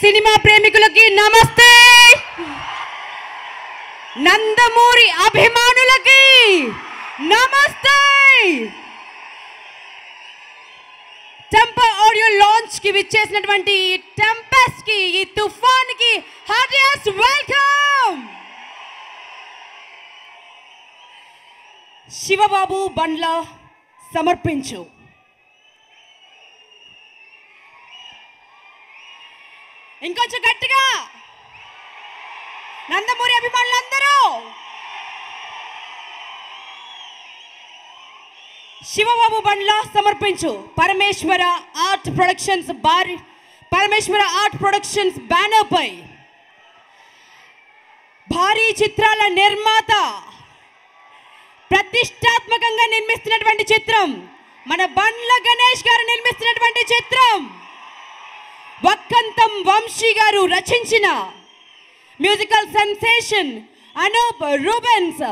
Cinema ప్రేమికులకి నమస్తే. నందమూరి అభిమానులకి నమస్తే. టెంపర్ ఆడియో లాంచ్కి విచ్చేసినటువంటి ఈ కి ఈ తుఫాన్కి హార్టియస్ వెల్కమ్. శివబాబు బండ్ల సమర్పించు. ఇంకొంచెం గట్టిగా. నందమూరి అభిమానులందరూ. శివబాబు బండ్ల సమర్పించు. పరమేశ్వర ఆర్ట్ ప్రొడక్షన్స్ భారీ పరమేశ్వర ఆర్ట్ ప్రొడక్షన్స్ బ్యానర్ పై. భారీ చిత్రాల నిర్మాత. ప్రతిష్టాత్మకంగా నిర్మిస్తున్నటువంటి చిత్రం. మన బండ్ల గణేష్ గారు నిర్మిస్తున్నటువంటి చిత్రం. వక్కంతం వంశీ గారు రచించిన musical sensation Anup Rubens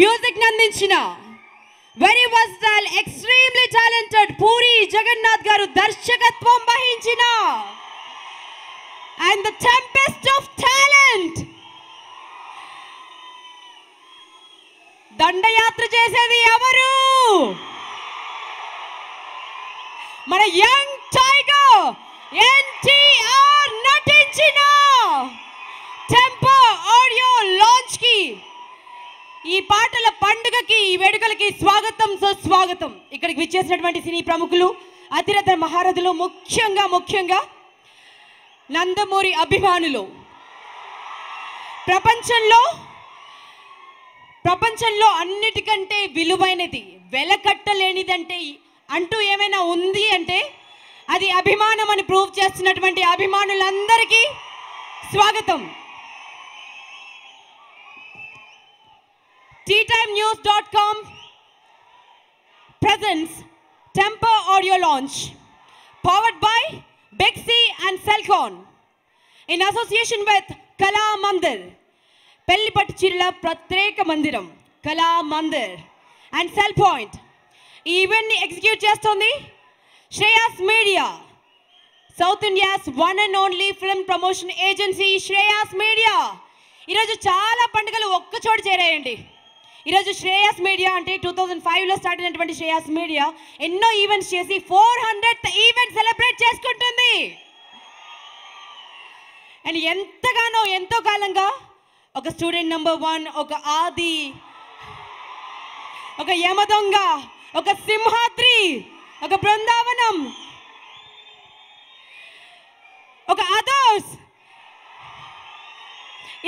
music అందించిన very versatile extremely talented Puri Jagannadh garu దర్శకత్వం వహించిన. And the tempest of talent దండయాత్ర చేసేది ఎవరు? మన యంగ్ టైగర్. ఎన్టీఆర్ నటించిన టెంపో ఆడియో లాంచ్కి ఈ పాటల పండుగకి ఈ వేడుకలకి స్వాగతం సుస్వాగతం. ఇక్కడికి విచ్చేసినటువంటి సినీ ప్రముఖులు అతిరథ మహారథులు ముఖ్యంగా ముఖ్యంగా నందమూరి అభిమానులు. ప్రపంచంలో ప్రపంచంలో అన్నిటికంటే విలువైనది వెలకట్టలేనిదంటే అంటూ ఏమైనా ఉంది అంటే అది అభిమానం అని ప్రూవ్ చేస్తున్నటువంటి అభిమానులందరికీ స్వాగతం. టీటైమ్న్యూస్.com presents Temper Audio Launch, powered by Big C and Celcon, in association with Kala Mandir, పెళ్ళిపట్టు చీరల ప్రత్యేక మందిరం Kala Mandir and cell point ఈ ఈవెంట్ని ఎగ్జిక్యూట్ చేస్తోంది Shreyas Media. South India's one and only film promotion agency Shreyas Media. ఈరోజు చాలా పండుగలు ఒక్క చోటు చేరాయండి. ఈరోజు శ్రేయాస్ మీడియా అంటే టూ థౌజండ్ ఫైవ్లో స్టార్ట్ అయినటువంటి శ్రేయాస్ మీడియా ఎన్నో ఈవెంట్స్ చేసి ఫోర్ హండ్రెడ్ ఈవెంట్ సెలబ్రేట్ చేసుకుంటుంది. అండ్ ఎంతగానో ఎంతో కాలంగా ఒక స్టూడెంట్ నెంబర్ వన్ ఒక ఆది ఒక యమదొంగ ఒక సింహాద్రి ఒక బృందావనం ఒక అదర్స్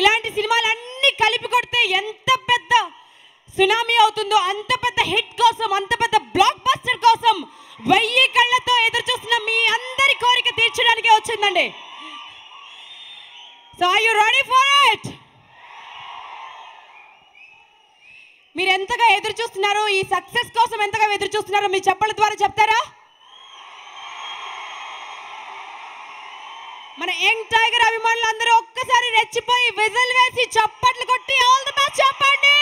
ఇలాంటి సినిమాలు అన్ని కలిపి కొడితే ఎంత పెద్ద సునామీ అవుతుందో అంత పెద్ద హిట్ కోసం అంత పెద్ద బ్లాక్ బస్టర్ కోసం వెయ్యి కళ్ళతో ఎదురు చూస్తున్న మీ అందరి కోరిక తీర్చడానికే వచ్చిందండి. So I you ready for it మీరు ఎంతగా ఎదురు చూస్తున్నారో? ఈ సక్సెస్ కోసం ఎంతగా ఎదురు చూస్తున్నారో? మీ చెప్పల ద్వారా చెప్తారా? మన యంగ్ టైగర్ అభిమానులు అందరూ ఒక్కసారి రెచ్చిపోయి విజిల్ వేసి చప్పట్లు కొట్టి ఆల్ ది బెస్ట్ చెప్పండి!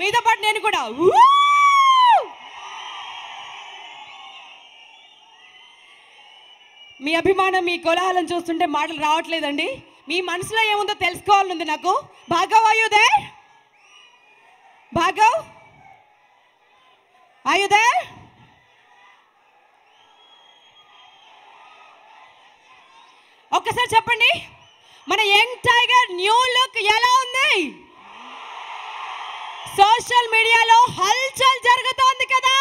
మీతో పాటు నేను కూడా. మీ అభిమానం మీ కోలాహలం చూస్తుంటే మాటలు రావట్లేదండి. మీ మనసులో ఏముందో తెలుసుకోవాలనుంది నాకు? భాగవ్ ఆయుదే భాగవ్? ఆయుదే ఒక్కసారి చెప్పండి. మన యంగ్ టైగర్ న్యూ లుక్ ఎలా ఉంది? సోషల్ మీడియాలో హల్చల్ జరుగుతోంది కదా.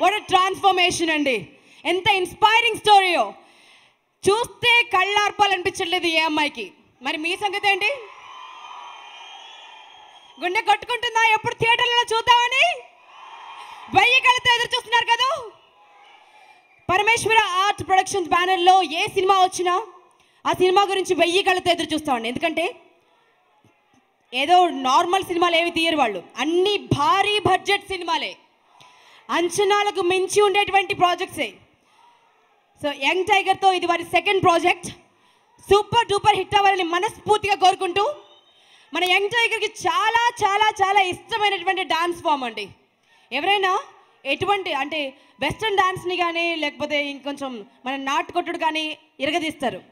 వాట్ ట్రాన్స్ఫర్మేషన్ అండి. ఎంత ఇన్స్పైరింగ్ స్టోరీయో చూస్తే కళ్ళార్పాలనిపించట్లేదు ఏ అమ్మాయికి. మరి మీ సంగతి ఏంటి? గుండె కొట్టుకుంటుందా? ఎప్పుడు థియేటర్లలో చూద్దామని? వెయ్యి కళ్ళతో ఎదురు చూస్తున్నారు కదా? పరమేశ్వర ఆర్ట్ ప్రొడక్షన్స్ బ్యానర్లో ఏ సినిమా వచ్చినా ఆ సినిమా గురించి వెయ్యి కళ్ళతో ఎదురు చూస్తామండి ఎందుకంటే ఏదో నార్మల్ సినిమాలు ఏవి తీయరు వాళ్ళు. అన్ని భారీ బడ్జెట్ సినిమాలే. అంచనాలకు మించి ఉండేటువంటి ప్రాజెక్ట్సే. సో యంగ్ టైగర్తో ఇది వారి second project super duper hit అవ్వాలని మనస్ఫూర్తిగా కోరుకుంటూ మన యంగ్ టైగర్కి చాలా చాలా చాలా ఇష్టమైనటువంటి డాన్స్ ఫామ్ అండి. ఎవరైనా ఎటువంటి అంటే వెస్ట్రన్ డాన్స్ని కానీ లేకపోతే ఇంకొంచెం మన నాటుకొట్టుడు కానీ ఇరగదీస్తారు.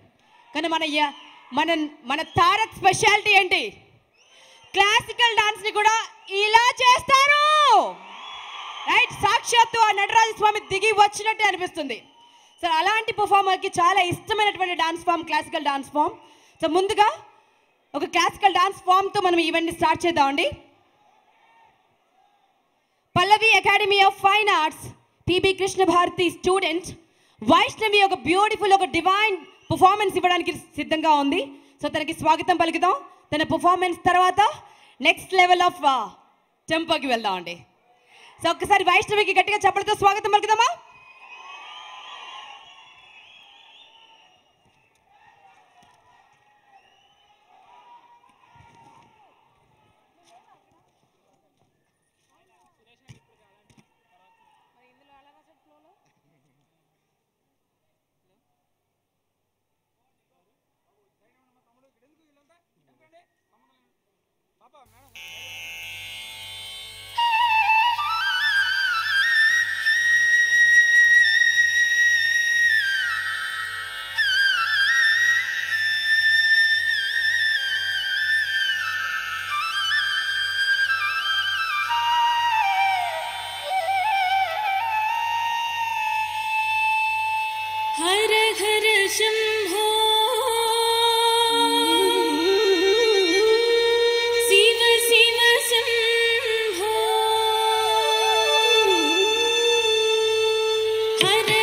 కానీ మన య- మన మన తారక్ స్పెషాలిటీ ఏంటి? క్లాసికల్ డాన్స్ని కూడా ఇలా చేస్తారు! రైట్ సాక్షాత్తు ఆ నటరాజ స్వామి దిగి వచ్చినట్టే అనిపిస్తుంది. సో అలాంటి పర్ఫార్మర్కి చాలా ఇష్టమైనటువంటి dance form classical dance form so ముందుగా ఒక క్లాసికల్ డాన్స్ ఫామ్తో మనం ఈవెంట్ని స్టార్ట్ చేద్దామండి. Pallavi Academy of Fine Arts PB Krishna Bharati student Vaishnavi ఒక బ్యూటిఫుల్ ఒక డివైన్ పర్ఫార్మెన్స్ ఇవ్వడానికి సిద్ధంగా ఉంది. సో తనకి స్వాగతం పలుకుదాం. తన పర్ఫార్మెన్స్ తర్వాత నెక్స్ట్ లెవెల్ ఆఫ్ టెంపోకి వెళ్దామండి. సో ఒక్కసారి వైష్ణవికి గట్టిగా చెప్పడంతో స్వాగతం పలుకుదామా? हर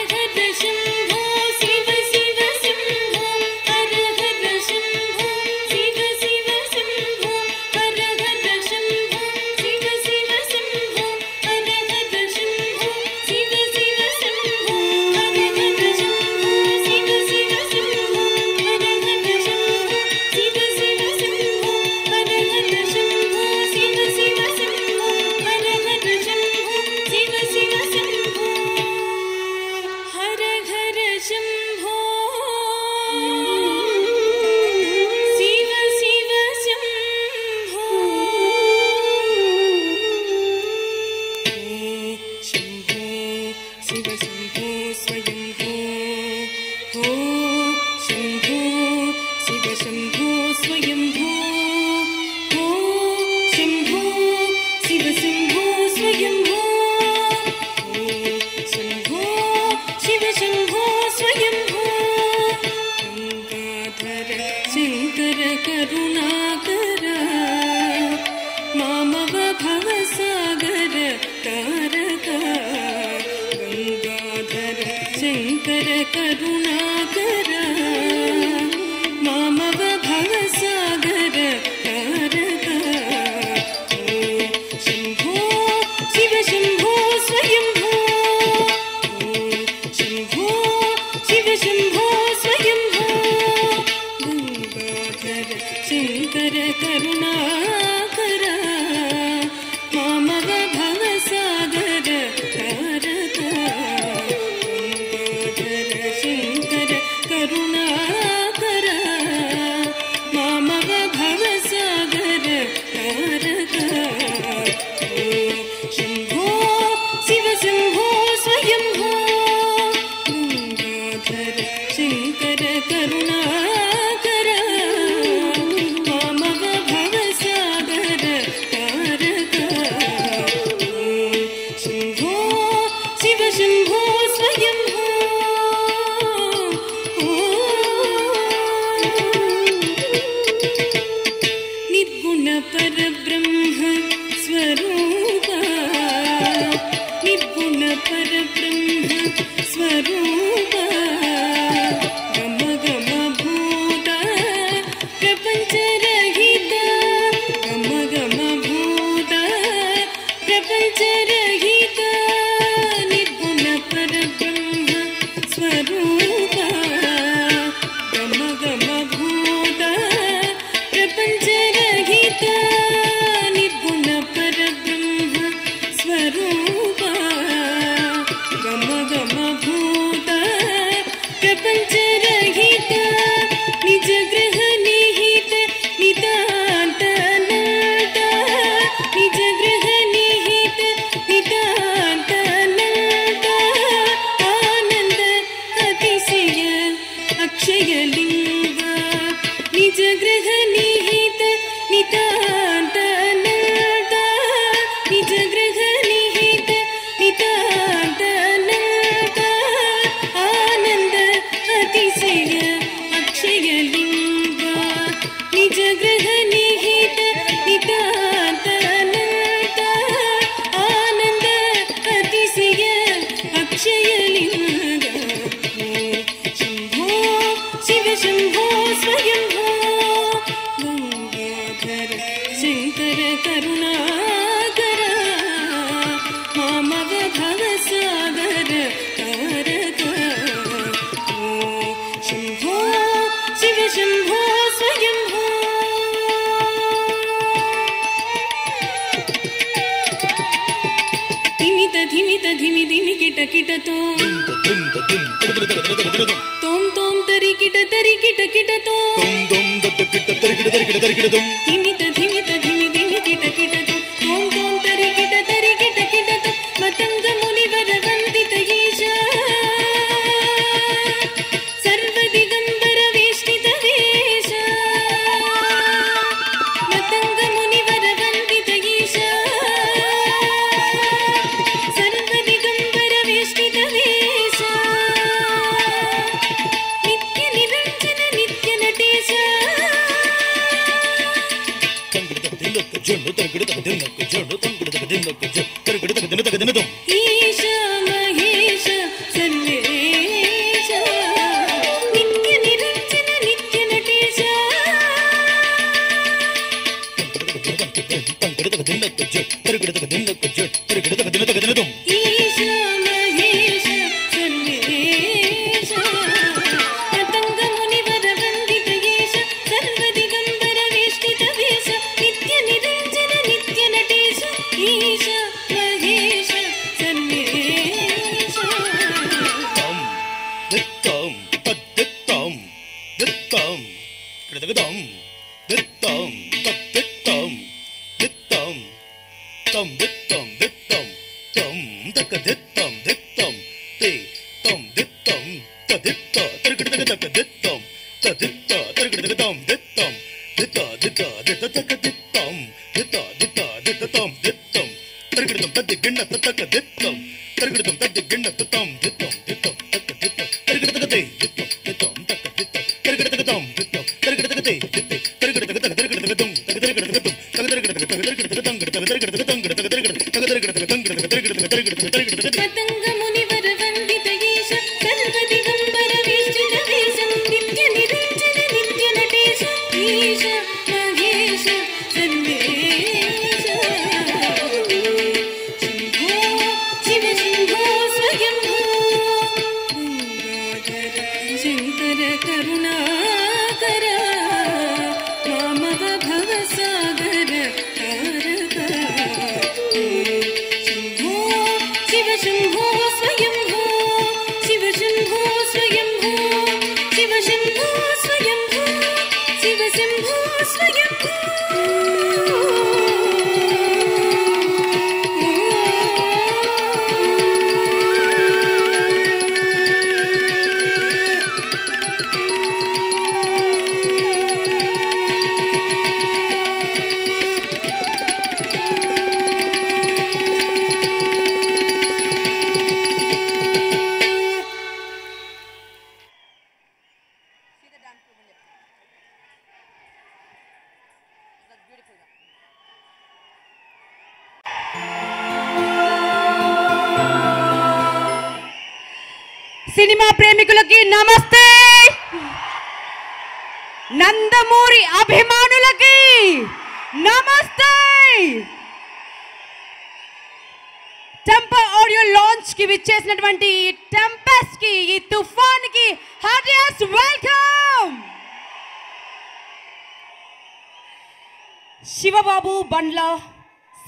బండ్ల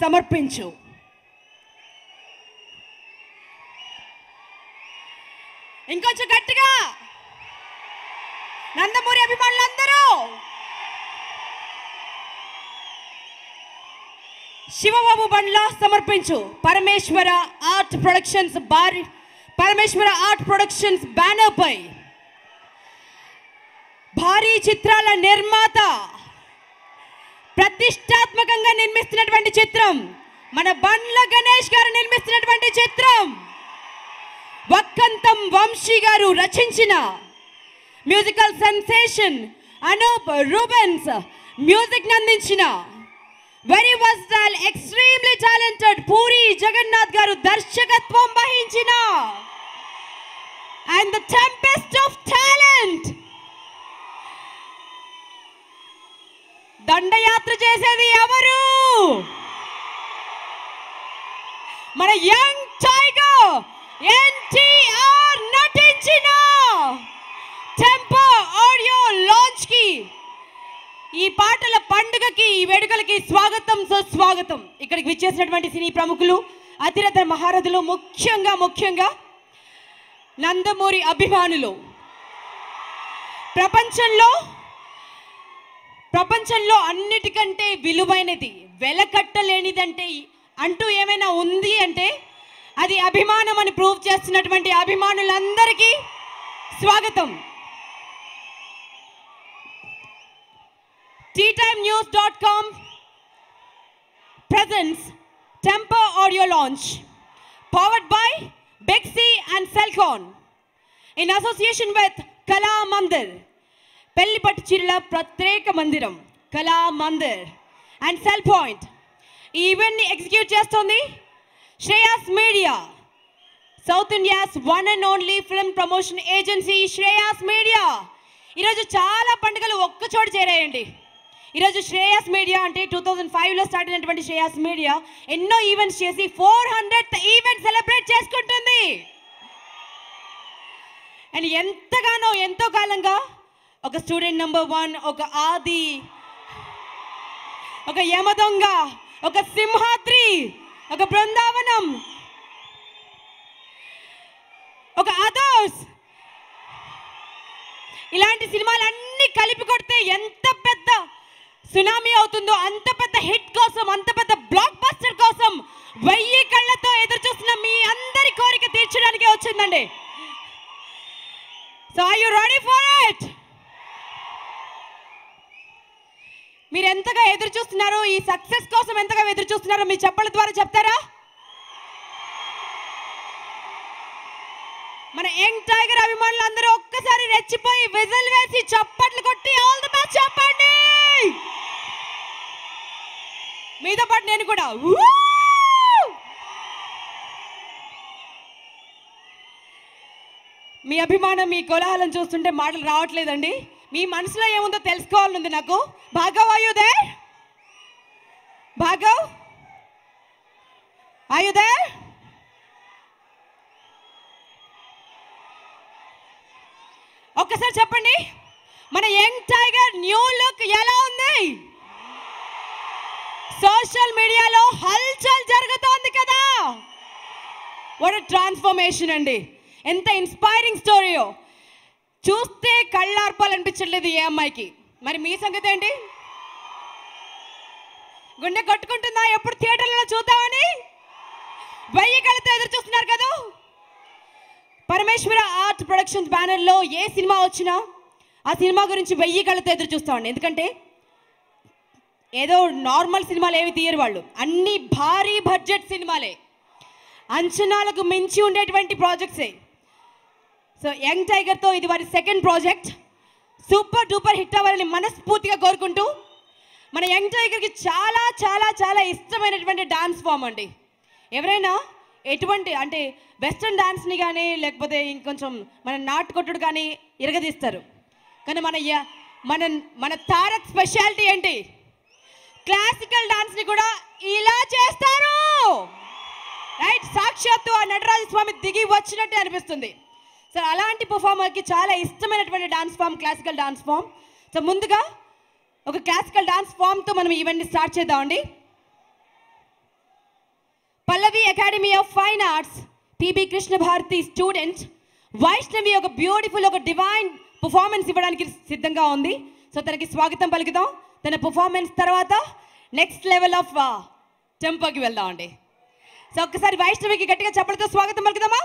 సమర్పించు. ఇంకొంచెం గట్టిగా. నందమూరి అభిమానులందరూ. శివబాబు బండ్ల సమర్పించు. పరమేశ్వర ఆర్ట్ ప్రొడక్షన్స్ బారి పరమేశ్వర ఆర్ట్ ప్రొడక్షన్స్ బ్యానర్పై భారీ చిత్రాల నిర్మాత ప్రతిష్ట కళాత్మకంగా నిర్మిస్తున్నటువంటి చిత్రం. మన బండ్ల గణేష్ గారు నిర్మిస్తున్నటువంటి చిత్రం. వక్కంతం వంశీ గారు రచించిన musical sensation Anup Rubens music అందించిన very versatile extremely talented Puri Jagannadh garu దర్శకత్వం వహించిన. And the tempest of talent దండయాత్ర చేసేది ఎవరు? మన యంగ్ టైగర్ ఎన్టీఆర్ నటించిన టెంపో ఆడియో లాంచ్కి ఈ పాటల పండుగకి ఈ వేడుకలకి స్వాగతం సుస్వాగతం. ఇక్కడికి విచ్చేసినటువంటి సినీ ప్రముఖులు అతిరథ మహారథులు ముఖ్యంగా ముఖ్యంగా నందమూరి అభిమానులు. ప్రపంచంలో ప్రపంచంలో అన్నిటికంటే విలువైనది వెలకట్టలేనిదంటే అంటూ ఏమైనా ఉంది అంటే అది అభిమానం అని ప్రూవ్ చేస్తున్నటువంటి అభిమానులందరికీ స్వాగతం. Tea time news dot com presents Temper audio launch powered by Bexy and cellphone in association with Kala Mandir Pellipattu చీరల ప్రత్యేక మందిరం Kala Mandir. And cell point ఈ ఈవెంట్ని ఎగ్జిక్యూట్ చేస్తోంది Shreyas Media. South India's one and only film promotion agency Shreyas Media. ఈరోజు చాలా పండుగలు ఒక్కచోట చేరాయండి. ఈరోజు శ్రేయాస్ మీడియా అంటే టూ థౌజండ్ ఫైవ్లో స్టార్ట్ అయినటువంటి శ్రేయాస్ మీడియా ఎన్నో ఈవెంట్స్ చేసి ఫోర్ హండ్రెడ్ ఈవెంట్ సెలబ్రేట్ చేసుకుంటుంది. అండ్ ఎంతగానో ఎంతో కాలంగా ఒక స్టూడెంట్ నెంబర్ వన్ ఒక ఆది ఒక యమదొంగ ఒక సింహాద్రి ఒక బృందావనం ఒక అదర్స్ ఇలాంటి సినిమాలన్నీ కలిపి కొడితే ఎంత పెద్ద సునామీ అవుతుందో అంత పెద్ద హిట్ కోసం అంత పెద్ద బ్లాక్ బస్టర్ కోసం వెయ్యి కళ్ళతో ఎదురు చూస్తున్న మీ అందరి కోరిక తీర్చడానికి వచ్చిందండి. So I you ready for it మీరు ఎంతగా ఎదురు చూస్తున్నారో? ఈ సక్సెస్ కోసం ఎంతగా ఎదురు చూస్తున్నారో? మీ చెప్పల ద్వారా చెప్తారా? మన యంగ్ టైగర్ అభిమానులు అందరూ ఒక్కసారి రెచ్చిపోయి విజిల్ వేసి చప్పట్లు కొట్టి ఆల్ ది బెస్ట్ చెప్పండి! మీతో పాటు నేను కూడా. మీ అభిమానం మీ కోలాహలం చూస్తుంటే మాటలు రావట్లేదండి. మీ మనసులో ఏముందో తెలుసుకోవాలనుంది నాకు. భాగవ్ అయుదే భాగవ్? అయుదే you ఒక్కసారి చెప్పండి. మన యంగ్ టైగర్ న్యూ లుక్ ఎలా ఉంది? సోషల్ మీడియాలో హల్చల్ జరుగుతోంది కదా. వాట్ ట్రాన్స్ఫర్మేషన్ అండి. ఎంత ఇన్స్పైరింగ్ స్టోరీయో. చూస్తే కళ్ళార్పాలనిపించట్లేదు ఏ అమ్మాయికి. మరి మీ సంగతి ఏంటి? గుండె కొట్టుకుంటుందా? ఎప్పుడు థియేటర్లలో చూద్దామని? వెయ్యి కళ్ళతో ఎదురు చూస్తున్నారు కదా? పరమేశ్వర ఆర్ట్ ప్రొడక్షన్స్ బ్యానర్లో ఏ సినిమా వచ్చినా ఆ సినిమా గురించి వెయ్యి కళ్ళతో ఎదురు చూస్తామండి. ఎందుకంటే ఏదో నార్మల్ సినిమాలు ఏవి తీయరు వాళ్ళు. అన్ని భారీ బడ్జెట్ సినిమాలే. అంచనాలకు మించి ఉండేటువంటి ప్రాజెక్ట్సే. సో యంగ్ టైగర్తో ఇది వారి second project super duper hit అవ్వాలని మనస్ఫూర్తిగా కోరుకుంటూ మన యంగ్ టైగర్కి చాలా చాలా చాలా ఇష్టమైనటువంటి డాన్స్ ఫామ్ అండి. ఎవరైనా ఎటువంటి అంటే వెస్ట్రన్ డాన్స్ని కానీ లేకపోతే ఇంకొంచెం మన నాటు కొట్టుడు కానీ ఇరగదీస్తారు. కానీ మన య- మన మన తారక్ స్పెషాలిటీ ఏంటి? క్లాసికల్ డాన్స్ని కూడా ఇలా చేస్తారు! రైట్ సాక్షాత్తు ఆ నటరాజ స్వామి దిగి వచ్చినట్టే అనిపిస్తుంది. సో అలాంటి పర్ఫార్మర్కి చాలా ఇష్టమైనటువంటి dance form classical dance form so ముందుగా ఒక క్లాసికల్ డాన్స్ ఫామ్తో మనం ఈవెంట్ని స్టార్ట్ చేద్దామండి. Pallavi academy of fine arts PB Krishna Bharathi student Vaishnavi ఒక బ్యూటిఫుల్ ఒక డివైన్ పర్ఫార్మెన్స్ ఇవ్వడానికి సిద్ధంగా ఉంది. సో తనకి స్వాగతం పలుకుదాం. తన పర్ఫార్మెన్స్ తర్వాత నెక్స్ట్ లెవెల్ ఆఫ్ టెంపోకి వెళ్దాం అండి సో ఒక్కసారి వైష్ణవికి గట్టిగా చెప్పడంతో స్వాగతం పలుకుదామా?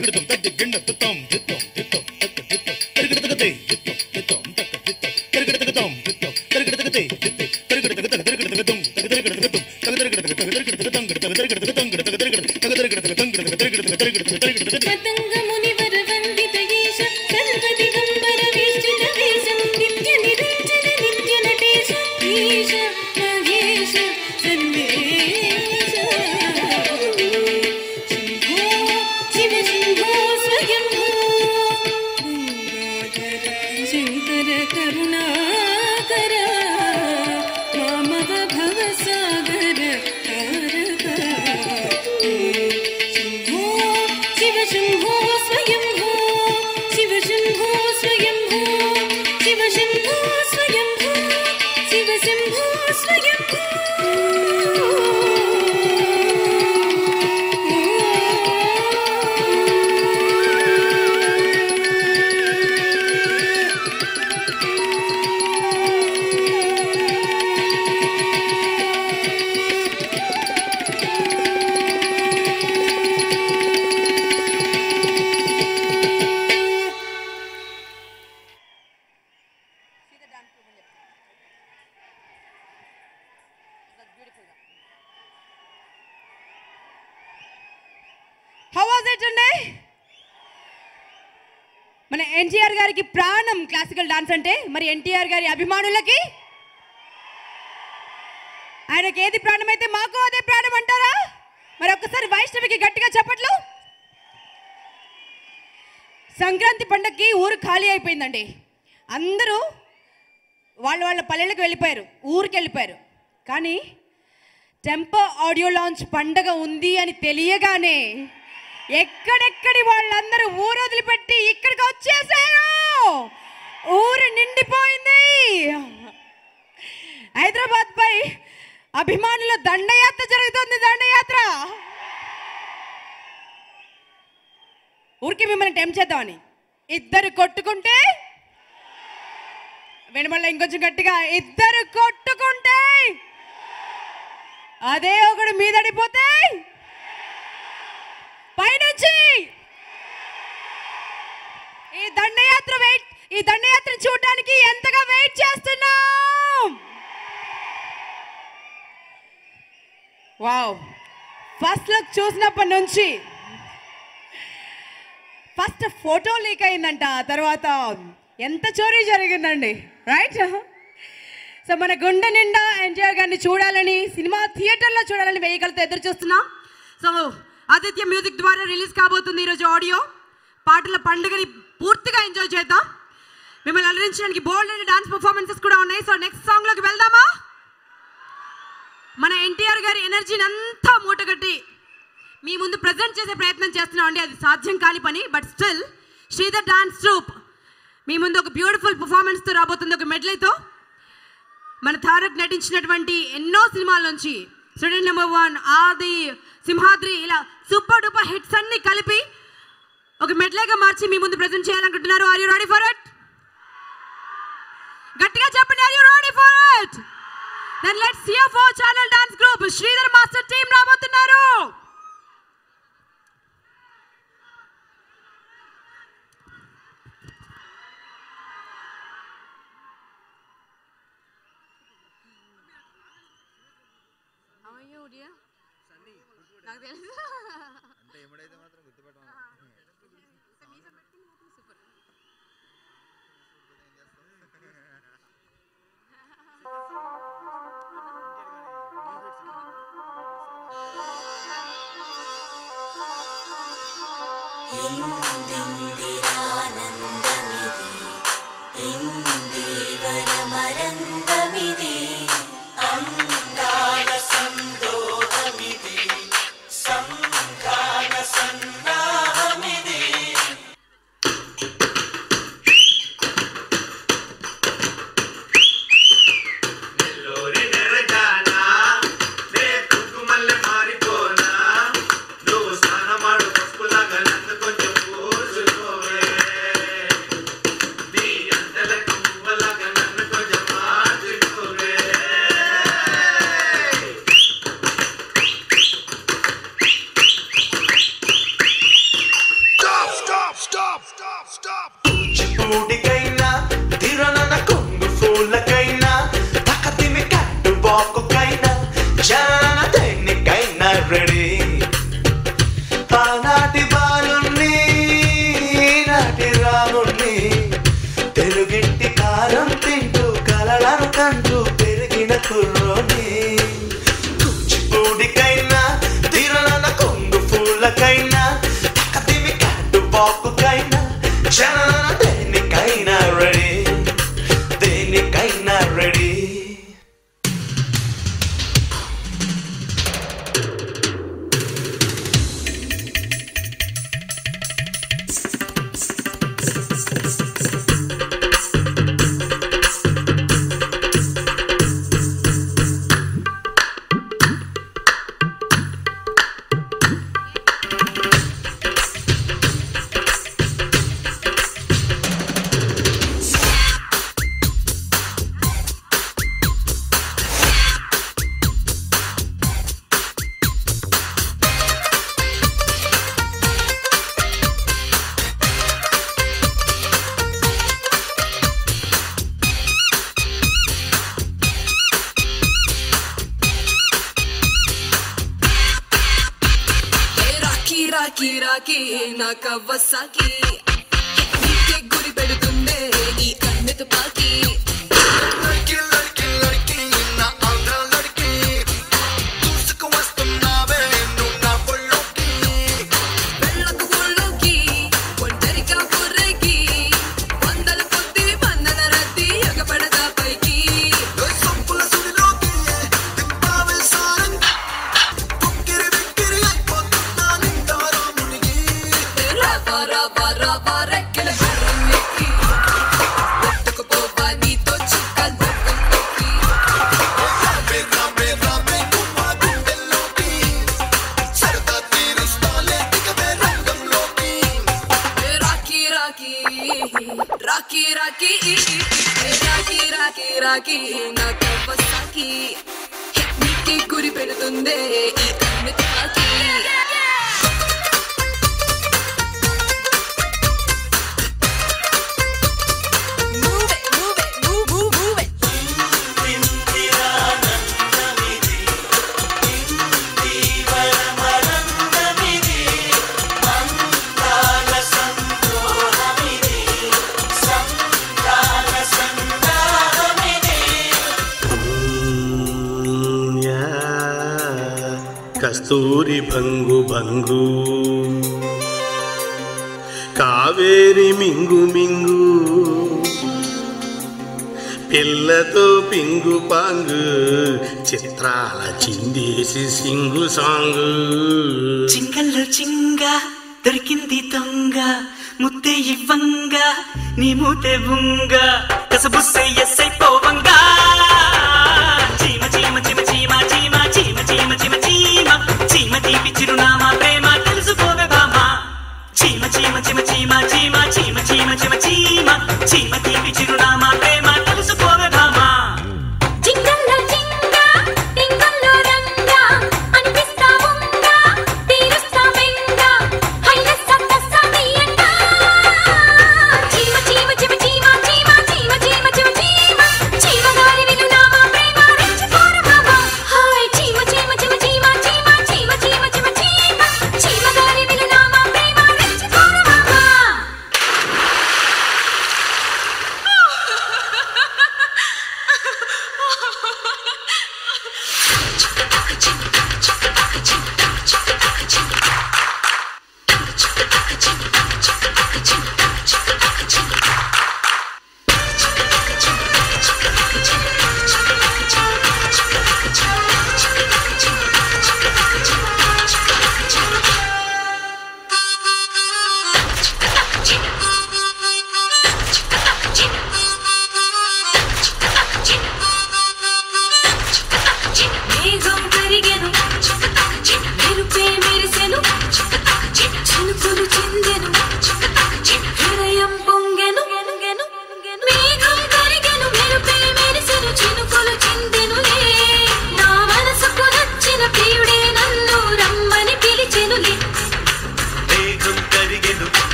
தட்டு தம் தட்டு கிண்ணத்து தம் నుంచి. ఫస్ట్ ఫోటో లీక్ అయిందంట తర్వాత ఎంత చోరీ జరిగిందండి రైట్ సో మన గుండె నిండా ఎన్టీఆర్ గారిని చూడాలని సినిమా థియేటర్లో చూడాలని వెహికల్తో ఎదురు చూస్తున్నాం. సో ఆదిత్య మ్యూజిక్ ద్వారా రిలీజ్ కాబోతుంది ఈరోజు ఆడియో. పాటల పండుగని పూర్తిగా ఎంజాయ్ చేద్దాం. మిమ్మల్ని అలరించడానికి బోల్డ్ అండ్ డాన్స్ పర్ఫార్మెన్సెస్ కూడా ఉన్నాయి. సో నెక్స్ట్ సాంగ్లోకి వెళ్దామా? మన ఎన్టీఆర్ గారి ఎనర్జీని అంతా మూటగట్టి మీ ముందు ప్రజెంట్ చేసే ప్రయత్నం చేస్తున్నాం అది సాధ్యం కాని పని but still Sridhar dance troupe మీ ముందు ఒక బ్యూటిఫుల్ పర్ఫార్మెన్స్తో రాబోతుంది. ఒక మెడ్లీతో మన తారక్ నటించినటువంటి ఎన్నో సినిమాల నుంచి స్టూడెంట్ నెంబర్ వన్ ఆది సింహాద్రి ఇలా సూపర్ డూపర్ హిట్స్ అన్ని కలిపి ఒక మెడలేగా మార్చి మీ ముందు ప్రజెంట్ చేయాలనుకుంటున్నారు. Are you ready for it గట్టిగా చెప్పండి. Are you ready for it then let's hear for channel dance group Sridhar master team రాబోతున్నారు. సూర్య నాకు తెలుసు. అంటే ఏముడైతే మాత్రం గుర్తుపెట్టాను super. Ding, ding, ding.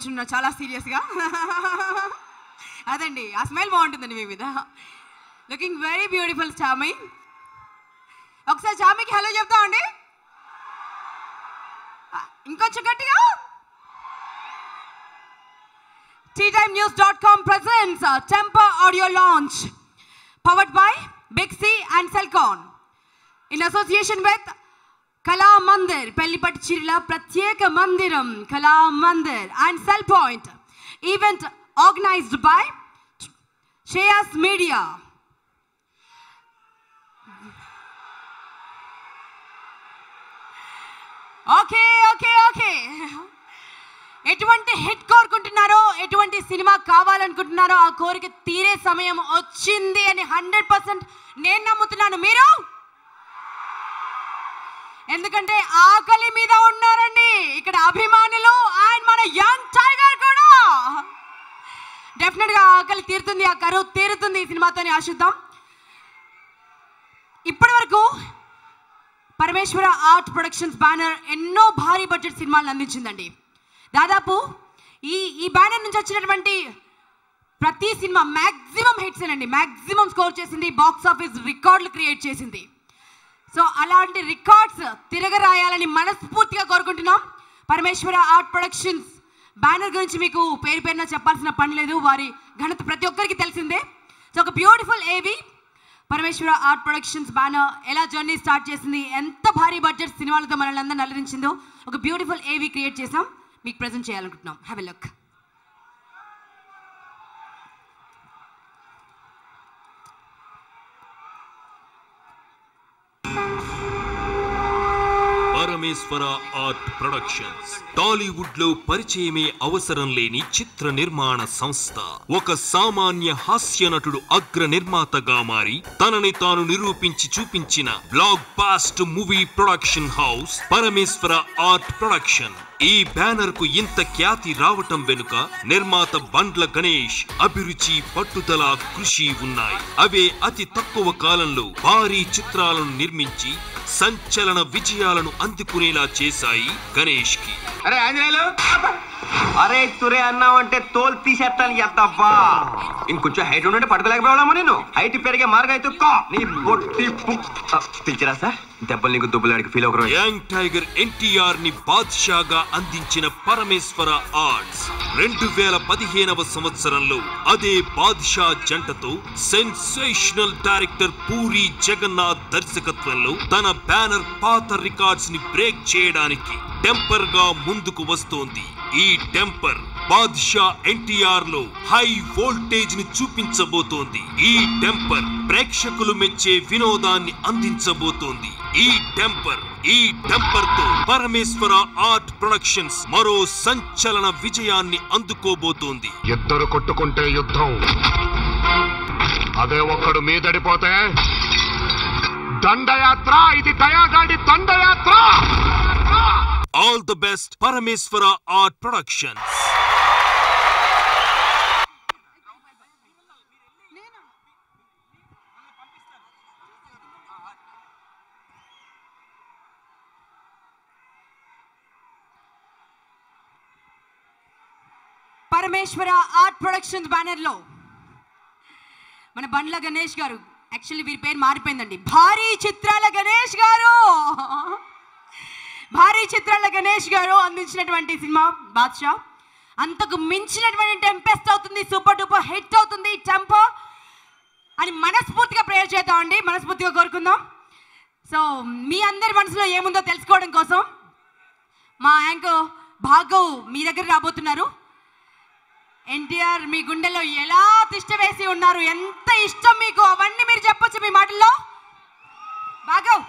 Posani చాలా సీరియస్గా. అదండి ఆ స్మైల్ బాగుంటుందండి మీ మీద. లుకింగ్ వెరీ బ్యూటిఫుల్ చామి Mandiram, Kala Mandir, and Cell Point. Event organized by Shreyas Media. ఎందుకంటే ఆకలి మీద ఉన్నారండి. ఇక్కడ అభిమానులు అండ్ మన యంగ్ టైగర్ కూడా. డెఫినెట్గా ఆకలి తీరుతుంది ఆ కరువు తీరుతుంది ఈ సినిమాతోని ఆశిద్దాం. ఇప్పటి వరకు పరమేశ్వర ఆర్ట్ ప్రొడక్షన్స్ బ్యానర్ ఎన్నో భారీ బడ్జెట్ సినిమాలను అందించిందండి. దాదాపు ఈ ఈ బ్యానర్ నుంచి వచ్చినటువంటి ప్రతి సినిమా మ్యాక్సిమం హిట్స్ అండి. మ్యాక్సిమం స్కోర్ చేసింది బాక్స్ ఆఫీస్ రికార్డులు క్రియేట్ చేసింది. సో అలాంటి రికార్డ్స్ తిరగరాయాలని మనస్ఫూర్తిగా కోరుకుంటున్నాం. పరమేశ్వర ఆర్ట్ ప్రొడక్షన్స్ బ్యానర్ గురించి మీకు పేరు పేరున చెప్పాల్సిన పని లేదు. వారి ఘనత ప్రతి ఒక్కరికి తెలిసిందే. సో ఒక beautiful AV Parameswara art productions banner ఎలా జర్నీ స్టార్ట్ చేసింది ఎంత భారీ బడ్జెట్ సినిమాలతో మనల్ని అందరిని అలరించిందో ఒక బ్యూటిఫుల్ ఏవి క్రియేట్ చేసాం మీకు ప్రజెంట్ చేయాలనుకుంటున్నాం. Have a look Parameswara art productions. టాలీవుడ్లో పరిచయమే అవసరం లేని చిత్ర నిర్మాణ సంస్థ. ఒక సామాన్య హాస్య నటుడు అగ్ర నిర్మాతగా మారి తనని తాను నిరూపించి చూపించిన blockbuster movie production house Parameswara art production. ఈ బ్యానర్కు ఇంత ఖ్యాతి రావటం వెనుక నిర్మాత బండ్ల గణేష్ అభిరుచి పట్టుదల కృషి ఉన్నాయి. అవే అతి తక్కువ కాలంలో భారీ చిత్రాలను నిర్మించి సంచలన విజయాలను అందుకునేలా చేశాయి గణేష్కి అరే ఆంజనేయులు! అరే తురే అన్నావంటే తోలు తీసేస్తాను ఎత్తబ్బా ఇంకొంచెం హైట్ ఉంటే పట్టుకోలేకపోవడమా నేను హైట్ పెరిగే మార్గం అయితే నీ బొట్టి పిలిచిరా సార్? దెబ్బలు నీకు దుబ్బలాడికి ఫీల్ ఒక యంగ్ టైగర్ ఎన్టీఆర్ని బాద్షాగా అందించిన పరమేశ్వర ఆర్ట్స్. రెండు వేల పదిహేనవ సంవత్సరంలో అదే బాద్షా జంటతో సెన్సేషనల్ డైరెక్టర్ పూరి జగన్నాథ్ దర్శకత్వంలో తన బ్యానర్ పాత రికార్డ్స్ని బ్రేక్ చేయడానికి టెంపర్గా ముందుకు వస్తోంది ఈ టెంపర్. బాద్షా ఎన్టీఆర్లో హై వోల్టేజ్ని చూపించబోతోంది. ఈ టెంపర్ ప్రేక్షకులు మెచ్చే వినోదాన్ని అందించబోతోంది. ఈ టెంపర్ ఈ టెంపర్తో పరమేశ్వర ఆర్ట్ ప్రొడక్షన్స్ మరో సంచలన విజయాన్ని అందుకోబోతోంది. ఇద్దరు కొట్టుకుంటే యుద్ధం. అదే ఒక్కడు మీదడిపోతే దండయాత్ర ఇది దయాదాడి దండయాత్ర! All the best Parameswara art productions. Parameswara art productions బ్యానర్లో మన బండ్ల గణేష్ గారు యాక్చువల్లీ వీరి పేరు మారిపోయిందండి. భారీ చిత్రాల గణేష్ గారు! భారీ చిత్రాల గణేష్ గారు అందించినటువంటి సినిమా బాద్షా. అంతకు మించినటువంటి టెంపెస్ట్ అవుతుంది సూపర్ డూపర్ హిట్ అవుతుంది టెంపో. అని మనస్ఫూర్తిగా ప్రేయర్ చేద్దామండి మనస్ఫూర్తిగా కోరుకుందాం. సో మీ అందరి మనసులో ఏముందో తెలుసుకోవడం కోసం మా యాంకర్ భాగవ్ మీ దగ్గర రాబోతున్నారు. ఎన్టీఆర్ మీ గుండెలో ఎలా తిష్ట వేసి ఉన్నారు? ఎంత ఇష్టం మీకు? అవన్నీ మీరు చెప్పొచ్చు మీ మాటల్లో. భాగవ్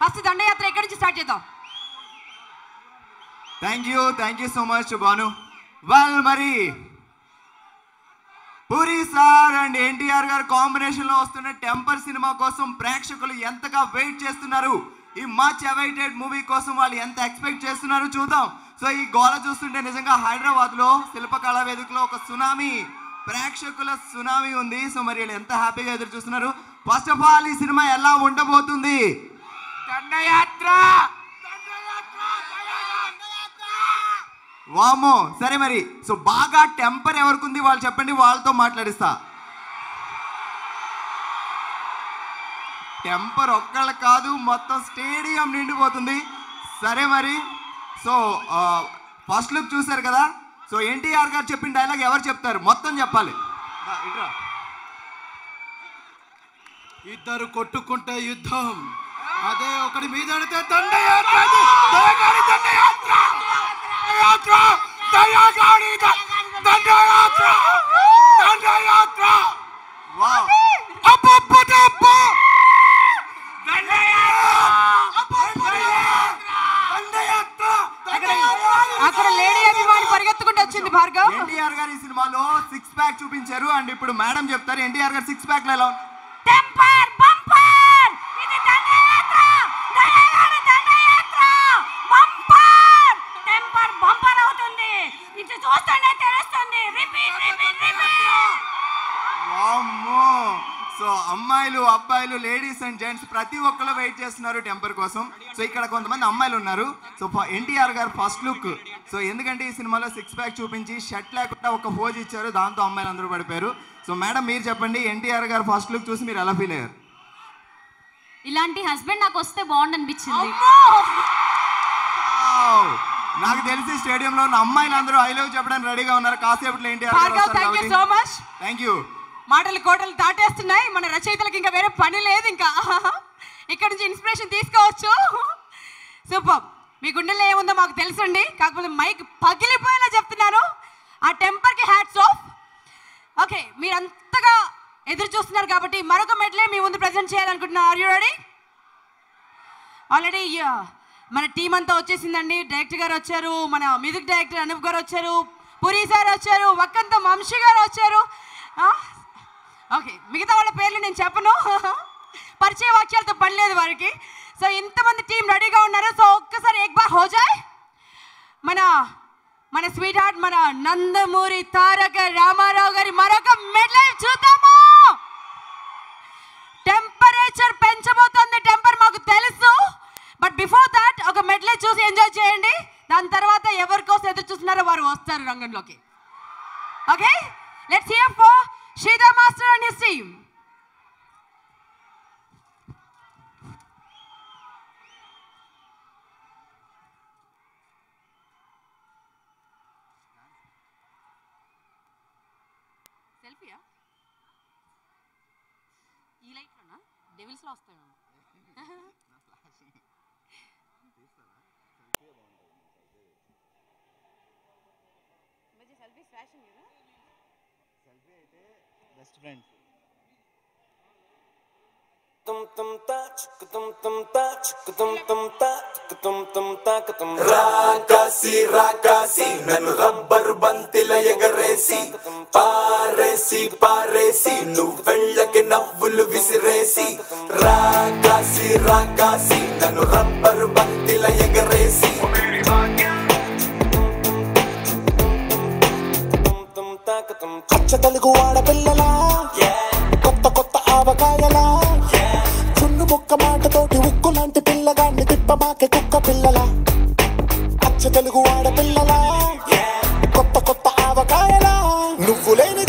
ఫస్ట్ దండయాత్ర ఎక్కడి నుంచి స్టార్ట్ చేద్దాం? Thank you thank you so much Bhanu వాళ్ళు మరి పూరి సార్ అండ్ ఎన్టీఆర్ గారు కాంబినేషన్లో వస్తున్న టెంపర్ సినిమా కోసం ప్రేక్షకులు ఎంతగా వెయిట్ చేస్తున్నారు? ఈ మచ్ అవైటెడ్ మూవీ కోసం వాళ్ళు ఎంత ఎక్స్పెక్ట్ చేస్తున్నారు చూద్దాం. సో ఈ గోల చూస్తుంటే నిజంగా హైదరాబాద్లో శిల్పకళా వేదికలో ఒక సునామీ ప్రేక్షకుల సునామీ ఉంది. సో మరి వీళ్ళు ఎంత హ్యాపీగా ఎదురు చూస్తున్నారు? ఫస్ట్ ఆఫ్ ఆల్ ఈ సినిమా ఎలా ఉండబోతుంది? దండయాత్ర! వామో సరే మరి సో బాగా టెంపర్ ఎవరికి ఉంది వాళ్ళు చెప్పండి వాళ్ళతో మాట్లాడిస్తా. టెంపర్ ఒక్కళ్ళ కాదు మొత్తం స్టేడియం నిండిపోతుంది. సరే మరి సో ఫస్ట్ లుక్ చూశారు కదా? సో ఎన్టీఆర్ గారు చెప్పిన డైలాగ్ ఎవరు చెప్తారు? మొత్తం చెప్పాలి. ఇద్దరు కొట్టుకుంటే యుద్ధం. అదే ఒకటి మీద దండయాత్ర. దండయాత్ర దండయాత్ర వావ్ అప్పప్పటప్ప అక్కడ లేడీ అభిమాని పరిగెత్తుకుంటూ వచ్చింది భార్గవ్? ఎన్టీఆర్ గారి ఈ సినిమాలో సిక్స్ ప్యాక్ చూపించారు. అండ్ ఇప్పుడు మేడం చెప్తారు ఎన్టీఆర్ గారు సిక్స్ ప్యాక్ ఎలా ఉంది టెంపర్ బంపర్ ఇది దండయాత్ర దయగాడి దండయాత్ర బంపర్ టెంపర్ బంపర్ అవుతుంది ఇది చూస్తుంటే తెలుస్తుంది రిపీట్ రిపీట్ రిపీట్ వామ్మో సో అమ్మాయిలు అబ్బాయిలు లేడీస్ అండ్ జెంట్స్ ప్రతి ఒక్కరు వెయిట్ చేస్తున్నారు టెంపర్ కోసం. సో ఇక్కడ కొంతమంది అమ్మాయిలు ఉన్నారు. సో ఎన్టీఆర్ గారు ఫస్ట్ లుక్. సో ఎందుకంటే ఈ సినిమాలో సిక్స్ ప్యాక్ చూపించి షర్ట్ లేకుండా ఒక పోజ్ ఇచ్చారు. దాంతో అమ్మాయిలు అందరూ పడిపోయారు. సో మేడం మీరు చెప్పండి ఎన్టీఆర్ గారు ఫస్ట్ లుక్ చూసి మీరు ఎలా ఫీల్ అయ్యారు? ఇలాంటి హస్బెండ్ నాకు వస్తే బాగుండు అనిపించింది Wow! నాకు తెలిసి స్టేడియంలో ఉన్న అమ్మాయిలు అందరూ ఐ లవ్ చెప్పడానికి రెడీగా ఉన్నారు. కాసేపట్లో ఎన్టీఆర్ థ్యాంక్ యూ మాటలు కోటలు దాటేస్తున్నాయి. మన రచయితలకు ఇంకా వేరే పని లేదు ఇంకా. ఇక్కడ నుంచి ఇన్స్పిరేషన్ తీసుకోవచ్చు. సూపర్ మీ గుండెల్లో ఏముందో మాకు తెలుసండి. కాకపోతే మైక్ పగిలిపోయేలా చెప్తున్నారు. ఆ టెంపర్కి హ్యాట్స్ ఆఫ్ ఓకే మీరు అంతగా ఎదురు చూస్తున్నారు కాబట్టి మరొక మెడలే మీ ముందు ప్రజెంట్ చేయాలనుకుంటున్నారు ఆర్ యూ రెడీ ఆల్రెడీ మన టీం అంతా వచ్చేసిందండి. డైరెక్టర్ గారు వచ్చారు. మన మ్యూజిక్ డైరెక్టర్ అనూప్ గారు వచ్చారు. పురి సార్ వచ్చారు. వక్కంత వంశీ గారు వచ్చారు. Ah, ఓకే మిగతా వాళ్ళ పేర్లు నేను చెప్పను. పరిచయ వాక్యాలతో పని లేదు వారికి. సో ఇంతమంది టీం రెడీగా ఉన్నారు? సో ఒక్కసారి ఎక్ హోజాయ్. మన మన స్వీట్ హార్ట్ మన నందమూరి తారక రామారావు గారి మరొక మెడల్ చూద్దాము. టెంపరేచర్ పెంచబోతోంది టెంపర్ మాకు తెలుసు. బట్ బిఫోర్ దాట్ ఒక మెడల్ చూసి ఎంజాయ్ చేయండి. దాని తర్వాత ఎవరికోసం ఎదురు చూస్తున్నారో వారు వస్తారు రంగంలోకి. Okay let's hear for Sridhar master and his team సెల్ఫీయా ఈ లైట్లోనా డెవిల్స్లో వస్తాడు సెల్ఫీ ఫ్యాషన్ కదా బెస్ట్ ఫ్రెండ్స్ రాకాసి రాకాసి నన్ను రబ్బరు బంతిల ఎగరేసి పారేసి పారేసి నువ్వు వెళ్ళకి నవ్వులు విసిరేసి రాకాసి రాకాసి నన్ను రబ్బరు బంతిల ఎగరేసి అచ్చ తెలుగు ఆడపిల్లలా మాటతోటి లాంటి పిల్లగాన్ని తిప్పమాకే కుక్క పిల్లలా. అచ్చ తెలుగు ఆడపిల్లలా. కొత్త కొత్త ఆవకాయలా. నువ్వు లేని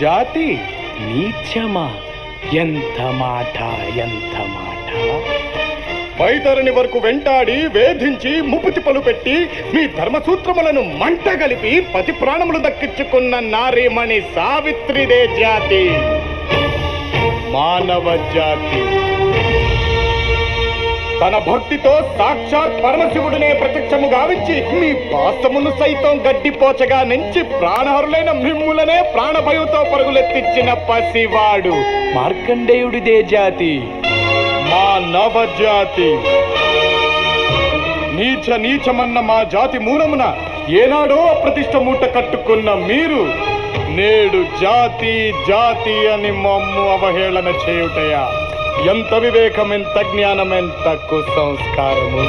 జాతి నీచమా? ఎంత మాట ఎంత మాట? వైతరుని వరకు వెంటాడి వేధించి ముపుతిపలు పెట్టి మీ ధర్మసూత్రములను మంట కలిపి పతి ప్రాణములు దక్కించుకున్న నారీమణి సావిత్రిదే జాతి. మానవ జాతి. తన భక్తితో సాక్షాత్ పరమశివుడినే ప్రత్యక్షము గావించి మీ పాసమును సైతం గడ్డిపోచగా నుంచి ప్రాణహరులైన మిమ్ములనే ప్రాణభయంతో పరుగులెత్తిచ్చిన పసివాడు. మార్కండేయుడిదే జాతి మా నవజాతి. నీచ నీచమన్న మా జాతి మూలమున ఏనాడో అప్రతిష్ట మూట కట్టుకున్న మీరు నేడు జాతి జాతి అని మమ్ము అవహేళన చేయుటయా? ఎంత వివేకం ఎంత జ్ఞానం ఎంత కుసంస్కారము.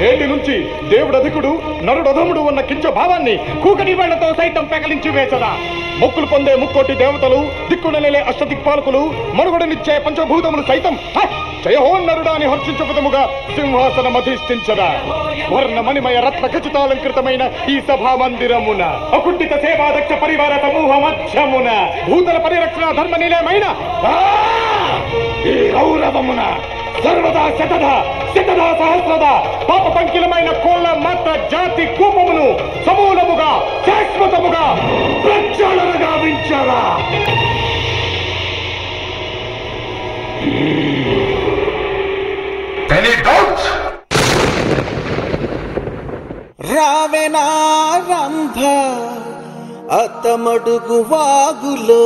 నేటి నుంచి దేవుడు అధికుడు నరుడు అధముడు ఉన్న కించ భావాన్ని కూకటి వేళ్ళతో సైతం పెకలించి వేసదా మొక్కులు పొందే ముక్కోటి దేవతలు దిక్కునలే అష్టదిక్పాలకులు మనుగడనిచ్చే పంచభూతములు సైతం హ! జయహోన్నరుడా అని సింహాసన సింహాసనం అధిష్ఠించదా. వర్ణమణిమయ రత్న ఖచ్చితాలంకృతమైన ఈ సభా మందిరమున అకుంఠిత సేవాదక్ష పరివార సమూహ మధ్యమున భూతల పరిరక్షణ ధర్మ నిలయమైన ఈ గౌరవమున సర్వదా శతధ శతధ సహస్రద పాప పంకిలమైన కోళ్ళ మత జాతి కూపమును సమూలముగా శాశ్వతముగా ప్రక్షాళన గావించరా. ఎనీ డౌట్స్ రావెనా రంభ అత్తమడుగు వాగులో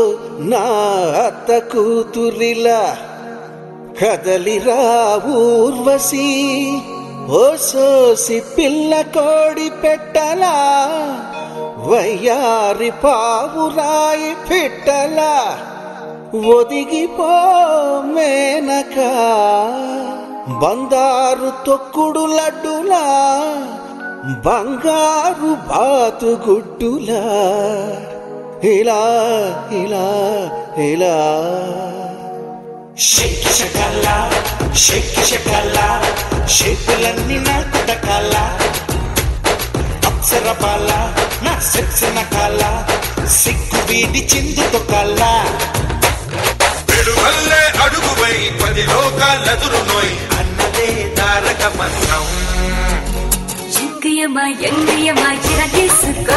నా అత్త కూతురిలా కదలిరా ఊర్వశి ఓసోసి పిల్ల కోడి పెట్టలా వయ్యారి పావురాయి పెట్టలా ఒదిగిపో మేనక. బందారు తొక్కుడు లడ్డులా బంగారు బాతుగుడ్డులా ఇలా ఇలా ఇలా. శకల షెక్ శకల షేపులన్నీ నా కుదకాల అప్సర బాల నా సెక్సన కాల సిగ్గు వీడి చిందు తొకాల విడువల్లే అడుగువై పది లోకాలదురునోయ్. అన్నదే తారక మంత్రం ఎంగయమా ఎంగయమా ఎరగేసుకో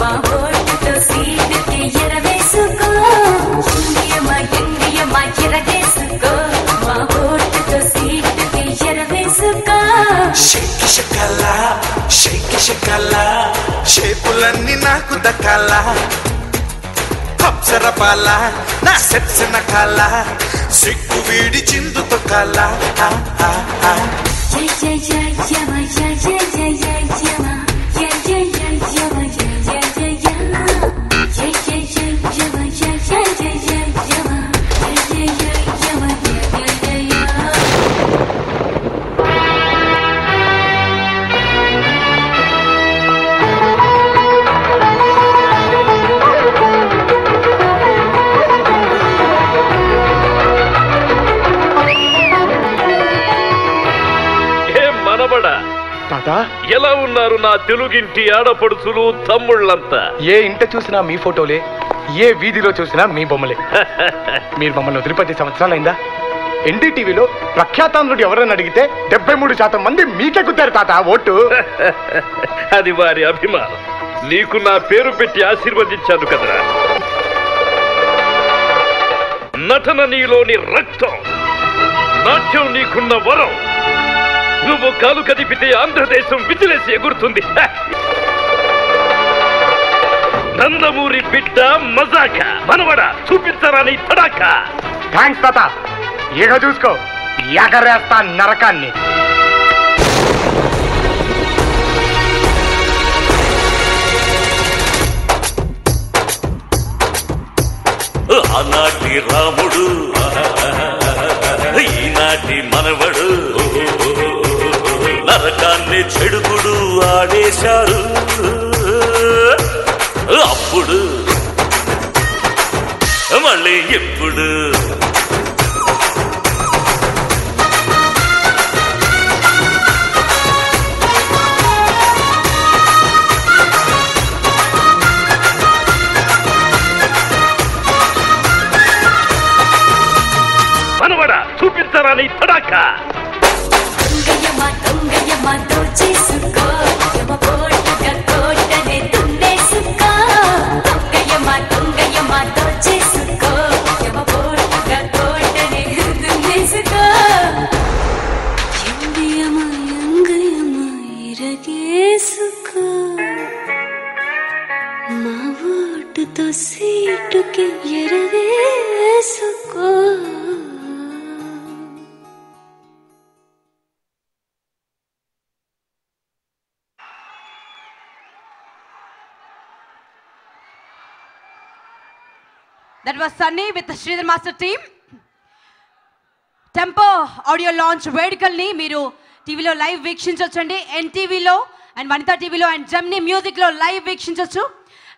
మా ఓటుతో సీటుకి ఎరవేసుకో. ఎంగయమా ఎంగయమా ఎరగేసుకో మా ఓటుతో సీటుకి ఎరవేసుకో. షెక్కి షకల షెక్కి షకల షేపులన్నీ నాకు దకాల అప్సర బాల నా సెక్సిన కాల సిగ్గు వీడి చిందుతో కల ఆ, ఆ, ఆ. యా 再见。ఉన్నారు నా తెలుగింటి ఆడపడుచులు తమ్ముళ్ళంతా. ఏ ఇంట చూసినా మీ ఫోటోలే ఏ వీధిలో చూసినా మీ బొమ్మలే. మీరు మమ్మల్ని వదిలిపది సంవత్సరాలైందా? ఎన్డీటీవీలో ప్రఖ్యాతాంధ్రుడు ఎవరైనా అడిగితే డెబ్బై మూడు శాతం మంది మీకే కుట్టారు తాత ఓటు. అది వారి అభిమానం. నీకు నా పేరు పెట్టి ఆశీర్వదించాను కదరా. నటన నీలోని రక్తం నాట్యం నీకున్న వరం. నువ్వు కాలు కదిపితే ఆంధ్రదేశం విజిలేసి ఎగురుతుంది! నందమూరి బిడ్డ మజాక. మనవడ చూపించరా నీ తడాక. థ్యాంక్స్ తాత. ఇక చూసుకో. ఎగరేస్తా నరకాన్ని. ఆనాటి రాముడు ఈనాటి మనవడు. నరకాన్ని చెడుగుడు ఆడేశారు. అప్పుడు మళ్ళీ ఎప్పుడు? మనవడ చూపించరా నీ తడాకా? ಮಾವಾಟು ತೋಸಿಟುಕೆ ಎರವೇ ಸುಖ was Sunny with the Sridhar Master team. Temper audio launch వేడుకల్ని మీరు టీవీలో లైవ్ వీక్షించవచ్చండి ఎన్టీవీలో అండ్ వనితా టీవీలో అండ్ జమ్ని మ్యూజిక్లో లైవ్ వీక్షించవచ్చు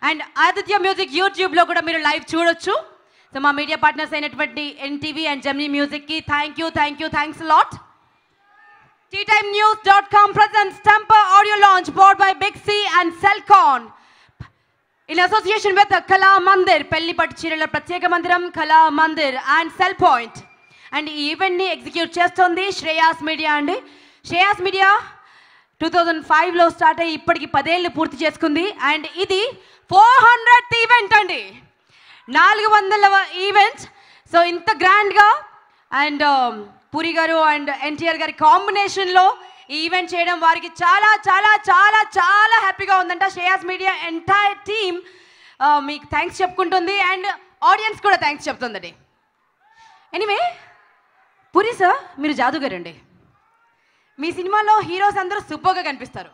అండ్ ఆదిత్య మ్యూజిక్ యూట్యూబ్లో కూడా మీరు లైవ్ చూడొచ్చు. సో మా మీడియా పార్ట్నర్స్ అయినటువంటి ఎన్టీవీ అండ్ జమ్ని మ్యూజిక్కి thank you thank you thanks lot T time news dot com presents Tempo audio launch board by big C and Celkon in association with Kala Mandir పెళ్ళిపట్టు చీరల ప్రత్యేక మందిరం Kala Mandir and Cell Point and ఈ ఈవెంట్ని execute చేస్తుంది Shreyas media అండి. Shreyas media two thousand ఫైవ్లో start అయ్యి ఇప్పటికి పదేళ్ళు పూర్తి చేసుకుంది. అండ్ ఇది ఫోర్ హండ్రెడ్ ఈవెంట్ అండి. నాలుగు వందల ఈవెంట్ సో ఇంత గ్రాండ్గా అండ్ పూరి గారు అండ్ ఎన్టీఆర్ గారి కాంబినేషన్లో ఈ ఈవెంట్ చేయడం వారికి చాలా చాలా చాలా చాలా హ్యాపీగా ఉందంట. శ్రేయాస్ మీడియా ఎంటైర్ టీమ్ మీకు థ్యాంక్స్ చెప్పుకుంటుంది. అండ్ ఆడియన్స్ కూడా థ్యాంక్స్ చెప్తుందండి. ఎనీవే పురి సార్ మీరు జాదుగారండి మీ సినిమాలో హీరోస్ అందరూ సూపర్గా కనిపిస్తారు.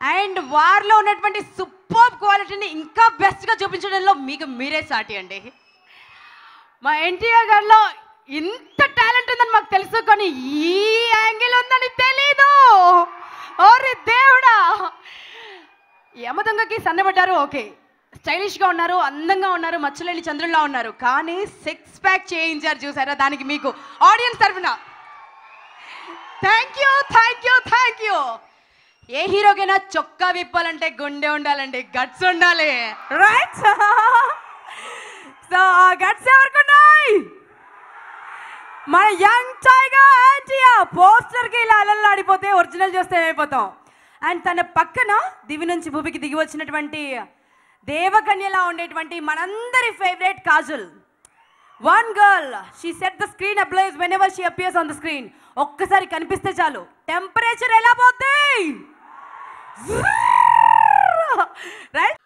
అండ్ వారిలో ఉన్నటువంటి సూపర్ క్వాలిటీని ఇంకా బెస్ట్గా చూపించడంలో మీకు మీరే సాటి అండి. మా ఎన్టీఆర్ గారిలో ఇంత టాలెంట్ ఉందని మాకు తెలుసు కానీ ఈ యాంగిల్ ఉందని తెలీదు. ఓరి దేవుడా. యమదొంగకి సన్నబడ్డారు ఓకే. స్టైలిష్గా ఉన్నారు అందంగా ఉన్నారు మచ్చలేని చంద్రుల్లా ఉన్నారు. కానీ సిక్స్ ప్యాక్ చేయించారు చూసారా? దానికి మీకు ఆడియన్స్ తరఫున. Thank you thank you thank you ఏ హీరోకైనా చొక్కా విప్పాలంటే గుండె ఉండాలండి గట్స్ ఉండాలి. రైట్ సో ఆ గట్స్ ఎవరికున్నాయి మన యంగ్ టైగర్ ఆంటియా పోస్టర్కి ఇలా అలల్లాడిపోతే ఒరిజినల్ చూస్తే ఏమైపోతాం? అండ్ తన పక్కన దివి నుంచి భూమికి దిగి వచ్చినటువంటి దేవకన్యలా ఉండేటువంటి మనందరి favourite Kajal. One girl she set the screen ablaze when she appears on the screen ఒక్కసారి కనిపిస్తే చాలు. టెంపరేచర్ ఎలా పోతాయి రైట్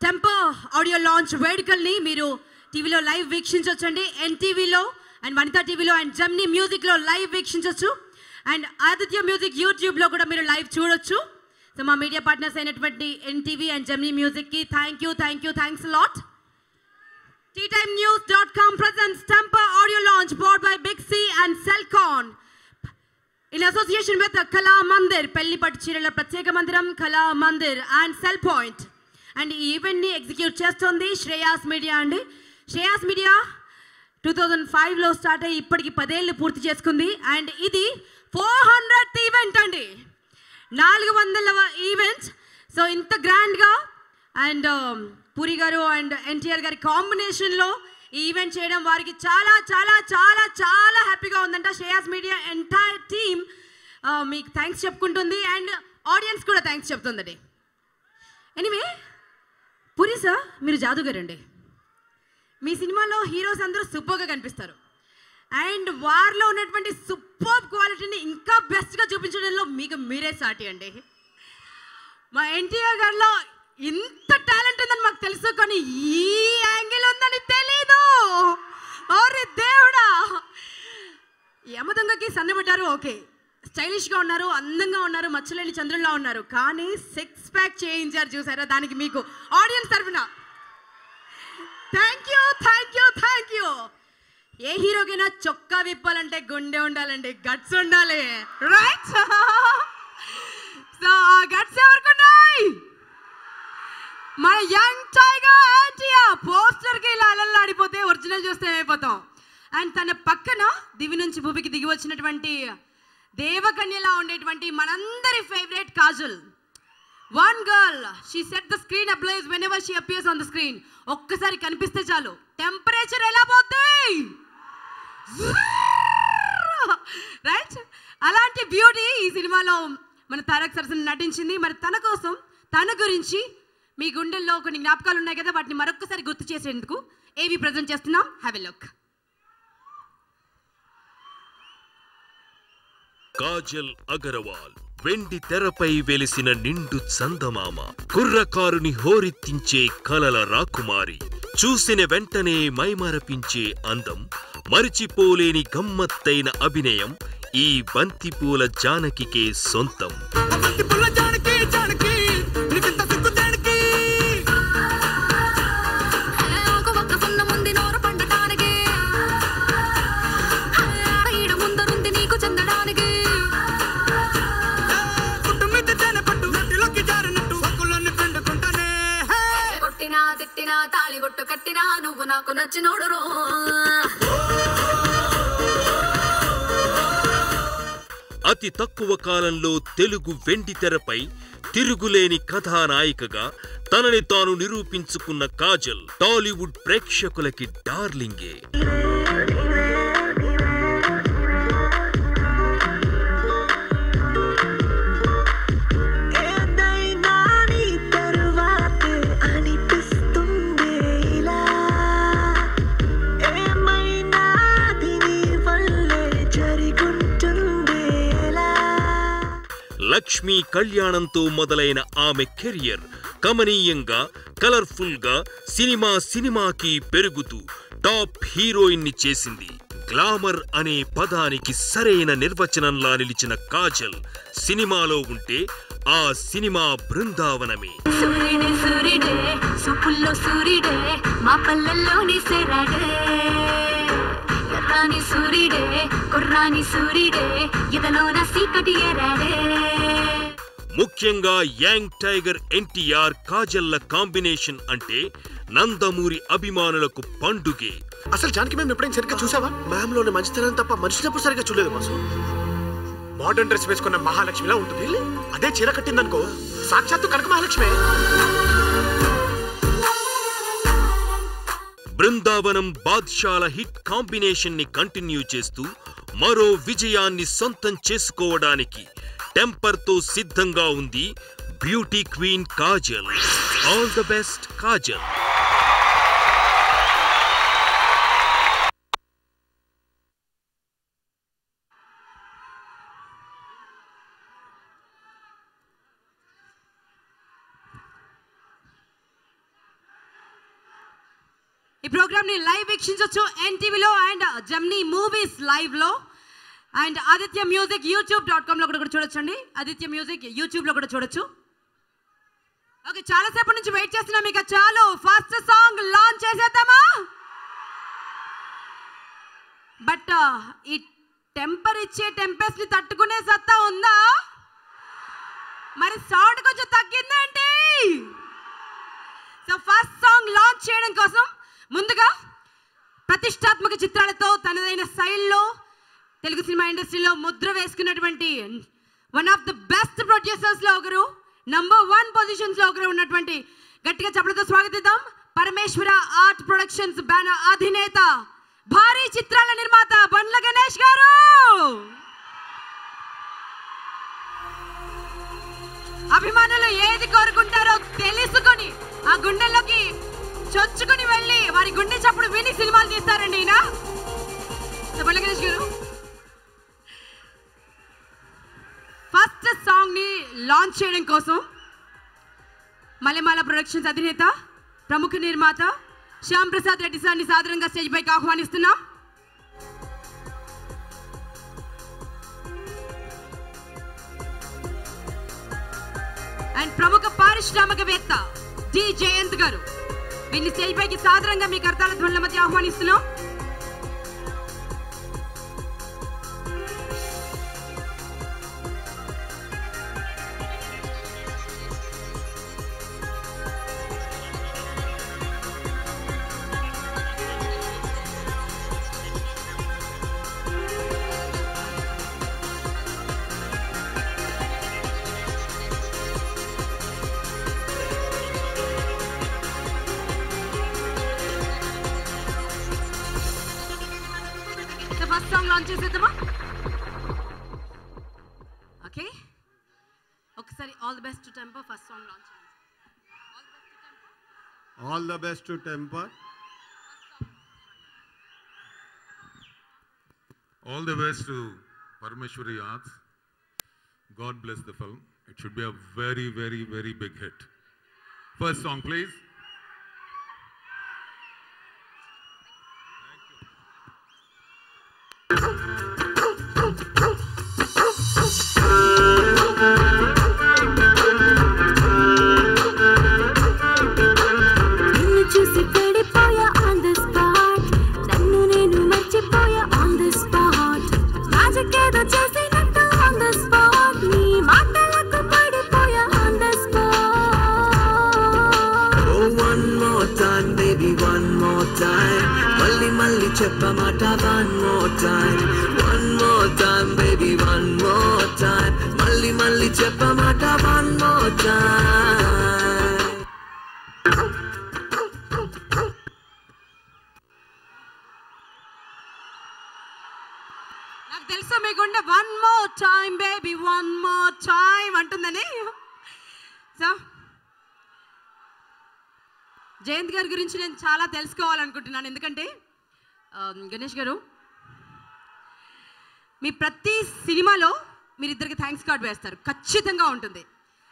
టెంపో ఆడియో లాంచ్ వేడుకల్ని మీరు టీవీలో లైవ్ వీక్షించవచ్చండి ఎన్టీవీలో అండ్ వనితా టీవీలో అండ్ జమ్ని మ్యూజిక్లో లైవ్ వీక్షించవచ్చు అండ్ ఆదిత్య మ్యూజిక్ యూట్యూబ్లో కూడా మీరు లైవ్ చూడొచ్చు. సో మా మీడియా పార్ట్నర్స్ అయినటువంటి ఎన్టీవీ అండ్ జమ్ని మ్యూజిక్కి thank you thank you thanks lot T time news dot com presents Temper audio launch powered by Big C and Celkon in association with Kala Mandir పెళ్ళిపట్టు చీరల ప్రత్యేక మందిరం Kala Mandir and Cell Point and ఈ ఈవెంట్ని execute చేస్తోంది Shreyas media అండి. Shreyas media two thousand ఫైవ్లో start అయ్యి ఇప్పటికి పదేళ్ళు పూర్తి చేసుకుంది. అండ్ ఇది ఫోర్ హండ్రెడ్ ఈవెంట్ అండి. నాలుగు వందల ఈవెంట్. సో ఇంత గ్రాండ్గా అండ్ um, పూరి గారు అండ్ ఎన్టీఆర్ గారి కాంబినేషన్లో ఈ ఈవెంట్ చేయడం వారికి చాలా చాలా చాలా చాలా హ్యాపీగా ఉందంట. శ్రేయాస్ మీడియా ఎంటైర్ టీమ్ మీకు థ్యాంక్స్ చెప్పుకుంటుంది. అండ్ ఆడియన్స్ కూడా థ్యాంక్స్ చెప్తుందండి. ఎనీవే పూరి సార్ మీరు జాదుగారండి. మీ సినిమాలో హీరోస్ అందరూ సూపర్గా కనిపిస్తారు. అండ్ వారిలో ఉన్నటువంటి సూపర్ క్వాలిటీని ఇంకా బెస్ట్గా చూపించడంలో మీకు మీరే సాటి అండి. మా ఎన్టీఆర్ గారిలో ఇంత టాలెంట్ ఉందని మాకు తెలుసు కానీ ఈ యాంగిల్ ఉందని తెలీదు. ఓరి దేవుడా! యమదొంగకి సన్నబడ్డారు ఓకే. స్టైలిష్గా ఉన్నారు అందంగా ఉన్నారు మచ్చలేని చంద్రుల్లో ఉన్నారు కానీ సిక్స్ ప్యాక్ చేయించారు చూసారా? దానికి మీకు ఆడియన్స్ తరఫున thank you thank you thank you ఏ హీరోకైనా చొక్కా విప్పాలంటే గుండె ఉండాలండి గట్స్ ఉండాలి. రైట్ సో ఆ గట్స్ ఎవరికున్నాయి మన యంగ్ టైగర్ ఆంటియా. పోస్టర్కి ఇలా అలల్లాడిపోతే ఒరిజినల్ చూస్తే అయిపోతాం అండ్ తన పక్కన దివి నుంచి భూమికి దిగి వచ్చినటువంటి దేవకన్యలా ఉండేటువంటి మనందరి favourite Kajal. One girl she set the screen ablaze whenever she appears on the screen ఒక్కసారి కనిపిస్తే చాలు. టెంపరేచర్ ఎలా పోతాయి? రైట్ అలాంటి బ్యూటీ ఈ సినిమాలో మన తారక్ సరసన నటించింది. మరి తన కోసం తన గురించి మీ గుండెల్లో కొన్ని జ్ఞాపకాలు ఉన్నాయి కదా వాటిని మరొకసారి గుర్తు చేసేందుకు ఏవి ప్రజెంట్ చేస్తున్నాం? Have a look Kajal Agarwal వెండి తెరపై వెలిసిన నిండు చందమామ కుర్రకారుని హోరెత్తించే కలల రాకుమారి చూసిన వెంటనే మైమరపించే అందం మరిచిపోలేని గమ్మత్తైన అభినయం ఈ బంతిపూల జానకికే సొంతం. బొట్టు నువ్వు నాకు నచ్చినోడు అతి తక్కువ కాలంలో తెలుగు వెండి తెరపై తిరుగులేని కథానాయికగా తనని తాను నిరూపించుకున్న కాజల్ టాలీవుడ్ ప్రేక్షకులకి డార్లింగే. లక్ష్మీ కళ్యాణంతో మొదలైన ఆమె కెరియర్ కమనీయంగా కలర్ఫుల్గా సినిమా సినిమాకి పెరుగుతూ టాప్ హీరోయిన్ని చేసింది. గ్లామర్ అనే పదానికి సరైన నిర్వచనంలా నిలిచిన కాజల్ సినిమాలో ఉంటే ఆ సినిమా బృందావనమే. సూర్యుడే సూపుల్లో మా పల్లెల్లోని సెరాడే. ఎర్రాని సూర్యుడే కుర్రాని సూర్యుడే ఇదలోన సీకటి ఎరాడే ముఖ్యంగా యాంగ్ టైగర్ ఎన్టీఆర్ కాజల్ల కాంబినేషన్ అంటే నందమూరి అభిమానులకు పండుగే అసలు జానకి మేము ఎప్పుడైనా సరిగ్గా చూసావా మ్యామ్లోని మంచితనం తప్ప మనిషినప్పుడు సరిగ్గా చూడలేదు మాసు మోడర్న్ డ్రెస్ వేసుకున్న మహాలక్ష్మిలా ఉంటుంది అదే చీర కట్టిందనుకో సాక్షాత్తు కనక మహాలక్ష్మి బృందావనం బాద్షాల హిట్ కాంబినేషన్ని కంటిన్యూ చేస్తూ మరో విజయాన్ని సొంతం చేసుకోవడానికి టెంపర్తో సిద్ధంగా ఉంది beauty queen Kajal. All the best Kajal. ఈ ప్రోగ్రామ్ని లైవ్ వీక్షించవచ్చు ఎన్టీవీలో అండ్ జమ్నీ మూవీస్ లైవ్లో and Aditya music YouTube dot కామ్లో కూడా చూడొచ్చండి. ఆదిత్య మ్యూజిక్ యూట్యూబ్లో కూడా చూడొచ్చు. ఓకే చాలా సేపటి నుంచి వెయిట్ చేస్తున్నాం ఇక చాలు. ఫస్ట్ సాంగ్ లాంచ్ చేసేద్దామా? బట్ ఈ టెంపర్ ఇచ్చే టెంపెస్ట్ని తట్టుకునే సత్తా ఉందా? మరి సౌండ్ కొంచెం తగ్గిందేంటి సో ఫస్ట్ సాంగ్ లాంచ్ చేయడం కోసం ముందుగా ప్రతిష్టాత్మక చిత్రాలతో తనదైన శైలిలో తెలుగు సినిమా ఇండస్ట్రీలో ముద్ర వేసుకున్నటువంటి వన్ ఆఫ్ ద బెస్ట్ ప్రొడ్యూసర్స్లో ఒకరు నంబర్ వన్ పొజిషన్స్లో ఒకరు ఉన్నటువంటి గట్టిగా చెప్పలతో స్వాగతిద్దాం. పరమేశ్వర ఆర్ట్ ప్రొడక్షన్స్ బ్యానర్ అధినేత భారీ చిత్రాల నిర్మాత బండ్ల గణేష్ గారు! అభిమానులు ఏది కోరుకుంటారో తెలుసుకొని ఆ గుండెల్లోకి చొచ్చుకుని వెళ్ళి వారి గుండె చప్పుడు విని సినిమాలు తీస్తారండి ఈయన. గణేష్ గారు. ఫస్ట్ సాంగ్ని లాంచ్ చేయడం కోసం మలెమాల ప్రొడక్షన్స్ అధినేత ప్రముఖ నిర్మాత శ్యామ్ ప్రసాద్ రెడ్డి సార్ని సాధారణంగా స్టేజ్ పైకి ఆహ్వానిస్తున్నాం. అండ్ ప్రముఖ పారిశ్రామికవేత్త డి జయంత్ గారు. వీళ్ళు స్టేజ్ పైకి సాధారణంగా మీ కర్తాల ధ్వనుల మధ్య ఆహ్వానిస్తున్నాం the best to temper. All the best to Parameshwari Arts. God bless the film. It should be a very, very, very big hit. First song, please. Love one more time. One more time, baby, one more time. మళ్ళీ మళ్ళీ చెప్పమాట one more time. నాకు తెలుసు మీకుండే one more time baby one more time అంటుందని so Jayanth గారి గురించి నేను చాలా తెలుసుకోవాలనుకుంటున్నాను ఎందుకంటే గణేష్ గారు మీ ప్రతి సినిమాలో మీరు ఇద్దరికి థ్యాంక్స్ కార్డ్ వేస్తారు. ఖచ్చితంగా ఉంటుంది.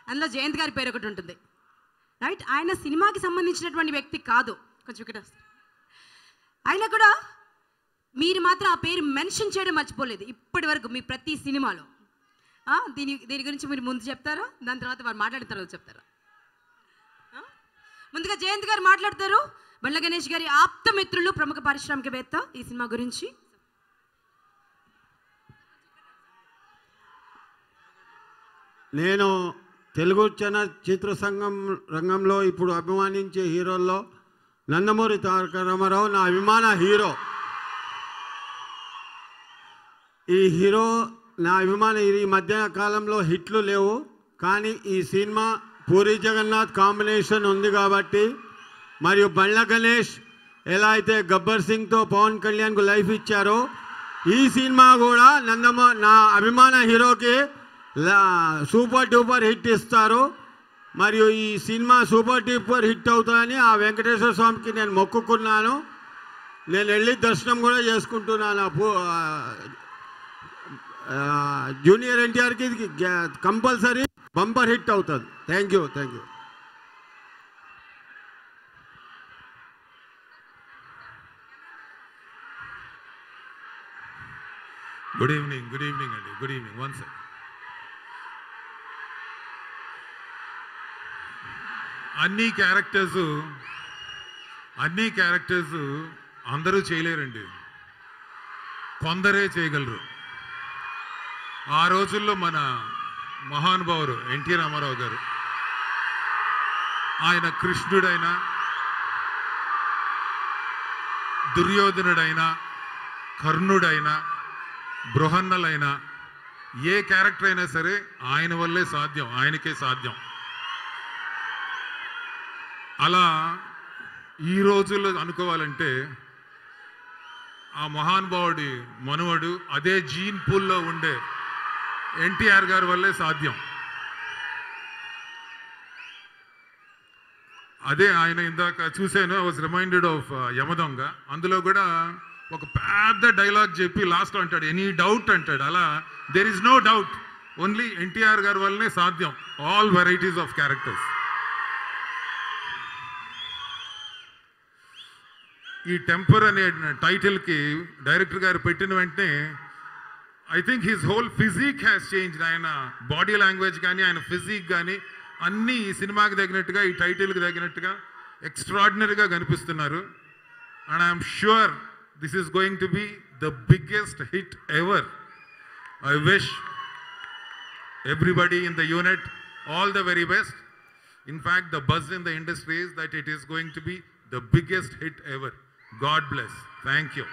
అందులో జయంత్ గారి పేరు ఒకటి ఉంటుంది. రైట్ ఆయన సినిమాకి సంబంధించినటువంటి వ్యక్తి కాదు. కొంచెం ఇక్కడ అయినా కూడా మీరు మాత్రం ఆ పేరు మెన్షన్ చేయడం మర్చిపోలేదు. ఇప్పటి వరకు మీ ప్రతి సినిమాలో. దీని దీని గురించి మీరు ముందు చెప్తారా? దాని తర్వాత వారు మాట్లాడిన తర్వాత చెప్తారా? ముందుగా జయంత్ గారు మాట్లాడతారు. బండ్ల గణేష్ గారి ఆప్త మిత్రులు ప్రముఖ పారిశ్రామికవేత్త ఈ సినిమా గురించి. నేను తెలుగు చలనచిత్ర సంఘం రంగంలో ఇప్పుడు అభిమానించే హీరోల్లో నందమూరి తారక రామారావు నా అభిమాన హీరో. ఈ హీరో నా అభిమాన ఈ మధ్య కాలంలో హిట్లు లేవు. కానీ ఈ సినిమా పూరి జగన్నాథ్ కాంబినేషన్ ఉంది కాబట్టి మరియు బండ్ల గణేష్ ఎలా అయితే గబ్బర్ సింగ్తో పవన్ కళ్యాణ్కు లైఫ్ ఇచ్చారో ఈ సినిమా కూడా నందమ నా అభిమాన హీరోకి లా- సూపర్ డూపర్ హిట్ ఇస్తారు మరియు ఈ సినిమా సూపర్ డూపర్ హిట్ అవుతుందని ఆ వెంకటేశ్వర స్వామికి నేను మొక్కుకున్నాను నేను వెళ్ళి దర్శనం కూడా చేసుకుంటున్నాను ఆ పూ- ఆ, జూనియర్ ఎన్టీఆర్కి కంపల్సరీ బంపర్ హిట్ అవుతుంది thank you thank you good evening good evening అండి గుడ్ ఈవినింగ్ వన్ సెకండ్ అన్ని క్యారెక్టర్స్ అన్ని క్యారెక్టర్స్ అందరూ చేయలేరండి. కొందరే చేయగలరు. ఆ రోజుల్లో మన మహానుభావుడు ఎన్టీ రామారావు గారు ఆయన కృష్ణుడైనా దుర్యోధనుడైనా కర్ణుడైనా బృహన్నలైనా ఏ క్యారెక్టర్ అయినా సరే ఆయన వల్లే సాధ్యం ఆయనకే సాధ్యం. అలా ఈ రోజుల్లో అనుకోవాలంటే ఆ మహానుభావుడి మనువడు అదే జీన్ పూల్లో ఉండే ఎన్టీఆర్ గారి వల్లే సాధ్యం. అదే ఆయన ఇందాక చూశాను వాజ్ రిమైండెడ్ ఆఫ్ యమదొంగ. అందులో కూడా ఒక పెద్ద డైలాగ్ చెప్పి లాస్ట్లో అంటాడు ఎనీ డౌట్ అంటాడు. అలా there is no doubt only NTR గారి వల్లనే సాధ్యం. ఆల్ వెరైటీస్ ఆఫ్ క్యారెక్టర్స్ ఈ టెంపర్ అనే టైటిల్కి డైరెక్టర్ గారు పెట్టిన వెంటనే I think his whole physique has change ఆయన బాడీ లాంగ్వేజ్ కానీ ఆయన ఫిజిక్ కానీ అన్నీ ఈ సినిమాకి తగినట్టుగా ఈ టైటిల్కి తగినట్టుగా ఎక్స్ట్రాడినరీగా కనిపిస్తున్నారు. And I'm sure this is going to be the biggest hit ever I wish everybody in the unit all the very best in fact the buzz in the industries that it is going to be the biggest hit ever God bless thank you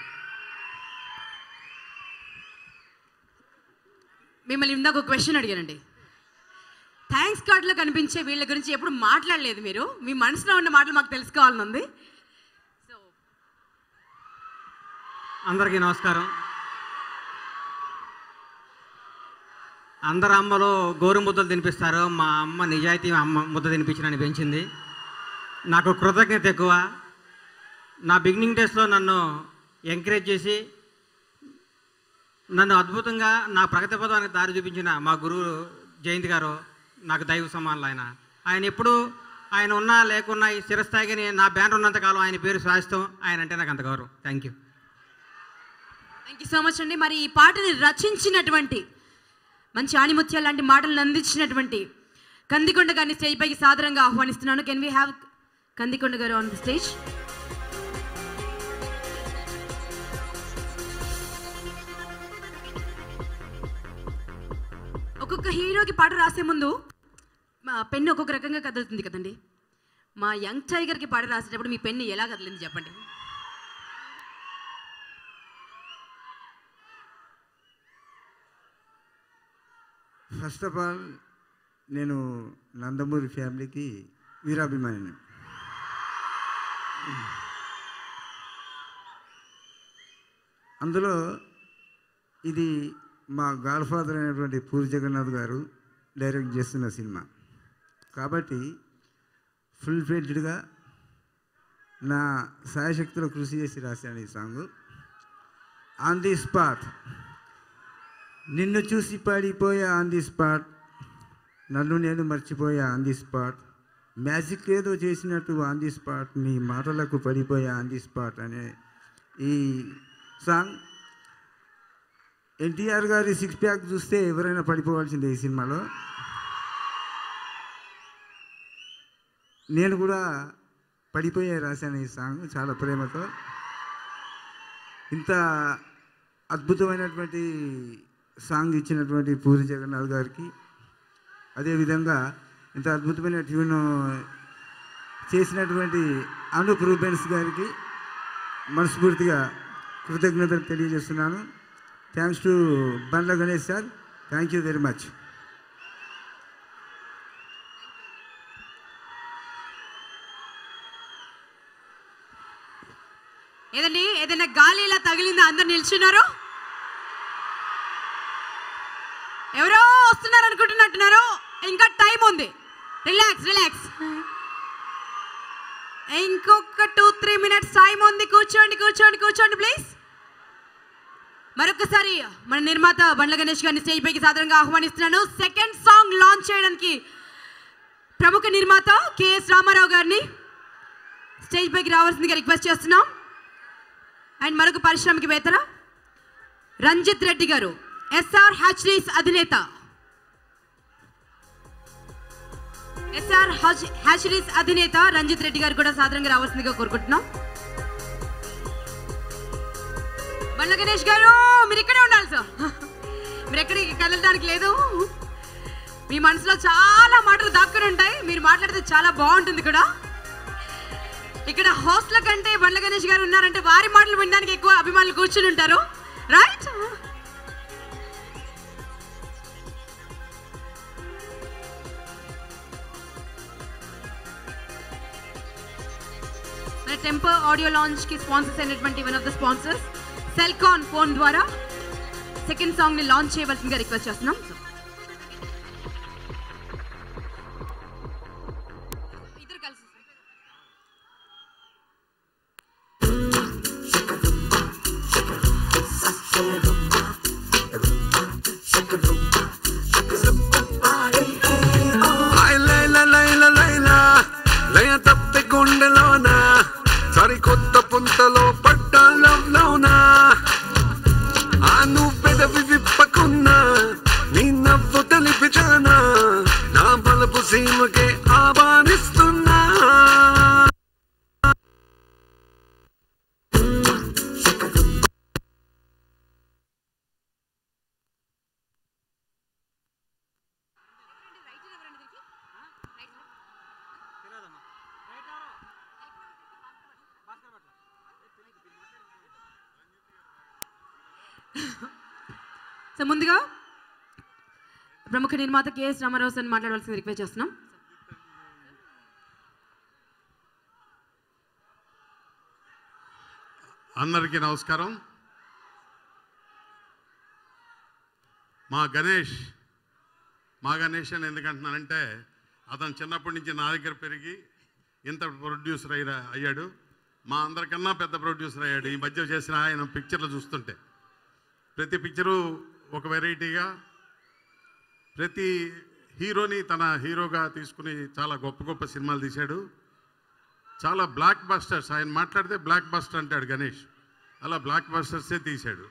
మిమ్మల్ని ఇందాక ఒక question అడిగానండి. Thanks కార్డ్లో కనిపించే వీళ్ళ గురించి ఎప్పుడు మాట్లాడలేదు మీరు. మీ మనసులో ఉన్న మాటలు మాకు తెలుసుకోవాలని ఉంది అందరికీ నమస్కారం. అందరు అమ్మలు గోరు ముద్దలు తినిపిస్తారు. మా అమ్మ నిజాయితీ అమ్మ ముద్ద తినిపించినని పెంచింది. నాకు కృతజ్ఞత ఎక్కువ. నా బిగినింగ్ డేస్లో నన్ను ఎంకరేజ్ చేసి నన్ను అద్భుతంగా నా ప్రగతి పదానికి దారి చూపించిన మా గురువు జయంతి గారు నాకు దైవ సమానులు ఆయన. ఆయన ఎప్పుడు ఆయన ఉన్నా లేకున్నా ఈ చిరస్థాయిగా నా బ్యానర్ ఉన్నంతకాలం ఆయన పేరు శాశ్వతం ఆయన అంటే నాకు అంత గౌరవం. Thank you thank you so much అండి. మరి ఈ పాటని రచించినటువంటి మంచి ఆణిముత్యాలు లాంటి మాటలను అందించినటువంటి కందికొండ గారిని స్టేజ్ పైకి సాదరంగా ఆహ్వానిస్తున్నాను. కెన్ వీ హ్యావ్ కందికొండ గారు ఆన్ ది స్టేజ్ ఒక్కొక్క హీరోకి పాట రాసే ముందు మా పెన్ను ఒక్కొక్క రకంగా కదులుతుంది కదండి. మా యంగ్ టైగర్కి పాట రాసేటప్పుడు మీ పెన్ను ఎలా కదిలింది చెప్పండి. ఫస్ట్ ఆఫ్ ఆల్ నేను నందమూరి ఫ్యామిలీకి వీరాభిమానిని. అందులో ఇది మా గాడ్ ఫాదర్ అయినటువంటి పూరి జగన్నాథ్ గారు డైరెక్ట్ చేస్తున్న సినిమా. కాబట్టి ఫుల్ ఫ్లెడ్జ్డ్గా నా సాయశక్తిలో కృషి చేసి రాశాను ఈ సాంగ్. ఆన్ ది స్పాట్ నిన్ను చూసి పాడిపోయా ఆన్ ది స్పాట్ నన్ను నేను మర్చిపోయా ఆన్ ది స్పాట్ మ్యాజిక్ ఏదో చేసినట్టు ఆన్ ది స్పాట్ నీ మాటలకు పడిపోయా ఆన్ ది స్పాట్ అనే ఈ సాంగ్ ఎన్టీఆర్ గారి సిక్స్ ప్యాక్ చూస్తే ఎవరైనా పడిపోవాల్సిందే ఈ సినిమాలో. నేను కూడా పడిపోయే రాశాను ఈ సాంగ్ చాలా ప్రేమతో. ఇంత అద్భుతమైనటువంటి సాంగ్ ఇచ్చినటువంటి పూరి జగన్నాథ్ గారికి. అదేవిధంగా ఇంత అద్భుతమైన ట్యూన్ చేసినటువంటి అనూప్ రూబెన్స్ గారికి మనస్ఫూర్తిగా కృతజ్ఞతలు తెలియజేస్తున్నాను. Thanks to Bandla Ganesh sir. Thank you very much. ఏదండి? ఏదైనా గాలి ఇలా తగిలిందా? అందరు నిల్చున్నారు? ఎవరో వస్తున్నారు అనుకుంటున్నట్టున్నారు ఇంకా టైం ఉంది. Relax relax. ఇంకొక టూ త్రీ మినిట్స్ టైం ఉంది. కూర్చోండి కూర్చోండి కూర్చోండి ప్లీజ్ మరొకసారి మన నిర్మాత బండ్ల గణేష్ గారిని స్టేజ్ పైకి సాధారణంగా ఆహ్వానిస్తున్నాను. సెకండ్ సాంగ్ లాంచ్ చేయడానికి ప్రముఖ నిర్మాత కెఎస్ రామారావు గారిని స్టేజ్ పైకి రావాల్సిందిగా రిక్వెస్ట్ చేస్తున్నాం. అండ్ మరొక పారిశ్రామికవేత్తల రంజిత్ రెడ్డి గారు. ఎస్ఆర్ హ్యాచరీస్ అధినేత. ఎస్ఆర్ హ్యాచరీస్ అధినేత రంజిత్ రెడ్డి గారు కూడా సాధారణంగా రావాల్సిందిగా కోరుకుంటున్నాం. బండ్ల గణేష్ గారు మీరు ఇక్కడే ఉండాలి సార్. మీరు ఎక్కడికి కదలడానికి లేదు. మీ మనసులో చాలా మాటలు దాక్కుని ఉంటాయి. మీరు మాట్లాడితే చాలా బాగుంటుంది కూడా. ఇక్కడ హోస్ట్ల కంటే బండ్ల గణేష్ గారు ఉన్నారంటే వారి మాటలు వినడానికి ఎక్కువ అభిమానులు కూర్చుని ఉంటారు. రైట్ మన టెంపర్ ఆడియో లాంచ్కి స్పాన్సర్స్ అయినటువంటి one of the sponsors Celkon phone ద్వారా సెకండ్ సాంగ్ని లాంచ్ చేయవలసిందిగా రిక్వెస్ట్ చేస్తున్నాం. ప్రముఖ నిర్మాత కెఎస్ రామారావు సార్ మాట్లాడవలసింది రిక్వెస్ట్ చేస్తున్నాం. అందరికీ నమస్కారం. మా గణేష్ మా గణేష్ అని ఎందుకంటున్నానంటే అతను చిన్నప్పటి నుంచి నా దగ్గర పెరిగి ఇంత ప్రొడ్యూసర్ అయ్యా అయ్యాడు. మా అందరికన్నా పెద్ద ప్రొడ్యూసర్ అయ్యాడు. ఈ మధ్య చేసిన ఆయన పిక్చర్లు చూస్తుంటే ప్రతి పిక్చరు ఒక వెరైటీగా ప్రతి హీరోని తన హీరోగా తీసుకుని చాలా గొప్ప గొప్ప సినిమాలు తీశాడు. చాలా బ్లాక్ బస్టర్స్ ఆయన మాట్లాడితే బ్లాక్ బస్టర్ అంటాడు గణేష్. అలా బ్లాక్ బస్టర్సే తీశాడు.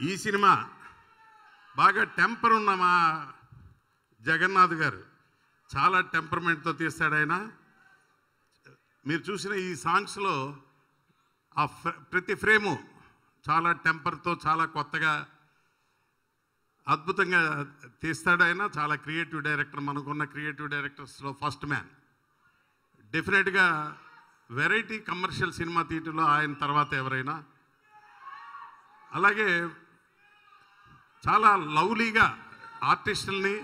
ఈ సినిమా బాగా టెంపర్ ఉన్న మా జగన్నాథ్ గారు చాలా టెంపర్మెంట్తో తీస్తాడు ఆయన. మీరు చూసిన ఈ సాంగ్స్లో ఆ ప్రతి ఫ్రేము చాలా టెంపర్తో చాలా కొత్తగా అద్భుతంగా తీస్తాడు ఆయన. చాలా క్రియేటివ్ డైరెక్టర్ మనకున్న క్రియేటివ్ డైరెక్టర్స్లో ఫస్ట్ మ్యాన్ డెఫినెట్గా వెరైటీ కమర్షియల్ సినిమా తీయటంలో ఆయన తర్వాత ఎవరైనా. అలాగే చాలా లవ్లీగా ఆర్టిస్టుల్ని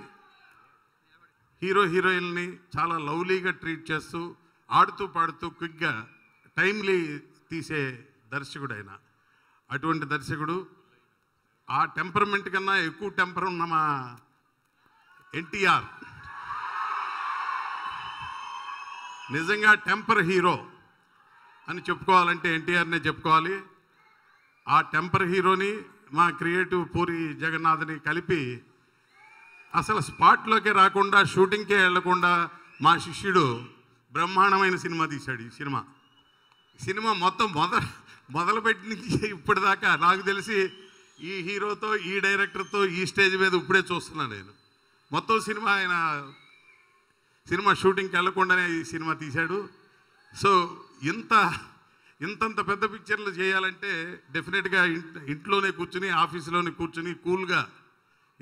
హీరో హీరోయిన్ని చాలా లవ్లీగా ట్రీట్ చేస్తూ ఆడుతూ పాడుతూ క్విక్గా టైమ్లీ తీసే దర్శకుడు ఆయన. అటువంటి దర్శకుడు ఆ టెంపర్మెంట్ కన్నా ఎక్కువ టెంపర్ ఉన్న మా ఎన్టీఆర్. నిజంగా టెంపర్ హీరో అని చెప్పుకోవాలంటే ఎన్టీఆర్నే చెప్పుకోవాలి. ఆ టెంపర్ హీరోని మా క్రియేటివ్ పూరి జగన్నాథ్ని కలిపి అసలు స్పాట్లోకి రాకుండా షూటింగ్కే వెళ్ళకుండా మా శిష్యుడు బ్రహ్మాండమైన సినిమా తీశాడు ఈ సినిమా. సినిమా మొత్తం మొదల మొదలుపెట్టి నుంచి ఇప్పటిదాకా. నాకు తెలిసి ఈ హీరోతో ఈ డైరెక్టర్తో ఈ స్టేజ్ మీద ఇప్పుడే చూస్తున్నాను నేను. మొత్తం సినిమా ఆయన సినిమా షూటింగ్కి వెళ్ళకుండానే ఈ సినిమా తీశాడు. సో ఇంత ఇంతంత పెద్ద పిక్చర్లు చేయాలంటే డెఫినెట్గా ఇంట్ ఇంట్లోనే కూర్చుని ఆఫీసులోనే కూర్చుని కూల్గా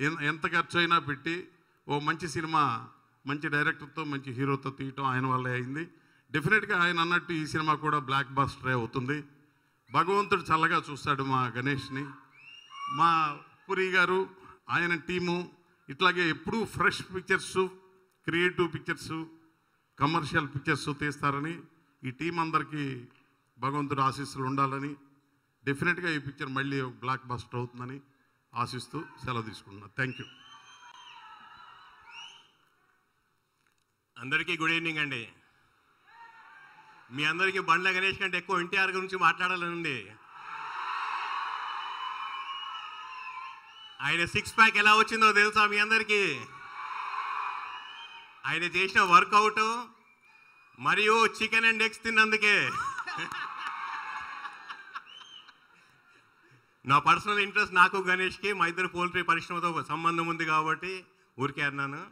ఎంత ఖర్చు అయినా పెట్టి ఓ మంచి సినిమా మంచి డైరెక్టర్తో మంచి హీరోతో తీయటం ఆయన వల్లే అయింది. డెఫినెట్గా ఆయన అన్నట్టు ఈ సినిమా కూడా బ్లాక్ బాస్టరే అవుతుంది. భగవంతుడు చల్లగా చూస్తాడు మా గణేష్ని. మా పురి గారు ఆయన టీము ఇట్లాగే ఎప్పుడూ fresh pictures creative pictures commercial pictures తీస్తారని ఈ టీం అందరికీ భగవంతుడు ఆశీస్సులు ఉండాలని డెఫినెట్గా ఈ పిక్చర్ మళ్ళీ బ్లాక్ బస్టర్ అవుతుందని ఆశిస్తూ సెలవు తీసుకుంటున్నాను థ్యాంక్ యూ అందరికీ గుడ్ ఈవినింగ్ అండి. మీ అందరికీ బండ్ల గణేష్ కంటే ఎక్కువ ఎన్టీఆర్ గురించి మాట్లాడాలని ఉంది. ఆయన సిక్స్ ప్యాక్ ఎలా వచ్చిందో తెలుసా మీ అందరికీ? ఆయన చేసిన వర్కౌట్ మరియు చికెన్ అండ్ ఎగ్స్ తిన్నందుకే. నా పర్సనల్ ఇంట్రెస్ట్ నాకు గణేష్కి మా ఇద్దరు పోల్ట్రీ పరిశ్రమతో సంబంధం ఉంది కాబట్టి ఊరికే అన్నాను.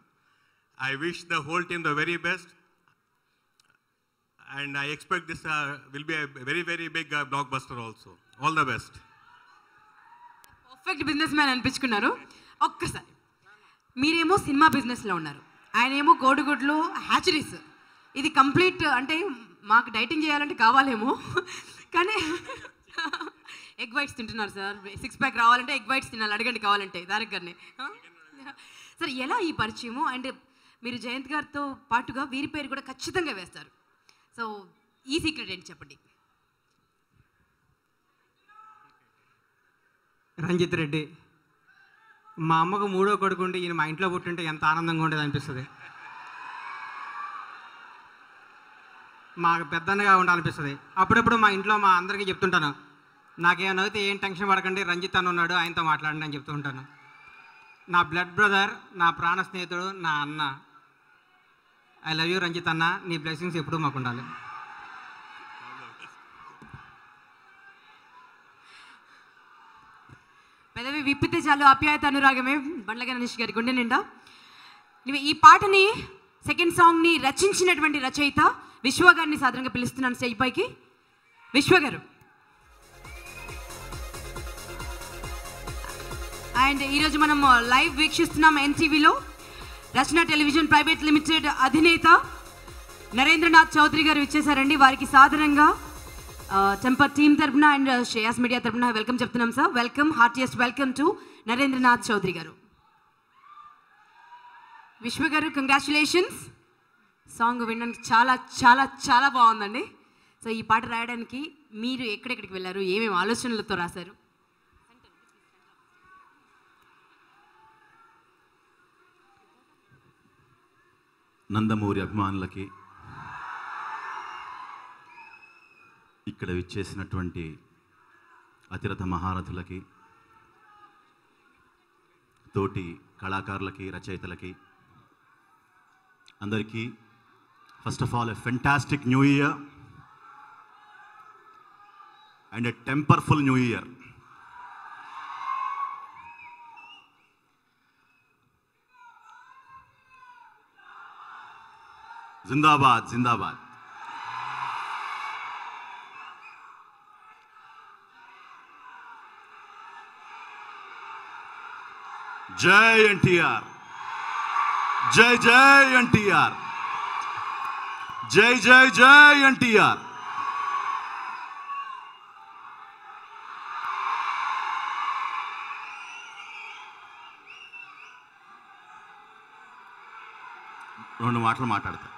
I wish the whole team the very best and I expect this will be very very big blockbuster also all the best perfect businessman అనిపించుకున్నారు. ఒక్కసారి. మీరేమో సినిమా బిజినెస్లో ఉన్నారు. ఆయన ఏమో కోడిగుడ్లు హ్యాచరీస్ ఇది కంప్లీట్ అంటే మాకు డైటింగ్ చేయాలంటే కావాలేమో. కానీ ఎగ్ వైట్స్ తింటున్నారు సార్. సిక్స్ ప్యాక్ రావాలంటే ఎగ్ వైట్స్ తినాలి. అడగండి కావాలంటే దానికి గారిని సార్ ఎలా ఈ పరిచయము? అండ్ మీరు జయంత్ గారితో పాటుగా వీరి పేరు కూడా ఖచ్చితంగా వేస్తారు. సో ఈ సీక్రెట్ ఏంటి చెప్పండి? రంజిత్ రెడ్డి. మా అమ్మకు మూడో కొడుకు ఉండి ఈయన మా ఇంట్లో పుట్టింటే ఎంత ఆనందంగా ఉండేది అనిపిస్తుంది. మాకు పెద్దన్నగా ఉండాలనిపిస్తుంది. అప్పుడప్పుడు మా ఇంట్లో మా అందరికీ చెప్తుంటాను. నాకేమైనా అయితే ఏం టెన్షన్ పడకండి రంజిత్ అని ఉన్నాడు ఆయనతో మాట్లాడండి అని చెప్తూ ఉంటాను. నా బ్లడ్ బ్రదర్ నా ప్రాణ స్నేహితుడు నా అన్న. ఐ లవ్ యూ రంజిత్ అన్న. నీ బ్లెస్సింగ్స్ ఎప్పుడూ మాకు ఉండాలి. పెదవి విప్పితే చాలు ఆప్యాయత అనురాగమే. బండ్ల గణేష్ గారి గుండె నిండా. ఈ పాటని సెకండ్ సాంగ్ని రచించినటువంటి రచయిత విశ్వ గారిని సాధారణంగా పిలుస్తున్నాను స్టేజ్ పైకి. విశ్వ గారు. అండ్ ఈరోజు మనం లైవ్ వీక్షిస్తున్నాం ఎన్టీవీలో. రచన టెలివిజన్ ప్రైవేట్ లిమిటెడ్ అధినేత నరేంద్రనాథ్ చౌదరి గారు ఇచ్చేశారండి. వారికి సాధారణంగా టెంపర్ టీమ్ తరపున అండ్ శ్రేయాస్ మీడియా తరపున వెల్కమ్ చెప్తున్నాం sir. Welcome heartiest welcome to Narendranath Chowdary గారు. విశ్వ గారు కంగ్రాచులేషన్స్ సాంగ్ వినడానికి చాలా చాలా చాలా బాగుందండి. సో ఈ పాట రాయడానికి మీరు ఎక్కడెక్కడికి వెళ్ళారు? ఏమేమి ఆలోచనలతో రాశారు? నందమూరి అభిమానులకి ఇక్కడ విచ్చేసినటువంటి అతిరథ మహారథులకి తోటి కళాకారులకి రచయితలకి అందరికీ first of all a fantastic new year and a టెంపర్ఫుల్ new year జిందాబాద్ జిందాబాద్ జై ఎన్టీఆర్. జై జై ఎన్టీఆర్. జై జై జై ఎన్టీఆర్. రెండు మాటలు మాట్లాడతా.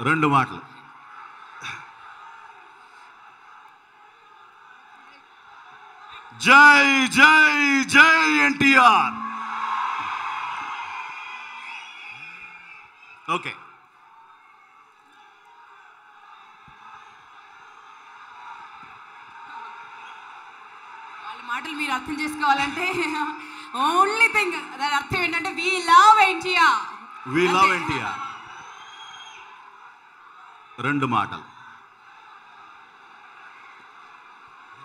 రెండు మాటలు. జై జై జై ఎన్టీఆర్. ఓకే. వాళ్ళ మాటలు మీరు అర్థం చేసుకోవాలంటే ఓన్లీ థింగ్ దాని అర్థం ఏంటంటే we love NTR we love NTR రెండు మాటలు.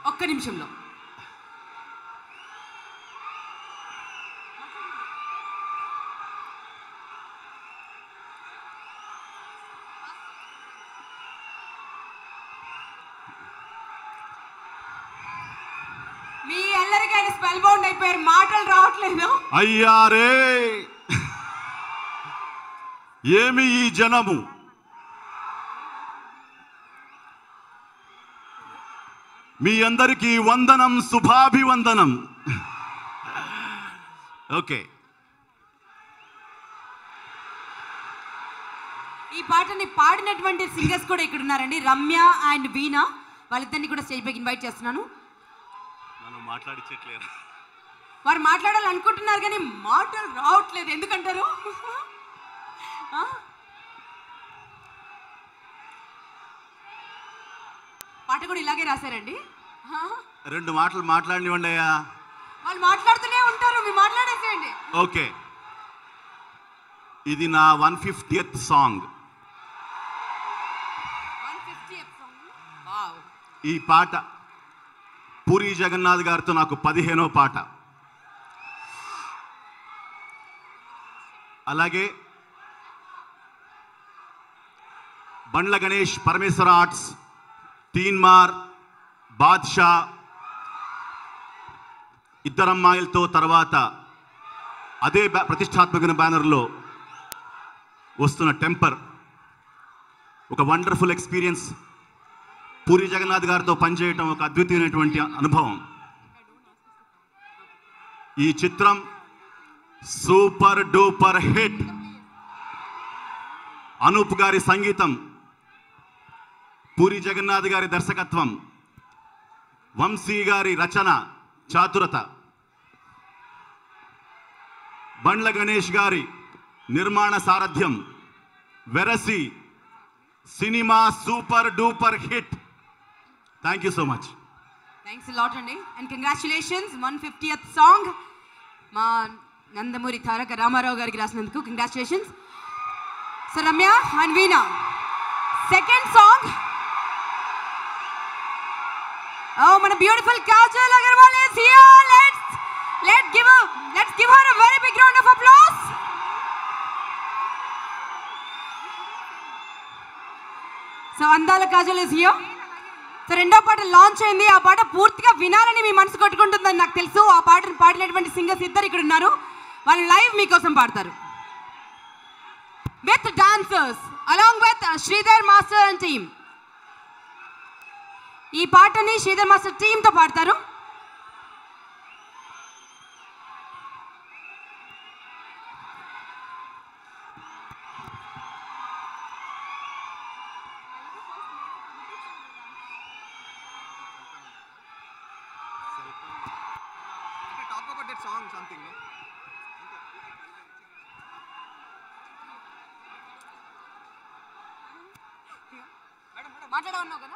ఒక్క నిమిషంలో మీ అందరికీ ఆయన అయిపోయారు మాటలు రావట్లేదు అయ్యారే ఏమి ఈ జనము? మీ అందరికీ వందనం శుభాభివందనం. ఓకే. ఈ పాటని పాడినటువంటి సింగర్స్ కూడా ఇక్కడ ఉన్నారండి రమ్య అండ్ వీణా. వాళ్ళిద్దరిని కూడా స్టేజ్ పైకి ఇన్వైట్ చేస్తున్నాను. నన్ను మాట్లాడించట్లేదు వారు మాట్లాడాలనుకుంటున్నారు కానీ మాటలు రావట్లేదు. ఎందుకంటారు? పాట కూడా ఇలాగే రాశారండి? రెండు మాటలు మాట్లాడినివ్వండి అయ్యా. వాళ్ళు మాట్లాడుతూనే ఉంటారు. మీరు మాట్లాడేసేయండి. ఓకే. ఇది నా వన్ ఫిఫ్టీయత్ సాంగ్. ఈ పాట పూరి జగన్నాథ్ గారితో నాకు పదిహేనో పాట. అలాగే బండ్ల గణేష్ పరమేశ్వర ఆర్ట్స్ తీన్మార్ బాద్షా ఇద్దరమ్మాయిలతో తర్వాత అదే బ్యా- ప్రతిష్టాత్మక బ్యానర్లో వస్తున్న టెంపర్. ఒక వండర్ఫుల్ ఎక్స్పీరియన్స్. పూరి జగన్నాథ్ గారితో పనిచేయటం ఒక అద్వితీయమైనటువంటి అనుభవం. ఈ చిత్రం సూపర్ డూపర్ హిట్ అనూప్ గారి సంగీతం పూరి జగన్నాథ్ గారి దర్శకత్వం వంశీ గారి రచన చాతురత బండ్ల గణేష్ గారి నిర్మాణ సారథ్యం వెరసి cinema super duper hit thank you so much thanks lot అండి and congratulations one fiftieth song మా నందమూరి తారక రామారావు గారికి రాసినందుకు congratulations so Ramya and Veena second song ఓ మన beautiful Kajal Agarwal is here let's let give let's give her a very big round of applause so అందాల Kajal is here so రెండో పాట launch అయింది. ఆ పాట పూర్తిగా వినాలని మీ మనసు కొట్టుకుంటుందని నాకు తెలుసు. ఆ పాటను పాడినటువంటి సింగర్స్ ఇద్దరు ఇక్కడ ఉన్నారు. వాళ్ళు లైవ్ మీకోసం పాడతారు. With dancers along with Sridhar master and team ఈ పాటని శ్రీధర్ మాస్టర్ టీంతో పాడతారు. మాట్లాడమన్నావు కదా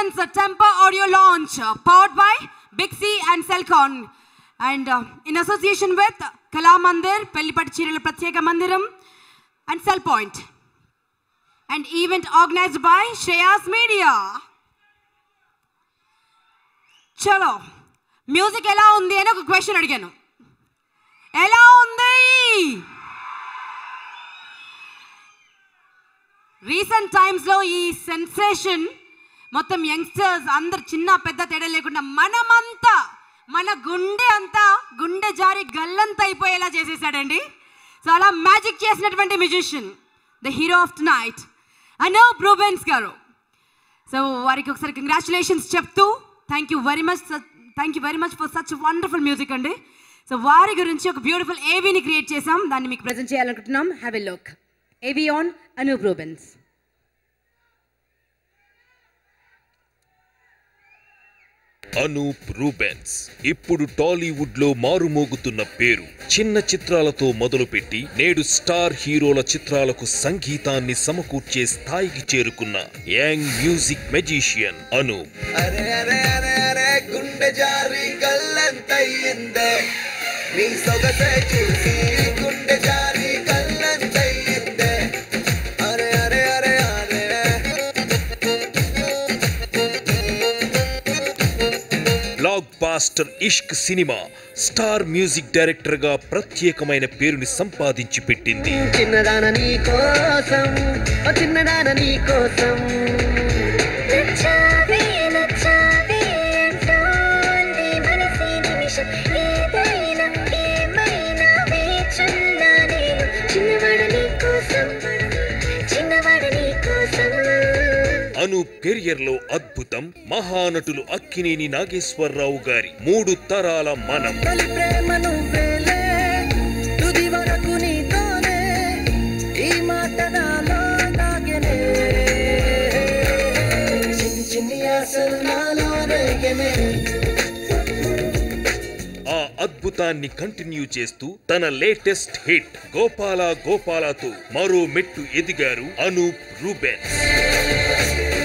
టీటైమ్న్యూస్.com presents Temper audio launch powered by Bixi and Celcon and uh, in association with Kala Mandir, Pellipatti Chirala Pratyeka Mandiram and Cellpoint. And event organized by Shreyas Media. చలో music ఎలా ఉంది అని ఒక క్వశ్చన్ అడిగాను ఎలా ఉంది రీసెంట్ టైమ్స్లో ఈ సెన్సేషన్ మొత్తం యంగ్స్టర్స్ అందరు చిన్న పెద్ద తేడా లేకుండా మనమంతా మన గుండె అంతా గుండె జారి గల్లంత అయిపోయేలా చేసేసాడండి. సో అలా మ్యాజిక్ చేసినటువంటి musician the hero of night. Anoop Rubens గారు. సో వారికి ఒకసారి కంగ్రాచులేషన్స్ చెప్తూ thank you very much thank you very much for such wonderful music అండి. సో వారి గురించి ఒక బ్యూటిఫుల్ ఏవీని క్రియేట్ చేసాం దాన్ని మీకు ప్రజెంట్ చేయాలనుకుంటున్నాం. Have a look AV on Anoop Rubens Anoop Rubens. ఇప్పుడు టాలీవుడ్లో మారుమోగుతున్న పేరు. చిన్న చిత్రాలతో మొదలుపెట్టి నేడు స్టార్ హీరోల చిత్రాలకు సంగీతాన్ని సమకూర్చే స్థాయికి చేరుకున్న యాంగ్ మ్యూజిక్ మెజీషియన్ అనూప్ గుండె నీ master Ishq cinema star music డైరెక్టర్గా ప్రత్యేకమైన పేరుని సంపాదించి పెట్టింది. చిన్నదాన నీ కోసం చిన్నదాన నీ కోసం. అను కెరియర్లో అద్భుతం మహానటులు అక్కినేని నాగేశ్వరరావు గారి మూడు తరాల మనం. ఆ అద్భుతాన్ని కంటిన్యూ చేస్తూ తన లేటెస్ట్ హిట్ గోపాల గోపాలతో మరో మెట్టు ఎదిగారు అనూప్ రూబెన్స్.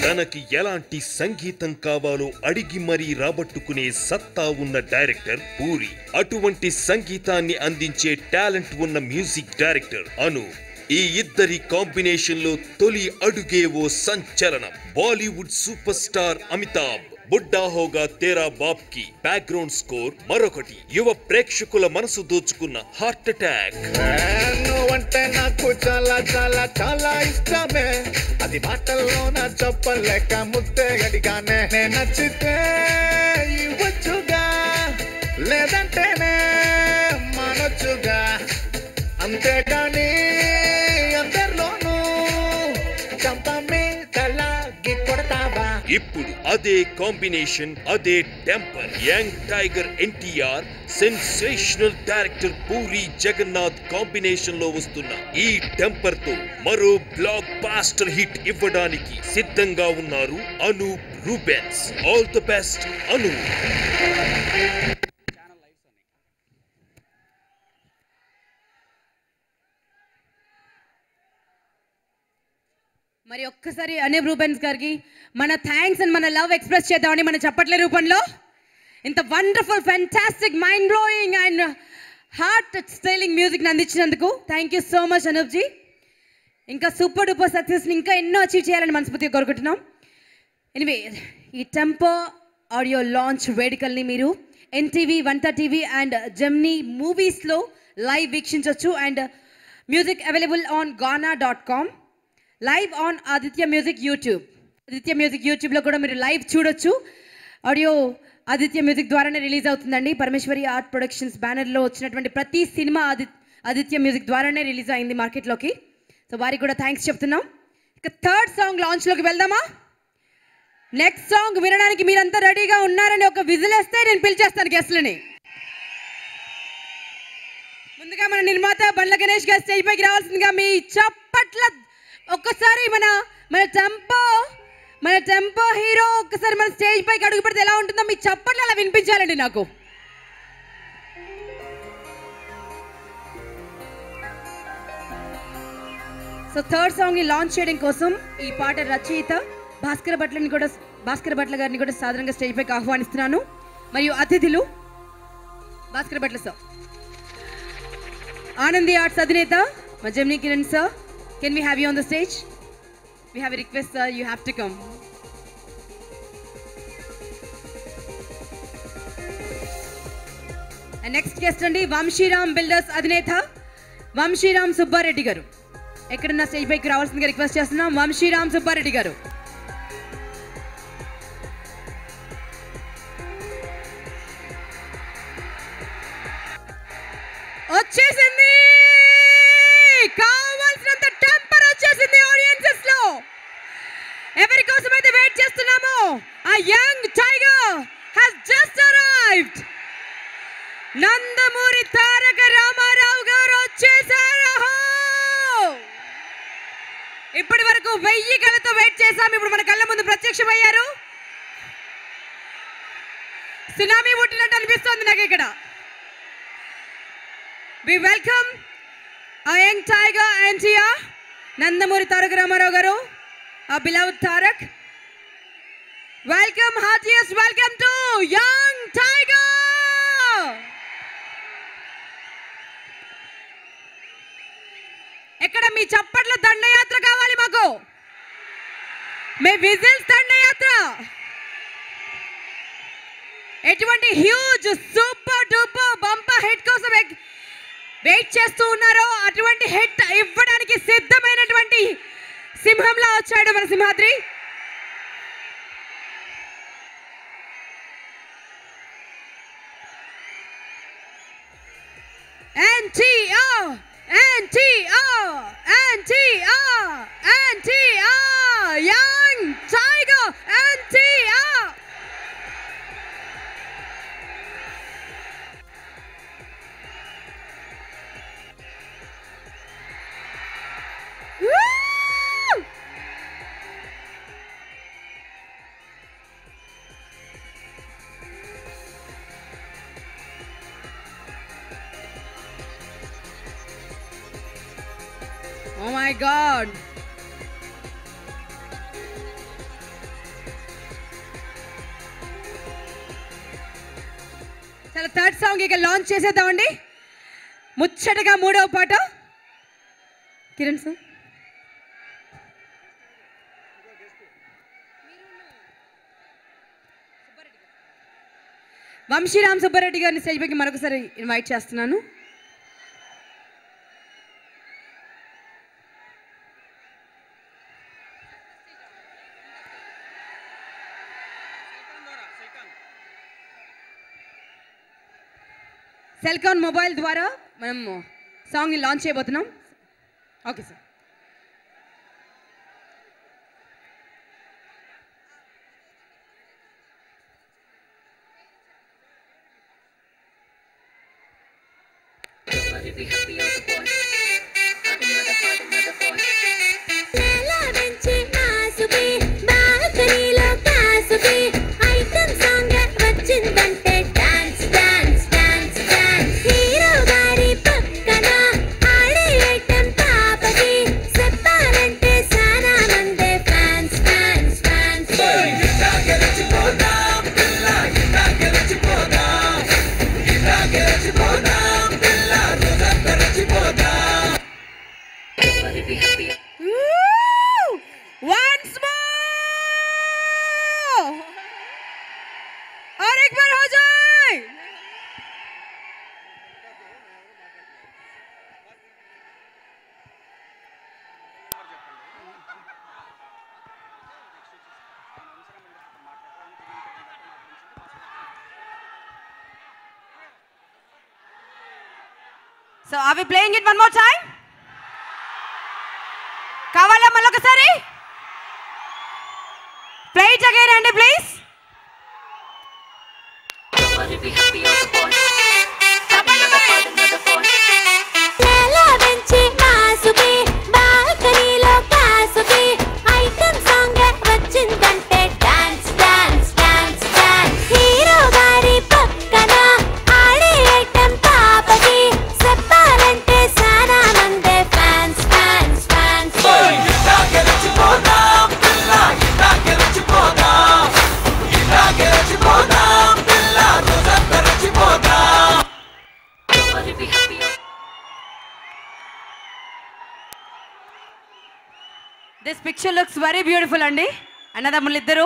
తనకి ఎలాంటి సంగీతం కావాలో అడిగి మరీ రాబట్టుకునే సత్తా ఉన్న డైరెక్టర్ పూరి. అటువంటి సంగీతాన్ని అందించే టాలెంట్ ఉన్న మ్యూజిక్ డైరెక్టర్ అను. ఈ ఇద్దరి కాంబినేషన్లో తొలి అడుగే ఓ సంచలనం. Bollywood super star Amitabh. Budda హోగా తేరా బాప్కి బ్యాక్గ్రౌండ్ స్కోర్ మరొకటి. యువ ప్రేక్షకుల మనసు దోచుకున్న హార్ట్ అటాక్ అంటే నాకు చాలా చాలా చాలా ఇష్టమే. అది మాటల్లో నా చెప్పలేక ముద్దే గడిగానే. నచ్చితే ఇవ్వచ్చుగా. లేదంటేనే మానొచ్చుగా. అంతేగాని ఇప్పుడు అదే కాంబినేషన్ అదే Temper young tiger NTR sensational director Puri Jagannadh కాంబినేషన్లో వస్తున్న ఈ టెంపర్తో మరో బ్లాక్ బాస్టర్ హిట్ ఇవ్వడానికి సిద్ధంగా ఉన్నారు Anoop Rubens. All the best Anoop మరి ఒక్కసారి అనీబ్ రూబెన్స్ గారికి మన థ్యాంక్స్ అండ్ మన లవ్ ఎక్స్ప్రెస్ చేద్దామని మన చప్పట్ల రూపంలో. ఇంత wonderful fantastic mind blowing and heart styling మ్యూజిక్ని అందించినందుకు thank you so much Anoop ji ఇంకా సూపర్ డూపర్ సక్సెస్ని ఇంకా ఎన్నో అచీవ్ చేయాలని మనస్ఫూర్తిగా కోరుకుంటున్నాం. ఎనివే ఈ టెంపో ఆడియో లాంచ్ వేడుకల్ని మీరు ఎన్టీవీ వంట టీవీ అండ్ జెమ్నీ మూవీస్లో live వీక్షించవచ్చు and music available on Gaana dot com live on Aditya music YouTube. Aditya music యూట్యూబ్లో కూడా మీరు లైవ్ చూడొచ్చు. ఆడియో ఆదిత్య మ్యూజిక్ ద్వారానే రిలీజ్ అవుతుందండి. పరమేశ్వరి ఆర్ట్ ప్రొడక్షన్స్ బ్యానర్లో వచ్చినటువంటి ప్రతి సినిమా ఆది ఆదిత్య మ్యూజిక్ ద్వారానే రిలీజ్ అయింది మార్కెట్లోకి. సో వారికి కూడా థ్యాంక్స్ చెప్తున్నాం. ఇక థర్డ్ సాంగ్ లాంచ్లోకి వెళ్దామా? నెక్స్ట్ సాంగ్ వినడానికి మీరంతా రెడీగా ఉన్నారని ఒక విజిల్ వేస్తే నేను పిలిచేస్తాను గెస్ట్లని ముందుగా మన నిర్మాత బండ్ల గణేష్ గారు స్టేజ్ పైకి రావాల్సిందిగా మీ చప్పట్ల ఒక్కసారి మన మన టెంపో మన టెంపో హీరో ఒక్కసారి మన స్టేజ్ పైకి అడుగు పెడితే ఎలా ఉంటుందో మీ చప్పట్లు అలా వినిపించాలండి నాకు. సో థర్డ్ సాంగ్ లాంచ్ చేయడం కోసం ఈ పాట రచయిత భాస్కర్ భట్లని కూడా భాస్కర్ భట్ల గారిని కూడా సాధారణంగా స్టేజ్ పైకి ఆహ్వానిస్తున్నాను. మరియు అతిథులు భాస్కర్ భట్ల సార్. ఆనంది ఆర్ట్స్ అధినేత మా Kiran sir can we have you on the stage we have request sir you have to come next guest అండి వంశీరామ్ బిల్డర్స్ అధినేత వంశీరామ్ సుబ్బారెడ్డి గారు. ఎక్కడన్నా స్టేజ్ పైకి రావాల్సిందిగా రిక్వెస్ట్ చేస్తున్నాం వంశీరామ్ సుబ్బారెడ్డి గారు. వచ్చేసింది కావాల్సినంత టెంపర్ వచ్చేసింది ఆడియన్సెస్లో ఎవరి కోసం అయితే వెయిట్ చేస్తున్నామో ఆ young tiger has just arrived Nandamuri Taraka Rama Rao గారు వచ్చేసారు ఇప్పటి వరకు వెయ్యి కళ్ళతో వెయిట్ చేశాం. ఇప్పుడు మన కళ్ళ ముందు ప్రత్యక్షమయ్యారు. సునామీ పుట్టినట్టు అనిపిస్తోంది నాకు ఇక్కడ. వి వెల్కమ్ ఆ యంగ్ టైగర్ ఎన్టీఆర్ నందమూరి తారక రామారావు గారు ఆ beloved Tarak welcome heartiest welcome to young tiger ఎక్కడ మీ చప్పట్ల దండయాత్ర కావాలి మాకు? మీ విజిల్స్ దండయాత్ర ఎటువంటి huge super duper bumper hit కోసం వెయిట్ చేస్తూ ఉన్నారో అటువంటి హిట్ ఇవ్వడానికి సిద్ధమైనటువంటి సింహంలా వచ్చాడు మన Simhadri. NTO NTO NTO NTO యా Tiger and TR. Oh my god! చాలా థర్డ్ సాంగ్ ఇక లాంచ్ చేసేద్దామండి. ముచ్చటగా మూడవ పాట. కిరణ్ సార్. వంశీరామ్ సుబ్బారెడ్డి గారిని స్టేజ్ పైకి మరొకసారి ఇన్వైట్ చేస్తున్నాను. సెల్కాన్ మొబైల్ ద్వారా మనం సాంగ్ని లాంచ్ చేయబోతున్నాం. Okay sir. అన్నదమ్ములు ఇద్దరు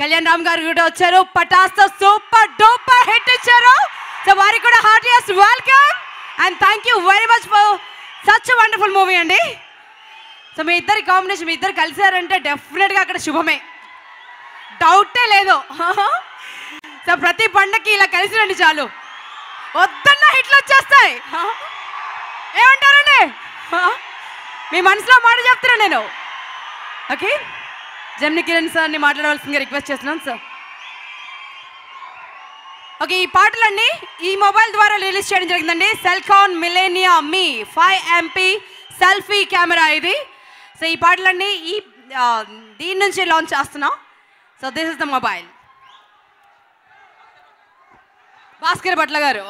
కళ్యాణ్ రామ్ గారు కూడా వచ్చారు. పటాస్త సూపర్ డూపర్ హిట్ ఇచ్చారు. సో వారికి కూడా heartiest welcome and thank you very much for such wonderful movie అండి. సో మీ ఇద్దరి కాంబినేషన్ మీ ఇద్దరు కలిసారంటే డెఫినెట్గా అక్కడ శుభమే. డౌటే లేదు. సో ప్రతి పండక్కి ఇలా కలిసి రండి చాలు. వద్దన్న హిట్లు వచ్చేస్తాయి. ఏమంటారండి? మీ మనసులో మాట చెప్తున్నా నేను. ఓకే జమ్ని కిరణ్ సార్ని మాట్లాడవలసిందిగా రిక్వెస్ట్ చేస్తున్నాను సార్ ఓకే ఈ పాటలన్నీ ఈ మొబైల్ ద్వారా రిలీజ్ చేయడం జరిగిందండి. సెల్కాన్ మిలేనియా మీ ఫైవ్ ఎంపీ సెల్ఫీ కెమెరా ఇది. సో ఈ పాటలన్నీ ఈ దీని నుంచి లాంచ్ చేస్తున్నాం. So this is the mobile Bhaskar Bhatla గారు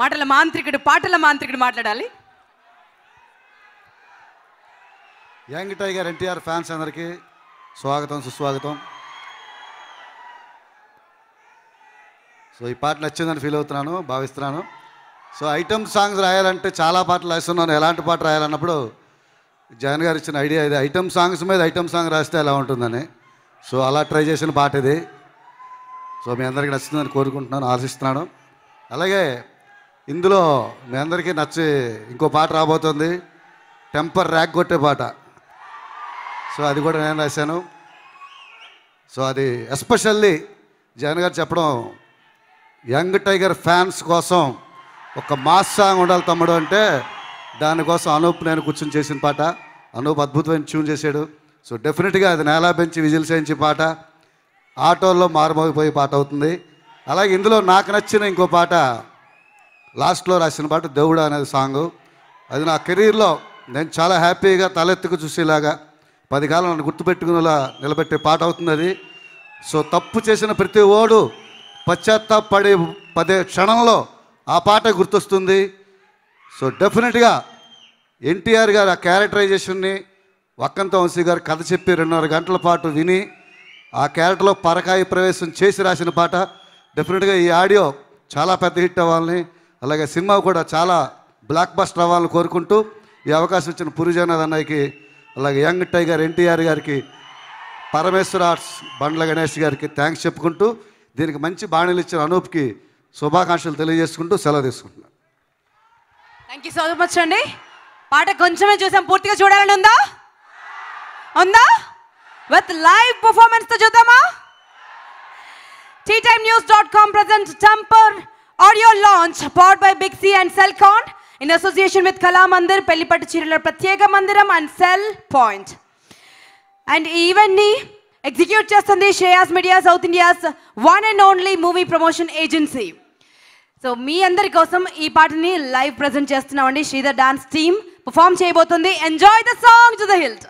మాటల మాంత్రికుడు పాటల మాంత్రికుడు మాట్లాడాలి. యంగ్ టైగర్ ఎన్టీఆర్ ఫ్యాన్స్ అందరికీ స్వాగతం సుస్వాగతం. సో ఈ పాట నచ్చిందని ఫీల్ అవుతున్నాను భావిస్తున్నాను. సో ఐటమ్ సాంగ్స్ రాయాలంటే చాలా పాటలు రాస్తున్నాను. ఎలాంటి పాట రాయాలన్నప్పుడు జగన్ గారు ఇచ్చిన ఐడియా ఇది. ఐటమ్ సాంగ్స్ మీద ఐటమ్ సాంగ్ రాస్తే ఎలా ఉంటుందని. సో అలా ట్రై చేసిన పాట ఇది. సో మీ అందరికీ నచ్చిందని కోరుకుంటున్నాను ఆశిస్తున్నాను. అలాగే ఇందులో మీ అందరికీ నచ్చి ఇంకో పాట రాబోతుంది. టెంపర్ ర్యాక్ కొట్టే పాట. సో అది కూడా నేను రాశాను. సో అది ఎస్పెషల్లీ జగన్ గారు చెప్పడం యంగ్ టైగర్ ఫ్యాన్స్ కోసం ఒక మాస్ సాంగ్ ఉండాలి తమ్ముడు అంటే దానికోసం అనూప్ నేను కూర్చొని చేసిన పాట. అనూప్ అద్భుతమైన ట్యూన్ చేశాడు. సో డెఫినెట్గా అది నేలా పెంచి విజిల్ చేయించి పాట. ఆటోల్లో మారుమోగిపోయే పాట అవుతుంది. అలాగే ఇందులో నాకు నచ్చిన ఇంకో పాట లాస్ట్లో రాసిన పాట దేవుడు అనేది సాంగ్. అది నా కెరీర్లో నేను చాలా హ్యాపీగా తలెత్తుకు చూసేలాగా పది కాలం గుర్తుపెట్టుకునేలా నిలబెట్టే పాట అవుతున్నది సో తప్పు చేసిన ప్రతి ఓడు పశ్చాత్తాపడే పదే క్షణంలో ఆ పాట గుర్తొస్తుంది. సో డెఫినెట్గా ఎన్టీఆర్ గారు ఆ క్యారెక్టరైజేషన్ని వక్కంత వంశీ గారు కథ చెప్పి రెండున్నర గంటల పాటు విని ఆ క్యారెక్టర్లో పరకాయ ప్రవేశం చేసి రాసిన పాట. డెఫినెట్గా ఈ ఆడియో చాలా పెద్ద హిట్ అవ్వాలని అలాగే సినిమా కూడా చాలా బ్లాక్ బస్టర్ అవ్వాలని కోరుకుంటూ ఈ అవకాశం ఇచ్చిన పురుజనాథ అన్నయ్యకి అలాగే యంగ్ టైగర్ ఎన్టీఆర్ గారికి పరమేశ్వర ఆర్ట్స్ బండ్ల గణేష్ గారికి థ్యాంక్స్ చెప్పుకుంటూ దీనికి మంచి బాణీలు ఇచ్చిన అనూప్కి శుభాకాంక్షలు తెలియజేసుకుంటూ సెలవు తీసుకుంటున్నాను. థ్యాంక్ యూ సో మచ్ అండి. పాట కొంచెమే చూసాం పూర్తిగా చూడాలని ఉందా? ఉందా? విత్ లైవ్ పర్ఫార్మెన్స్తో చూద్దామా? Tea time news dot com present Temper audio launch powered by Bixi and Celkon in association with Kalamandir పెళ్ళిపట్టు చీరల ప్రత్యేక మందిరం అండ్ సెల్ పాయింట్ అండ్ ఈవెంట్ని ఎగ్జిక్యూట్ చేస్తుంది Shreyas media South India's one and only movie promotion agency so మీ అందరి కోసం ఈ పాటని live present చేస్తున్నామండి శ్రీధర్ డాన్స్ టీమ్ పర్ఫామ్ చేయబోతుంది enjoy the song to the hilt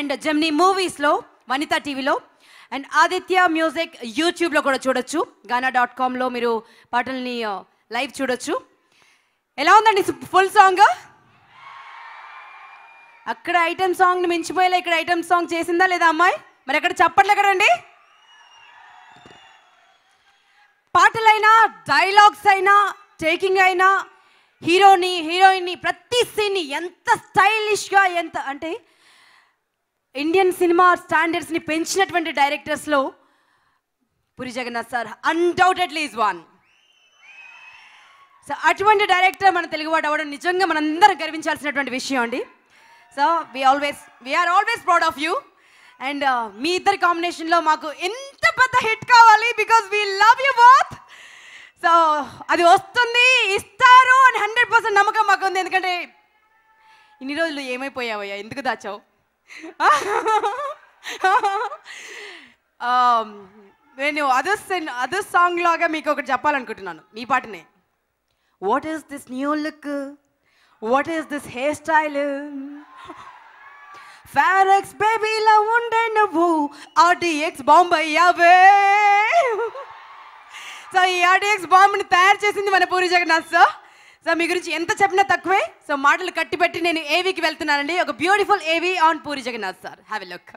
and Gemini మూవీస్లో వనిత టీవీలో అండ్ ఆదిత్య మ్యూజిక్ యూట్యూబ్లో కూడా చూడొచ్చు. గానా డాట్ కామ్లో మీరు పాటల్ని లైవ్ చూడొచ్చు. ఎలా ఉందండి ఫుల్ సాంగ్? అక్కడ ఐటమ్ సాంగ్ని మించిపోయేలా ఇక్కడ ఐటమ్ సాంగ్ చేసిందా లేదా అమ్మాయి? మరి అక్కడ చప్పట్లు ఎక్కడండి? పాటలైనా డైలాగ్స్ అయినా టేకింగ్ అయినా హీరోని హీరోయిన్ని ప్రతి సీన్ని ఎంత స్టైలిష్గా ఎంత అంటే ఇండియన్ సినిమా స్టాండర్డ్స్ని పెంచినటువంటి డైరెక్టర్స్లో Puri Jagannadh sir undoubtedly is one so అటువంటి డైరెక్టర్ మన తెలుగువాడు అవ్వడం నిజంగా మనందరం గర్వించాల్సినటువంటి విషయం అండి. So we always we are always proud of you and మీ ఇద్దరి కాంబినేషన్లో మాకు ఎంత పెద్ద హిట్ కావాలి because we love you both so అది వస్తుంది ఇస్తారు అని హండ్రెడ్ పర్సెంట్ నమ్మకం మాకు ఉంది ఎందుకంటే ఇన్ని రోజులు ఏమైపోయావయ్యా? ఎందుకు దాచావు? Um, నేను అదర్ అదర్ సాంగ్ లాగా మీకు ఒకటి చెప్పాలనుకుంటున్నాను. మీ పాటనే. What is this new look what is this hair style forex బేబీలో ఉండే నువ్వు. ఆర్టీఎక్స్ బాంబ్ అయ్యావే. సో ఈ ఆర్టీఎక్స్ బాంబ్ని తయారు చేసింది మన పూరి జగన్నాథ్ సార్ సో మీ గురించి ఎంత చెప్పినా తక్కువే. సో మాటలు కట్టిపెట్టి నేను ఏవీకి వెళ్తున్నానండి. ఒక beautiful AV on Puri Jagannadh sir. Have a look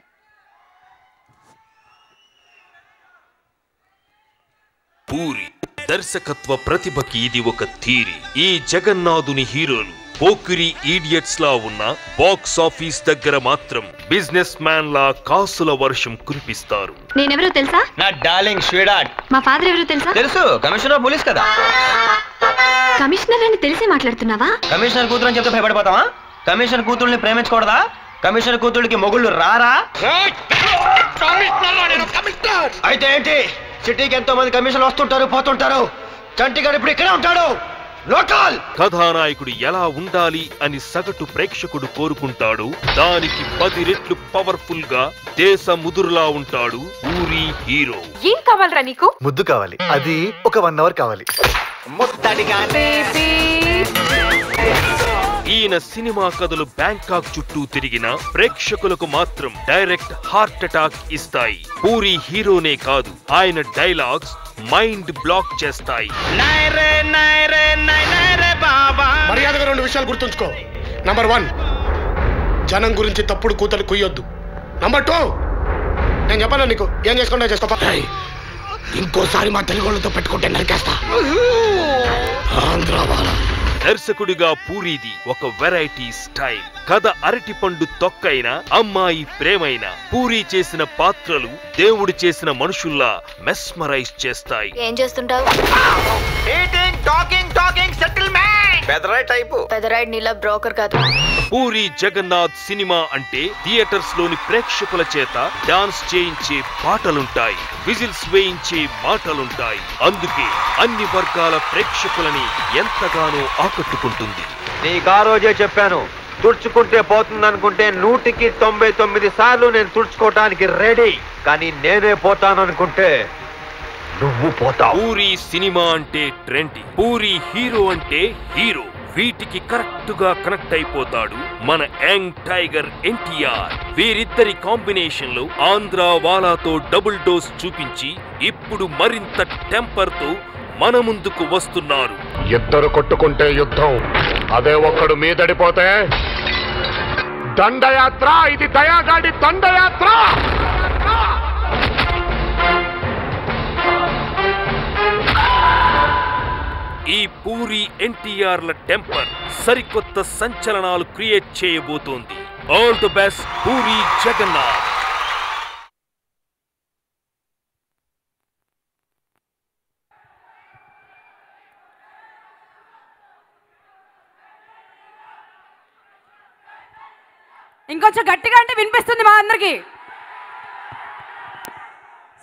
Puri దర్శకత్వ ప్రతిభకి ఇది ఒక థీరీ. ఈ జగన్నాథుని హీరోలు పోకిరి ఈడియట్స్ లా ఉన్న బాక్స్ ఆఫీస్ దగ్గర మాత్రం బిజినెస్ మ్యాన్ లా కాసుల వర్షం కురిపిస్తారు. నేనెవరో తెలుసా? నా డార్లింగ్ స్వీడార్ట్ మా ఫాదర్ ఎవరో తెలుసా? తెలుసు కమిషనర్ పోలీస్ కదా. కమిషనర్ అని తెలిసి మాట్లాడుతున్నావా? కమిషనర్ కూతురు అని చెప్తే భయపడిపోతావా? కమిషనర్ కూతుర్ని ప్రేమించకూడదా? కమిషనర్ కూతుళ్ళకి మొగుళ్ళు రారా? అయితే ఏంటి? సిటీకి ఎంతో మంది కమిషన్ వస్తుంటారు పోతుంటారు. చంటిగాడు ఇప్పుడు ఇక్కడే ఉంటాడు. లోకల్! కథానాయకుడు ఎలా ఉండాలి అని సగటు ప్రేక్షకుడు కోరుకుంటాడు. దానికి పది రెట్లు పవర్ఫుల్గా దేశ ముదురులా ఉంటాడు ఊరి హీరో. ఏం కావాలరా నీకు? ముద్దు కావాలి. అది ఒక వన్ అవర్ కావాలి. ఈయన సినిమా కథలు బ్యాంకాక్ చుట్టూ తిరిగిన ప్రేక్షకులకు మాత్రం డైరెక్ట్ హార్ట్ అటాక్ ఇస్తాయి. పూరి హీరోనే కాదు ఆయన డైలాగ్స్ మైండ్ బ్లాక్ చేస్తాయి. మర్యాదగా రెండు విషయాలు గుర్తుంచుకో. నంబర్ వన్ జనం గురించి తప్పుడు కూతలు కుయ్యొద్దు. నంబర్ టూ నేను చెప్పాను నీకు ఏం చేసుకుంటా చేసుకో ఇంకోసారి మా తెలుగు వాళ్ళతో పెట్టుకుంటే నరికేస్తా. ఆంధ్ర వాళ్ళ దర్శకుడిగా పూరీది ఒక వెరైటీ స్టైల్. కథ అరటిపండు తొక్కైన అమ్మాయి ప్రేమైన. పూరి చేసిన పాత్రలు దేవుడు చేసిన మనుషుల్లా మెస్మరైజ్ చేస్తాయి. ఏం చేస్తుంటావు? టాకింగ్ టాకింగ్ సెటిల్మెంట్ పెదరాయి టైపు. పెదరాయిడ్ నీలా బ్రోకర్ కాదు. పూరి జగన్నాథ్ సినిమా అంటే థియేటర్స్లోని ప్రేక్షకుల చేత డాన్స్ చేయించే పాటలుంటాయి. విజిల్స్ వేయించే మాటలుంటాయి. అందుకే అన్ని వర్గాల ప్రేక్షకులని ఎంతగానో ఆకట్టుకుంటుంది. నీకు ఆ రోజే చెప్పాను తుడుచుకుంటే పోతుంది అనుకుంటే నూటికి తొంభై తొమ్మిది సార్లు నేను తుడుచుకోవటానికి రెడీ. కానీ నేనే పోతాను అనుకుంటే నువ్వు పోతావు. పూరి సినిమా అంటే ట్రెండ్. పూరి హీరో అంటే హీరో. వీటికి కరెక్ట్గా కనెక్ట్ అయిపోతాడు మన యంగ్ టైగర్ ఎన్టీఆర్. వీరిద్దరి కాంబినేషన్లో ఆంధ్ర వాలాతో డబుల్ డోస్ చూపించి ఇప్పుడు మరింత టెంపర్తో మన ముందుకు వస్తున్నారు. ఇద్దరు కొట్టుకుంటే యుద్ధం. అదే ఒక్కడు మీదడిపోతే? దండయాత్ర ఇది దయాగాడి దండయాత్ర! ఈ పూరి ఎన్టీఆర్ల టెంపర్ సరికొత్త సంచలనాలు క్రియేట్ చేయబోతోంది. All the best Puri Jagannadh. ఇంకొంచెం గట్టిగా అంటే వినిపిస్తుంది మా అందరికి.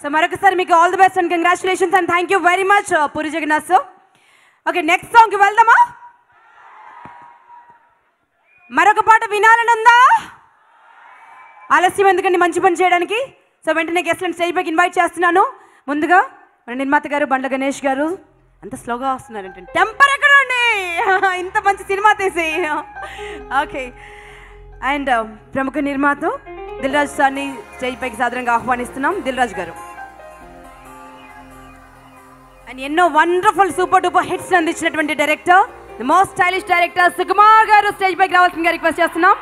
సో మరొకసారి మీకు all the best and congratulations and thank you very much Puri Jagannadh sir okay next సాంగ్కి వెళ్దామా? మరొక పాట వినాలని ఉందా ఆలస్యం ఎందుకండి మంచి పని చేయడానికి? సో వెంటనే గెస్ట్లను స్టేజ్ పైకి ఇన్వైట్ చేస్తున్నాను. ముందుగా మన నిర్మాత గారు బండ్ల గణేష్ గారు. అంత స్లోగా వస్తున్నారంటే టెంపర్ ఎక్కడండి? ఇంత మంచి సినిమా తీసి. ఓకే అండ్ uh, ప్రముఖ నిర్మాత దిల్ రాజు సార్ని స్టేజ్ పైకి సాధారణంగా ఆహ్వానిస్తున్నాం. దిల్ రాజు గారు. అండ్ ఎన్నో వండర్ఫుల్ సూపర్ డూపర్ హిట్స్ అందించినటువంటి director the most stylish director Sukumar గారు స్టేజ్ పైకి రావాల్సిందిగా రిక్వెస్ట్ చేస్తున్నాం.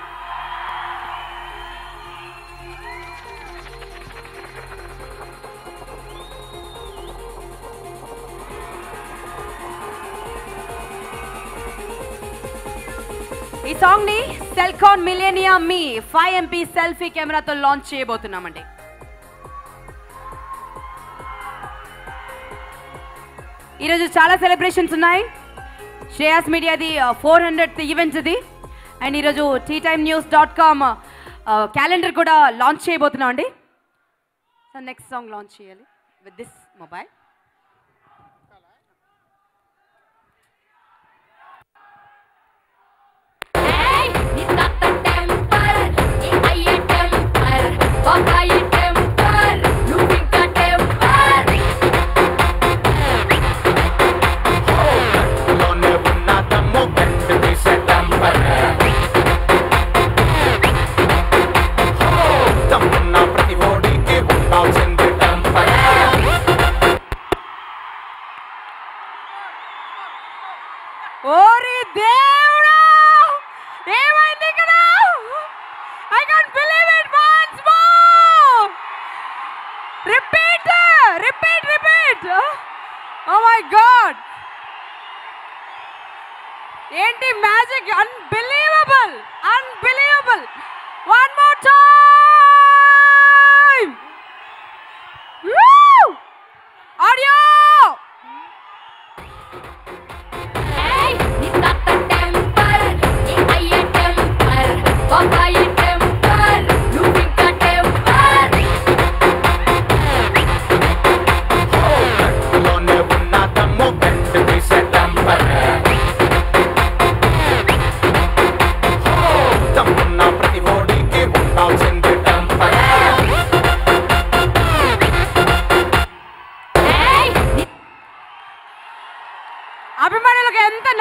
ఈ సాంగ్ని సెల్కాన్ మిలేనియా మీ ఫైవ్ ఎంపీ సెల్ఫీ కెమెరాతో లాంచ్ చేయబోతున్నామండి. ఈరోజు చాలా సెలబ్రేషన్స్ ఉన్నాయి. శ్రేయాస్ మీడియాది ఫోర్ హండ్రెడ్ ఈవెంట్స్ ఇది. అండ్ ఈరోజు tea time news dot com calendar కూడా లాంచ్ చేయబోతున్నాం అండి. సో నెక్స్ట్ సాంగ్ లాంచ్ చేయాలి with this mobile Bye. Repeat oh my god ఏంటి magic? Unbelievable unbelievable one more time audio అభిమానులకు ఎంత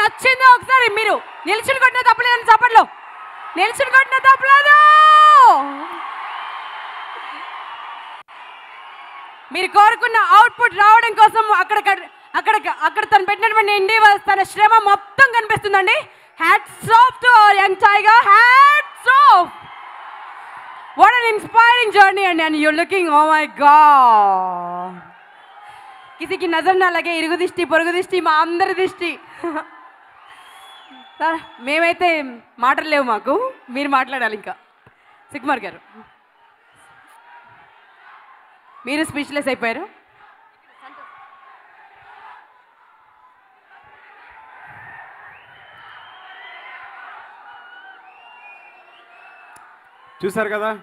వచ్చిందో ఒకసారి మీరు. నిలిచిన కొట్టిన తప్పలేదని చప్పట్లో. నిలిచిన కొట్టిన తప్పలేదు మీరు కోరుకున్న అవుట్పుట్ రావడం కోసం అక్కడ అక్కడ అక్కడ తను పెట్టినటువంటి ఇండివల్స్ తన శ్రమ మొత్తం కనిపిస్తుందండి. Hats off to our young tiger hats off what an inspiring journey అండి and you looking oh my god కిసికి నజర్ నా లగే ఇరుగు దిష్టి పొరుగు దిష్టి మా అందరి దిష్టి. మేమైతే మాటలు లేవు మాకు. మీరు మాట్లాడాలి ఇంకా. సిగ్మార్ గారు. మీరు స్పీచ్లెస్ అయిపోయారు. చూశారు కదా?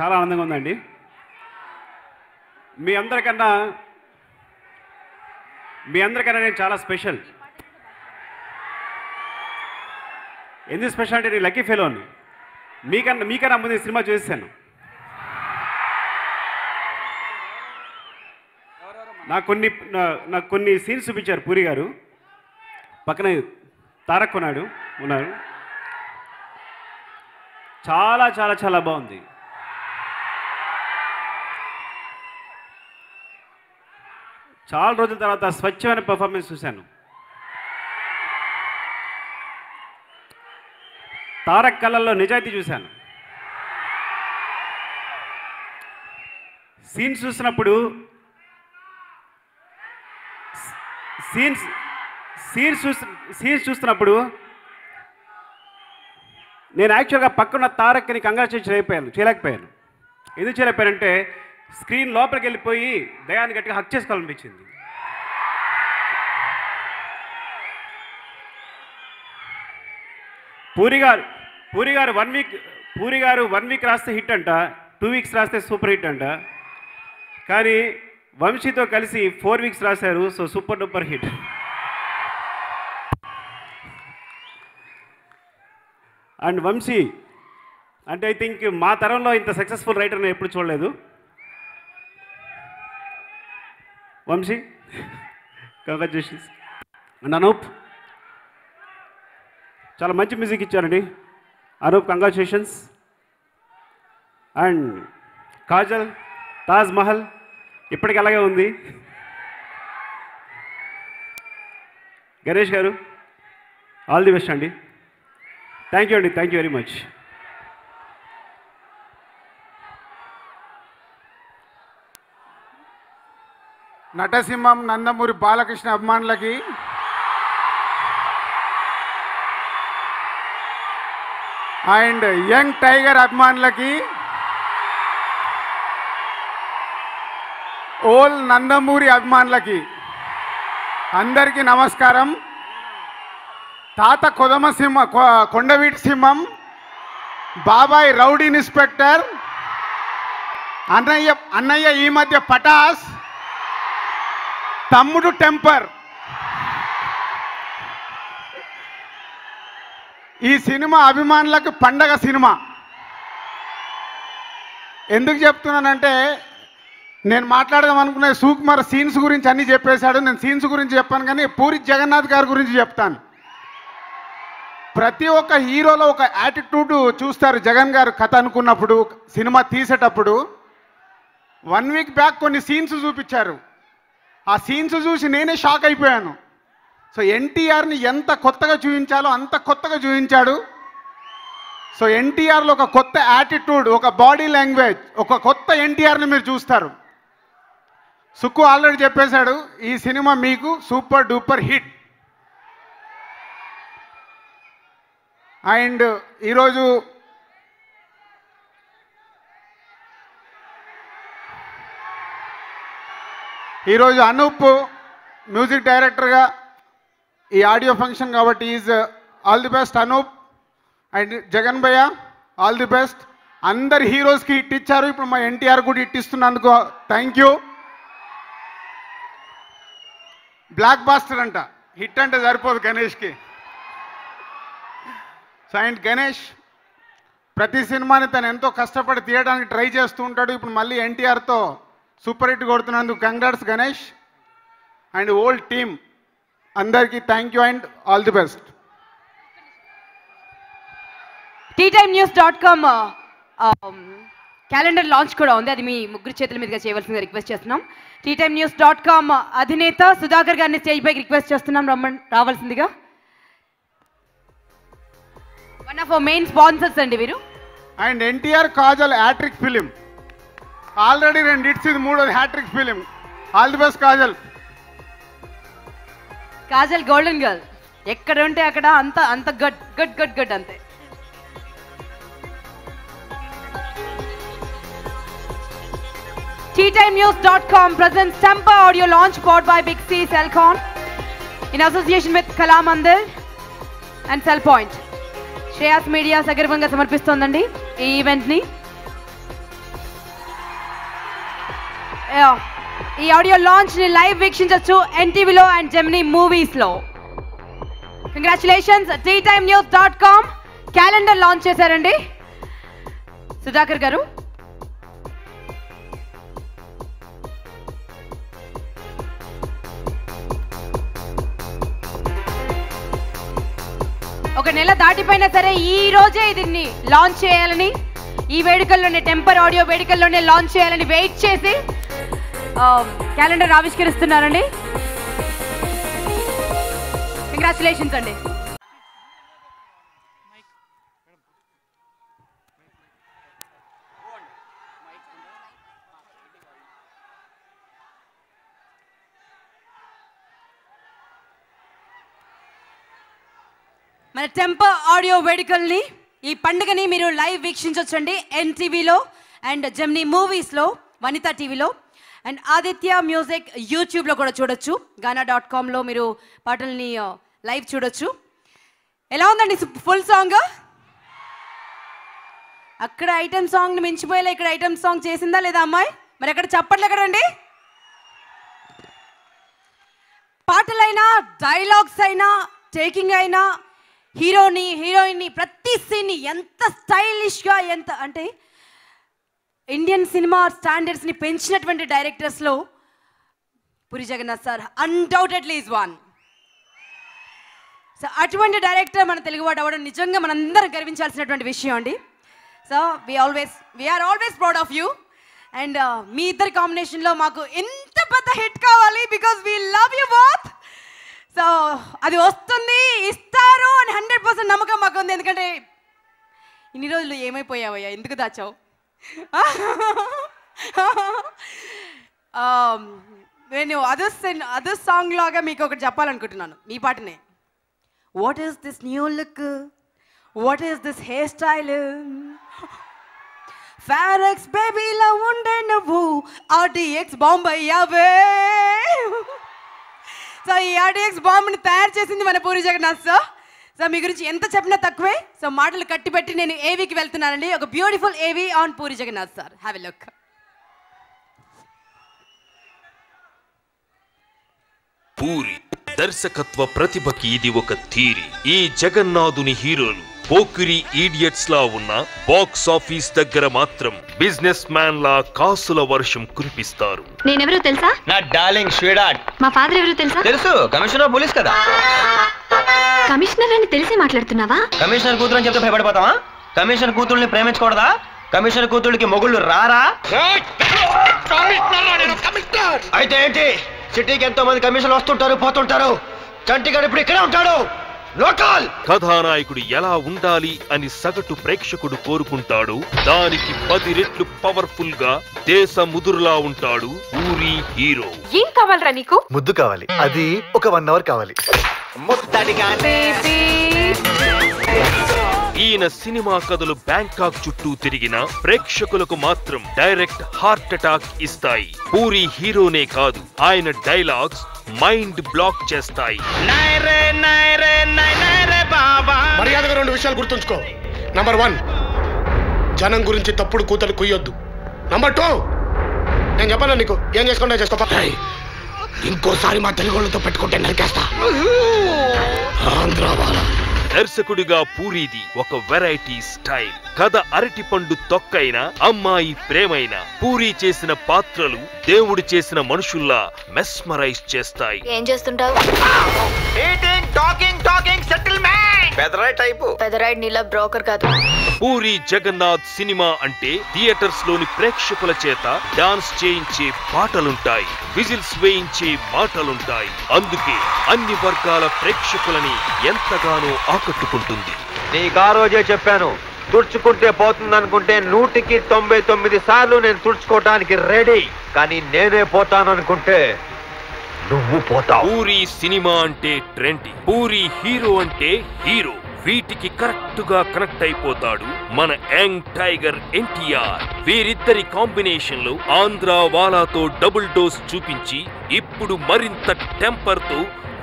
చాలా ఆనందంగా ఉందండి. మీ అందరికన్నా మీ అందరికన్నా నేను చాలా స్పెషల్. ఎందుకు స్పెషల్ అంటే నేను లక్కీ ఫెలోని. మీకన్నా మీకన్నా ముందు సినిమా చూసాను నాకు కొన్ని నాకు కొన్ని సీన్స్ చూపించారు పూరి గారు. పక్కన తారక్ ఉన్నాడు ఉన్నారు. చాలా చాలా చాలా బాగుంది. చాలా రోజుల తర్వాత స్వచ్ఛమైన పర్ఫార్మెన్స్ చూశాను. తారక్ కళల్లో నిజాయితీ చూశాను. సీన్స్ చూసినప్పుడు సీన్స్ సీన్స్ చూసి సీన్స్ చూస్తున్నప్పుడు నేను యాక్చువల్గా పక్కన తారక్ని కంగ్రాచులేషన్ చేయలేకపోయాను చేయలేకపోయాను. ఎందుకు చేయలేకపోయానంటే స్క్రీన్ లోపలికి వెళ్ళిపోయి దయాన్ని గట్టిగా హక్ చేసుకోవాలనిపించింది. పూరి గారు పూరి గారు వన్ వీక్ పూరి గారు వన్ వీక్ రాస్తే హిట్ అంట టూ వీక్స్ రాస్తే సూపర్ హిట్ అంట. కానీ వంశీతో కలిసి ఫోర్ వీక్స్ రాశారు so super duper hit. And Vamsi అంటే ఐ థింక్ మా తరంలో ఇంత సక్సెస్ఫుల్ రైటర్ నేను ఎప్పుడు చూడలేదు. వంశీ కంగ్రాచులేషన్స్ అండ్ అనూప్ చాలా మంచి మ్యూజిక్ ఇచ్చారండి. అనూప్ కంగ్రాచులేషన్స్ అండ్ కాజల్ తాజ్ మహల్ ఇప్పటికి అలాగే ఉంది. గణేష్ గారు ఆల్ ది బెస్ట్ అండి. థ్యాంక్ యూ అండి థ్యాంక్ యూ వెరీ మచ్ నటసింహం నందమూరి బాలకృష్ణ అభిమానులకి అండ్ యంగ్ టైగర్ అభిమానులకి ఓల్ నందమూరి అభిమానులకి అందరికీ నమస్కారం. తాత కొదమ సింహ కొ- కొండవీటి సింహం బాబాయ్ రౌడీ ఇన్స్పెక్టర్ అన్నయ్య అన్నయ్య ఈ మధ్య పటాస్ తమ్ముడు టెంపర్. ఈ సినిమా అభిమానులకు పండగ సినిమా. ఎందుకు చెప్తున్నానంటే నేను మాట్లాడదాం అనుకునే సుకుమార్ సీన్స్ గురించి అన్ని చెప్పేశాడు. నేను సీన్స్ గురించి చెప్పాను కానీ పూరి జగన్నాథ్ గారి గురించి చెప్తాను. ప్రతి ఒక్క హీరోలో ఒక యాటిట్యూడ్ చూస్తారు జగన్ గారు కథ అనుకున్నప్పుడు సినిమా తీసేటప్పుడు. వన్ వీక్ బ్యాక్ కొన్ని సీన్స్ చూపించారు. ఆ సీన్స్ చూసి నేనే షాక్ అయిపోయాను. సో ఎన్టీఆర్ని ఎంత కొత్తగా చూపించాలో అంత కొత్తగా చూపించాడు. సో ఎన్టీఆర్లో ఒక కొత్త యాటిట్యూడ్ ఒక బాడీ లాంగ్వేజ్ ఒక కొత్త ఎన్టీఆర్ని మీరు చూస్తారు. సుక్కు ఆల్రెడీ చెప్పేశాడు ఈ సినిమా మీకు సూపర్ డూపర్ హిట్. అండ్ ఈరోజు ఈరోజు అనూప్ మ్యూజిక్ డైరెక్టర్గా ఈ ఆడియో ఫంక్షన్ కాబట్టి is all the best Anoop and Jagan భయ్య ఆల్ ది బెస్ట్. అందరి హీరోస్కి హిట్ ఇచ్చారు. ఇప్పుడు మా ఎన్టీఆర్ కూడా హిట్ ఇస్తున్నందుకు థ్యాంక్ యూ బ్లాక్ బాస్టర్ అంట. హిట్ అంటే సరిపోదు గణేష్కి. సో అండ్ గణేష్ ప్రతి సినిమాని తను ఎంతో కష్టపడి తీయడానికి ట్రై చేస్తూ ఉంటాడు. ఇప్పుడు మళ్ళీ ఎన్టీఆర్తో super hit కొడుతున్నందుకు congrats Ganesh and old team అందరికీ thank you and all the best. Tea time news dot com calendar launch కూడా ఉంది. అది మీ ముగ్గురు చేతుల మీదుగా చేయవలసిందిగా రిక్వెస్ట్ చేస్తున్నాం. Tea time news dot com అధినేత సుధాకర్ గారిని స్టేజ్ పైకి రిక్వెస్ట్ చేస్తున్నాం. రమ్మన్ రావాల్సిందిగా. వన్ ఆఫ్ మెయిన్ స్పాన్సర్స్ అండి వీరు. And NTR Kajal hat trick film. Already రెండు ఇట్స్ ఇది మూడోది hat trick film all the best Kajal Kajal golden girl ఎక్కడ ఉంటే అక్కడ అంత అంత గుడ్ గుడ్ గుడ్ గుడ్ అంతే TTimenews.com presents Temper audio launch powered by Big C Cellcon in association with Kala Mandir and Cell Point. Shreyas media సగర్వంగా సమర్పిస్తోందండి ఈ ఈవెంట్ని ఈ ఆడియో లాంచ్ని లైవ్ వీక్షించవచ్చు ఎన్టీవీలో అండ్ జెమినీ మూవీస్లో. Congratulations tea time news dot com calendar launch చేశారండి. సుధాకర్ గారు. ఒక నెల దాటిపోయినా సరే ఈ రోజే దీన్ని లాంచ్ చేయాలని ఈ వేడుకల్లోనే టెంపర్ ఆడియో వేడుకల్లోనే లాంచ్ చేయాలని వెయిట్ చేసి క్యాలెండర్ ఆవిష్కరిస్తున్నారండి. కంగ్రాచులేషన్స్ అండి. మన టెంపర్ ఆడియో వేడుకల్ని ఈ పండుగని మీరు లైవ్ వీక్షించవచ్చండి ఎన్టీవీలో అండ్ జెమ్నీ మూవీస్లో వనిత టీవీలో. అండ్ ఆదిత్య మ్యూజిక్ యూట్యూబ్లో కూడా చూడొచ్చు. గానా డాట్ కామ్లో మీరు పాటల్ని లైవ్ చూడొచ్చు. ఎలా ఉందండి ఫుల్ సాంగ్? అక్కడ ఐటమ్ సాంగ్ని మించిపోయేలా ఇక్కడ ఐటమ్ సాంగ్ చేసిందా లేదా అమ్మాయి? మరి అక్కడ చప్పట్లు ఎక్కడండి పాటలైనా డైలాగ్స్ అయినా టేకింగ్ అయినా హీరోని హీరోయిన్ని ప్రతి సీన్ని ఎంత స్టైలిష్గా ఎంత అంటే ఇండియన్ సినిమా స్టాండర్డ్స్ని పెంచినటువంటి డైరెక్టర్స్లో Puri Jagannadh sir undoubtedly is one so అటువంటి డైరెక్టర్ మన తెలుగువాడు అవ్వడం నిజంగా మనందరం గర్వించాల్సినటువంటి విషయం అండి. So we always we are always proud of you and మీ ఇద్దరు కాంబినేషన్లో మాకు ఎంత పెద్ద హిట్ కావాలి because we love you both so అది వస్తుంది ఇస్తారు అని హండ్రెడ్ పర్సెంట్ నమ్మకం మాకు ఉంది. ఎందుకంటే ఇన్ని రోజులు ఏమైపోయావయ్యా? ఎందుకు దాచావు? Um, నేను అదర్ అదర్ సాంగ్ లాగా మీకు ఒకటి చెప్పాలనుకుంటున్నాను. మీ పాటనే. What is this new look what is this hair style forex బేబీలా ఉండే నువ్వు. ఆర్టీఎక్స్ బాంబయ్యావే సో ఈ ఆర్డిఎక్స్ బాంబుని తయారు చేసింది మన పూరి జగన్నాథ్ సార్ సో మీ గురించి ఎంత చెప్పినా తక్కువే. సో మాటలు కట్టిపెట్టి నేను ఏవీకి వెళ్తున్నానండి. ఒక beautiful AV on Puri Jagannadh sir have a look Puri దర్శకత్వ ప్రతిభకి ఇది ఒక థీరీ ఈ జగన్నాథుని హీరోలు పోకిరి ఈడియట్స్ లా ఉన్న బాక్స్ ఆఫీస్ దగ్గర మాత్రం బిజినెస్ మ్యాన్ లా కాసుల వర్షం కురిపిస్తారు. నేనెవరో తెలుసా? నా డార్లింగ్ స్వీడార్ట్ మా ఫాదర్ ఎవరో తెలుసా? తెలుసు కమిషనర్ పోలీస్ కదా. కమిషనర్ అని తెలిసి మాట్లాడుతున్నావా? కమిషనర్ కూతురు అని చెప్తే భయపడిపోతావా? కమిషనర్ కూతుర్ని ప్రేమించకూడదా? కమిషనర్ కూతుళ్ళకి మొగుళ్ళు రారా? అయితే ఏంటి? సిటీకి ఎంతో మంది కమిషన్లు వస్తుంటారు పోతుంటారు. చంటిగాడు ఇప్పుడు ఇక్కడే ఉంటాడు. లోకల్! కథానాయకుడు ఎలా ఉండాలి అని సగటు ప్రేక్షకుడు కోరుకుంటాడు. దానికి పది రెట్లు పవర్ఫుల్గా దేశ ముదురులా ఉంటాడు ఊరి హీరో. ఏం కావాలరా నీకు? ముద్దు కావాలి. అది ఒక వన్ అవర్ కావాలి. ఈయన సినిమా కథలు బ్యాంకాక్ చుట్టూ తిరిగిన ప్రేక్షకులకు మాత్రం డైరెక్ట్ హార్ట్ అటాక్ ఇస్తాయి. పూరి హీరోనే కాదు ఆయన డైలాగ్స్ మైండ్ బ్లాక్ చేస్తాయి. మర్యాదగా రెండు విషయాలు గుర్తుంచుకో. నంబర్ వన్ జనం గురించి తప్పుడు కూతలు కుయ్యొద్దు. నంబర్ టూ నేను చెప్పాను నీకు? ఏం చేసుకుంటా చేసుకోపా ఇంకోసారి మా తెలుగు వాళ్ళతో పెట్టుకుంటే నరికేస్తా. ఆంధ్ర వాళ్ళ. దర్శకుడిగా పూరీది ఒక వెరైటీ స్టైల్. కథ అరటిపండు తొక్కైన అమ్మాయి ప్రేమైన పూరి చేసిన పాత్రలు దేవుడు చేసిన మనుషుల్లా మెస్మరైజ్ చేస్తాయి. ఏం చేస్తుంటావు? టాకింగ్ టాకింగ్ సెటిల్మెంట్ పెదరాయి టైపు. పెదరాయిడ్ నీలా బ్రోకర్ కాదు. పూరి జగన్నాథ్ సినిమా అంటే థియేటర్స్లోని ప్రేక్షకుల చేత డాన్స్ చేయించే పాటలుంటాయి విజిల్స్ వేయించే మాటలుంటాయి. అందుకే అన్ని వర్గాల ప్రేక్షకులని ఎంతగానో ఆకట్టుకుంటుంది. నీకు ఆ రోజే చెప్పాను తుడుచుకుంటే పోతుంది అనుకుంటే నూటికి తొంభై తొమ్మిది సార్లు నేను తుడుచుకోవటానికి రెడీ. కానీ నేనే పోతాను అనుకుంటే నువ్వు పోతావు. పూరి సినిమా అంటే ట్రెండ్. పూరి హీరో అంటే హీరో. వీటికి కరెక్ట్గా కనెక్ట్ అయిపోతాడు మన యంగ్ టైగర్ ఎన్టీఆర్. వీరిద్దరి కాంబినేషన్లో ఆంధ్ర వాలాతో డబుల్ డోస్ చూపించి ఇప్పుడు మరింత టెంపర్తో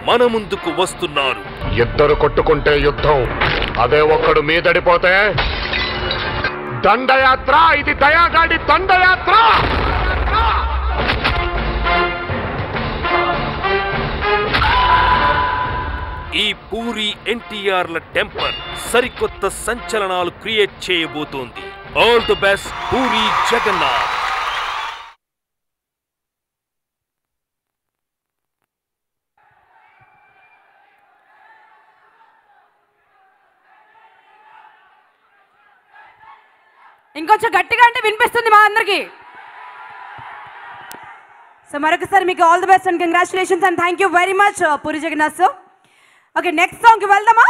మన ముందుకు వస్తున్నారు. ఇద్దరు కొట్టుకుంటే యుద్ధం. అదే ఒక్కడు మీదడిపోతే దండయాత్ర ఇది దయాగాడి దండయాత్ర! ఈ పూరి ఎన్టీఆర్ల టెంపర్ సరికొత్త సంచలనాలు క్రియేట్ చేయబోతోంది. All the best Puri Jagannadh. ఇంకొంచెం గట్టిగా అంటే వినిపిస్తుంది మా అందరికి. సో మరొకసారి మీకు all the best and congratulations and thank you very much Puri Jagannadh sir okay next సాంగ్కి వెళ్దామా?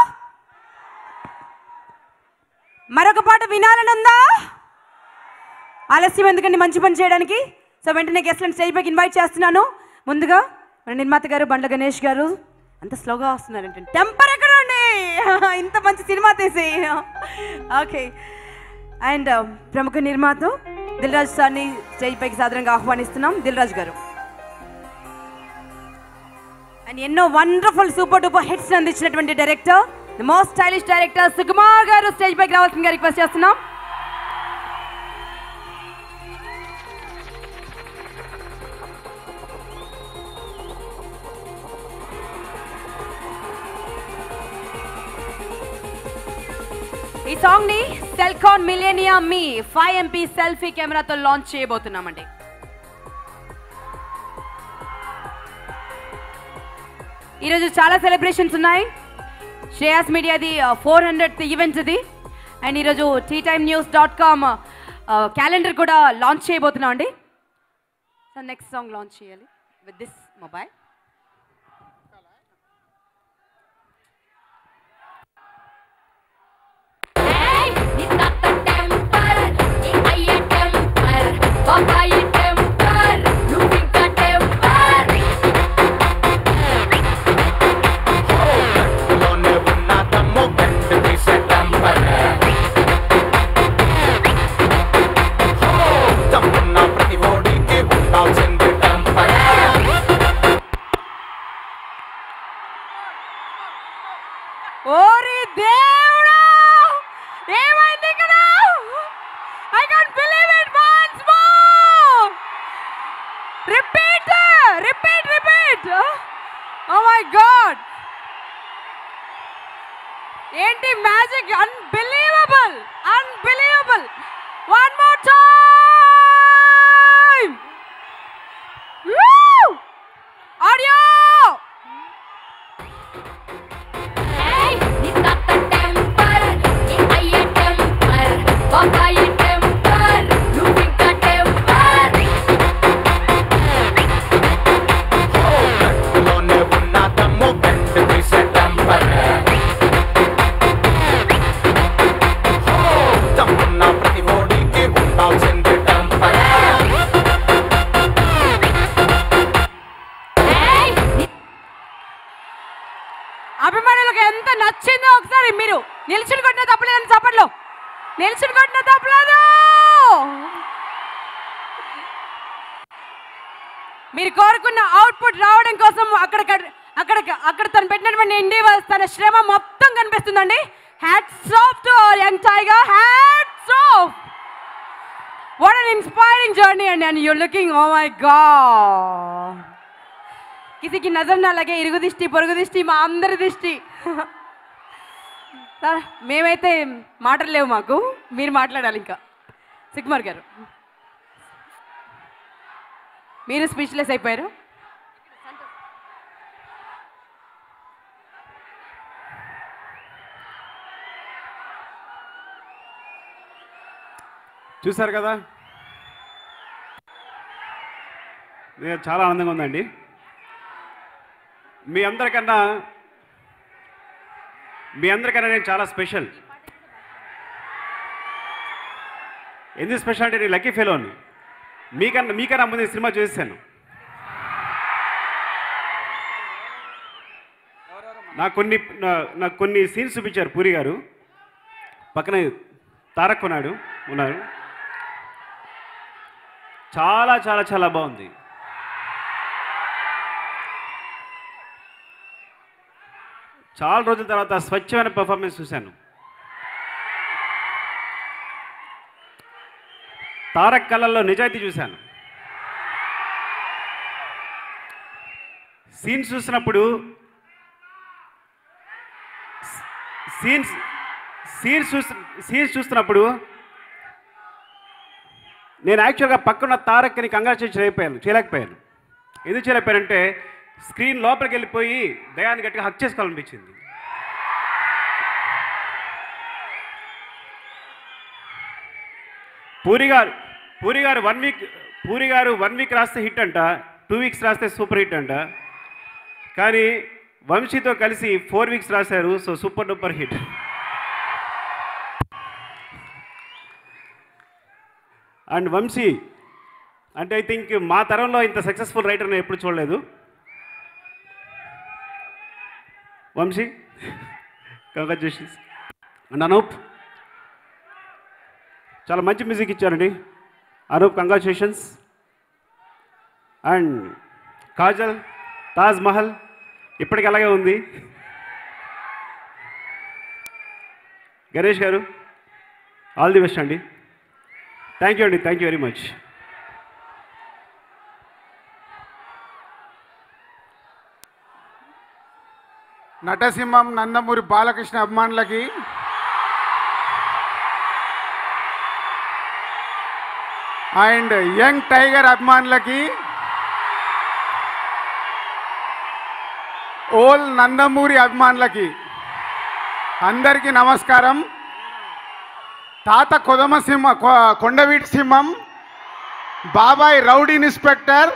మరొక పాట వినాలని ఉందా ఆలస్యం ఎందుకండి మంచి పని చేయడానికి? సో వెంటనే గెస్ట్లను స్టేజ్ పైకి ఇన్వైట్ చేస్తున్నాను. ముందుగా మన నిర్మాత గారు బండ్ల గణేష్ గారు. అంత స్లోగా వస్తున్నారంటే. టెంపర్ ఎక్కడ అండి? ఇంత మంచి సినిమా తీసి. ఓకే అండ్ uh, ప్రముఖ నిర్మాత దిల్ రాజు సార్ని స్టేజ్ పైకి సాధారణంగా ఆహ్వానిస్తున్నాం. దిల్ రాజు గారు. అండ్ ఎన్నో వండర్ఫుల్ సూపర్ డూపర్ హిట్స్ అందించినటువంటి director the most stylish director Sukumar గారు స్టేజ్ పైకి రావాల్సిందిగా రిక్వెస్ట్ చేస్తున్నాం. ఈ సాంగ్ని Celkon Millennia Me five MP selfie కెమెరాతో లాంచ్ చేయబోతున్నామండి. ఈరోజు చాలా సెలబ్రేషన్స్ ఉన్నాయి. శ్రేయాస్ మీడియాది ఫోర్ హండ్రెడ్ ఈవెంట్స్ ఇది. అండ్ ఈరోజు tea time news dot com calendar కూడా లాంచ్ చేయబోతున్నాం అండి. సో నెక్స్ట్ సాంగ్ లాంచ్ చేయాలి విత్ దిస్ మొబైల్ Bye. దేవుడా! ఏమైంది ఇక్కడ? I can't believe it once more repeat repeat repeat oh my God ఏంటి magic unbelievable unbelievable one more time audio అభిమానులకు ఎంత నచ్చిందో ఒకసారి మీరు నిలిచిన కొట్టిన తప్పలేదని చప్పట్లో నిల్చుని కొట్టిన తప్పలేదు. మీరు కోరుకున్న అవుట్పుట్ రావడం కోసం అక్కడ అక్కడ అక్కడ తను పెట్టినటువంటి ఇండివిజువల్స్ తన శ్రమ మొత్తం కనిపిస్తుందండి. Hats off to young tiger hats off what an inspiring journey అండి and you looking oh my God కిసికి నజర్ నా ఇరుగు దిష్టి పొరుగు దిష్టి మా అందరి దిష్టి. మేమైతే మాటలు లేవు మాకు. మీరు మాట్లాడాలి ఇంకా. సిగ్మార్ గారు. మీరు స్పీచ్లెస్ అయిపోయారు. చూశారు కదా? నేను చాలా ఆనందంగా ఉందండి. మీ అందరికన్నా మీ అందరికన్నా నేను చాలా స్పెషల్. ఎందుకు స్పెషల్ అంటే నేను లక్కీ ఫెలోని. మీకన్నా మీకన్నా ముందు సినిమా చూసాను నాకు కొన్ని నాకు కొన్ని సీన్స్ చూపించారు పూరి గారు. పక్కన తారక్ ఉన్నాడు ఉన్నారు. చాలా చాలా చాలా బాగుంది. చాలా రోజుల తర్వాత స్వచ్ఛమైన పెర్ఫార్మెన్స్ చూశాను. తారక్ కళల్లో నిజాయితీ చూశాను. సీన్స్ చూసినప్పుడు సీన్స్ సీన్స్ చూసి సీన్స్ చూస్తున్నప్పుడు నేను యాక్చువల్గా పక్కన తారక్ని కంగ్రాచులేట్ చేయలేకపోయాను చేయలేకపోయాను. ఎందుకు చేయలేకపోయానంటే స్క్రీన్ లోపలికి వెళ్ళిపోయి దయాన్ని గట్టిగా హక్ చేసుకోవాలనిపించింది. పూరి గారు పూరి గారు వన్ వీక్ పూరి గారు వన్ వీక్ రాస్తే హిట్ అంట టూ వీక్స్ రాస్తే సూపర్ హిట్ అంట. కానీ వంశీతో కలిసి ఫోర్ వీక్స్ రాశారు so super duper hit. And Vamsi అంటే ఐ థింక్ మా తరంలో ఇంత సక్సెస్ఫుల్ రైటర్ నేను ఎప్పుడు చూడలేదు. వంశీ కంగ్రాచులేషన్స్ అండ్ అనూప్ చాలా మంచి మ్యూజిక్ ఇచ్చారండి. అనూప్ కంగ్రాచులేషన్స్ అండ్ కాజల్ తాజ్ మహల్ ఇప్పటికి అలాగే ఉంది. గణేష్ గారు ఆల్ ది బెస్ట్ అండి. థ్యాంక్ యూ అండి థ్యాంక్ యూ వెరీ మచ్ నటసింహం నందమూరి బాలకృష్ణ అభిమానులకి అండ్ యంగ్ టైగర్ అభిమానులకి ఓల్ నందమూరి అభిమానులకి అందరికీ నమస్కారం. తాత కొదమసింహ కొ- కొండవీటి సింహం బాబాయ్ రౌడీ ఇన్స్పెక్టర్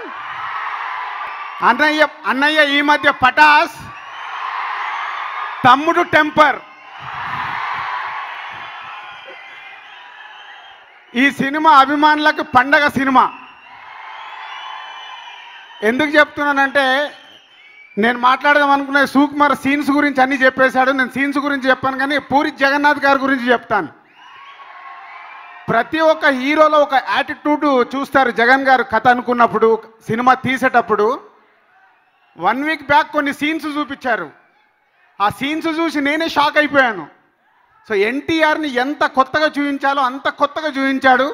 అన్నయ్య అన్నయ్య ఈ మధ్య పటాస్ తమ్ముడు టెంపర్. ఈ సినిమా అభిమానులకు పండగ సినిమా. ఎందుకు చెప్తున్నానంటే నేను మాట్లాడదాం అనుకునే సుకుమార్ సీన్స్ గురించి అన్ని చెప్పేశాడు. నేను సీన్స్ గురించి చెప్పాను కానీ పూరి జగన్నాథ్ గారి గురించి చెప్తాను. ప్రతి ఒక్క హీరోలో ఒక యాటిట్యూడ్ చూస్తారు జగన్ గారు కథ అనుకున్నప్పుడు సినిమా తీసేటప్పుడు. వన్ వీక్ బ్యాక్ కొన్ని సీన్స్ చూపించారు. ఆ సీన్స్ చూసి నేనే షాక్ అయిపోయాను. సో ఎన్టీఆర్ని ఎంత కొత్తగా చూపించాలో అంత కొత్తగా చూపించాడు.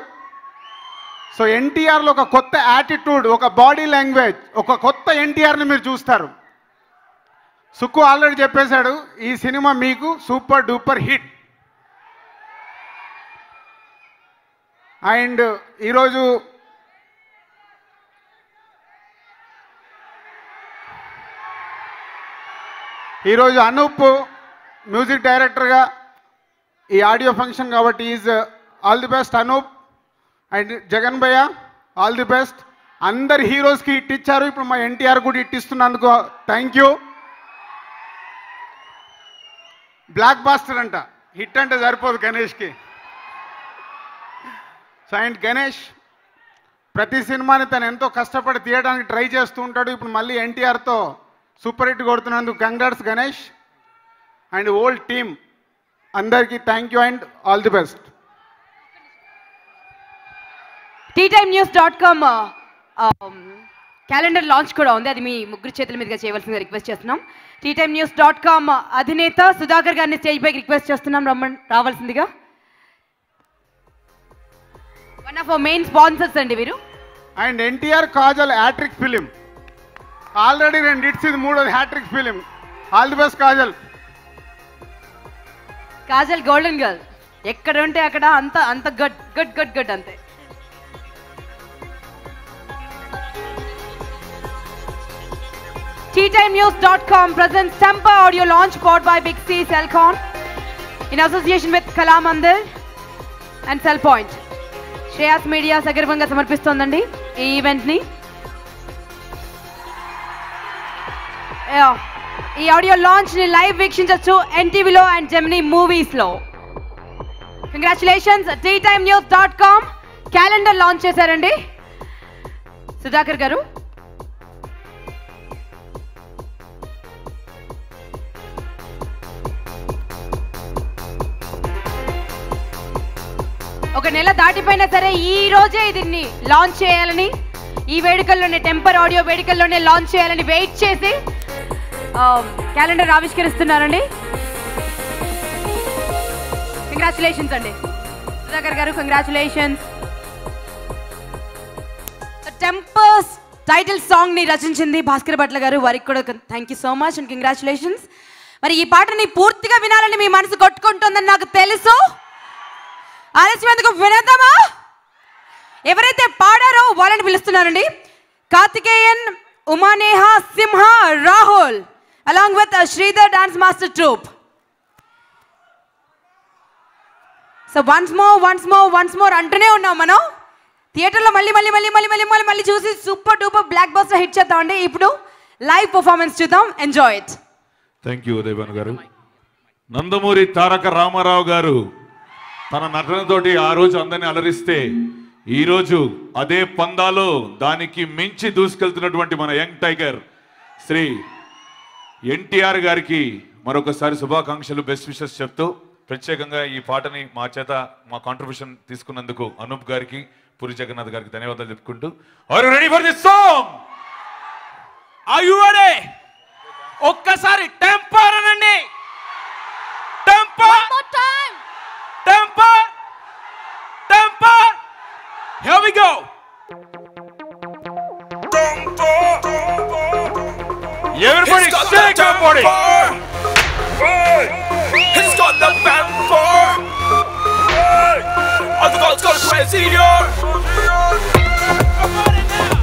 సో ఎన్టీఆర్లో ఒక కొత్త యాటిట్యూడ్ ఒక బాడీ లాంగ్వేజ్ ఒక కొత్త ఎన్టీఆర్ని మీరు చూస్తారు. సుక్కు ఆల్రెడీ చెప్పేశాడు ఈ సినిమా మీకు సూపర్ డూపర్ హిట్ అండ్ ఈరోజు ఈరోజు అనూప్ మ్యూజిక్ డైరెక్టర్గా ఈ ఆడియో ఫంక్షన్ కాబట్టి is all the best Anoop and Jagan భయ్య ఆల్ ది బెస్ట్. అందరు హీరోస్కి హిట్ ఇచ్చారు. ఇప్పుడు మా ఎన్టీఆర్ కూడా హిట్ ఇస్తున్నందుకు థ్యాంక్ యూ బ్లాక్ బాస్టర్ అంట. హిట్ అంటే సరిపోదు గణేష్కి. సో అండ్ గణేష్ ప్రతి సినిమాని తను ఎంతో కష్టపడి తీయడానికి ట్రై చేస్తూ ఉంటాడు. ఇప్పుడు మళ్ళీ ఎన్టీఆర్తో super hit కొడుతున్నందుకు congrats Ganesh and old team అందరికీ thank you and all the best. Tea time news dot com calendar launch కూడా ఉంది. అది మీ ముగ్గురు చేతుల మీదుగా చేయవలసిందిగా రిక్వెస్ట్ చేస్తున్నాం. Tea time news dot com అధినేత సుధాకర్ గారిని స్టేజ్ పైకి రిక్వెస్ట్ చేస్తున్నాం. రమ్మన్ రావాల్సిందిగా. వన్ ఆఫ్ మెయిన్ స్పాన్సర్స్ అండి వీరు. And NTR Kajal hattrick film. Already రెండు హిట్స్ ఇది మూడోది hattrick film all the best Kajal Kajal golden girl ఎక్కడ ఉంటే అక్కడ అంత అంత గుడ్ గుడ్ గుడ్ గుడ్ అంతే TTimeNews.com presents Temper audio launch powered by Big C Cellcon in association with Kala Mandir and Cell Point. Shreyas media సగర్వంగా సమర్పిస్తోందండి ఈ ఈవెంట్ని ఈ ఆడియో లాంచ్ని లైవ్ వీక్షించవచ్చు ఎన్టీవీలో అండ్ జెమినీ మూవీస్లో congratulations tea time news dot com calendar launch చేశారండి. సుధాకర్ గారు. ఒక నెల దాటిపోయినా సరే ఈ రోజే దీన్ని లాంచ్ చేయాలని ఈ వేడుకల్లోనే టెంపర్ ఆడియో వేడుకల్లోనే లాంచ్ చేయాలని వెయిట్ చేసి um, క్యాలెండర్ ఆవిష్కరిస్తున్నారండి. కంగ్రాచులేషన్స్ అండి. సుధాకర్ గారు కంగ్రాచులేషన్స్ టెంపర్స్ టైటిల్ సాంగ్ని రచించింది భాస్కర్ భట్ల గారు. వారికి కూడా thank you so much and congratulations మరి ఈ పాటని పూర్తిగా వినాలని మీ మనసు కొట్టుకుంటుందని నాకు తెలుసు. ఆలస్యం ఎందుకు వినేద్దామా ఎవరైతే పాడారో వాళ్ళని పిలుస్తున్నారండి. Karthikeyan Umaneha Simha Rahul along with uh, Sridhar dance master troupe. So once more once more once more అంటూనే ఉన్నాం మనం. థియేటర్లో మళ్ళీ మళ్ళీ మళ్ళీ మళ్ళీ మళ్ళీ మళ్ళీ మళ్ళీ చూసి super duper blockbuster hit చేద్దామండి. ఇప్పుడు లైవ్ పర్ఫార్మెన్స్ చూద్దాం. Enjoy it thank you Udayabhanu గారు. నందమూరి తారక రామారావు గారు తన నటనతోటి ఆ రోజు అందరిని అలరిస్తే ఈరోజు అదే పందాలో దానికి మించి దూసుకెళ్తున్నటువంటి మన యంగ్ టైగర్ శ్రీ ఎన్టీఆర్ గారికి మరొకసారి శుభాకాంక్షలు బెస్ట్ విషెస్ చెప్తూ ప్రత్యేకంగా ఈ పాటని మా చేత మా కాంట్రిబ్యూషన్ తీసుకున్నందుకు అనూప్ గారికి పూరి జగన్నాథ్ గారికి ధన్యవాదాలు చెప్పుకుంటూ. Are ready for this song are you ready ఒక్కసారి టెంపర్ అనండి temper temper Here we go. Yeah, everybody, sing everybody. He's got the bamfor. All the gods got crazy senior. Now.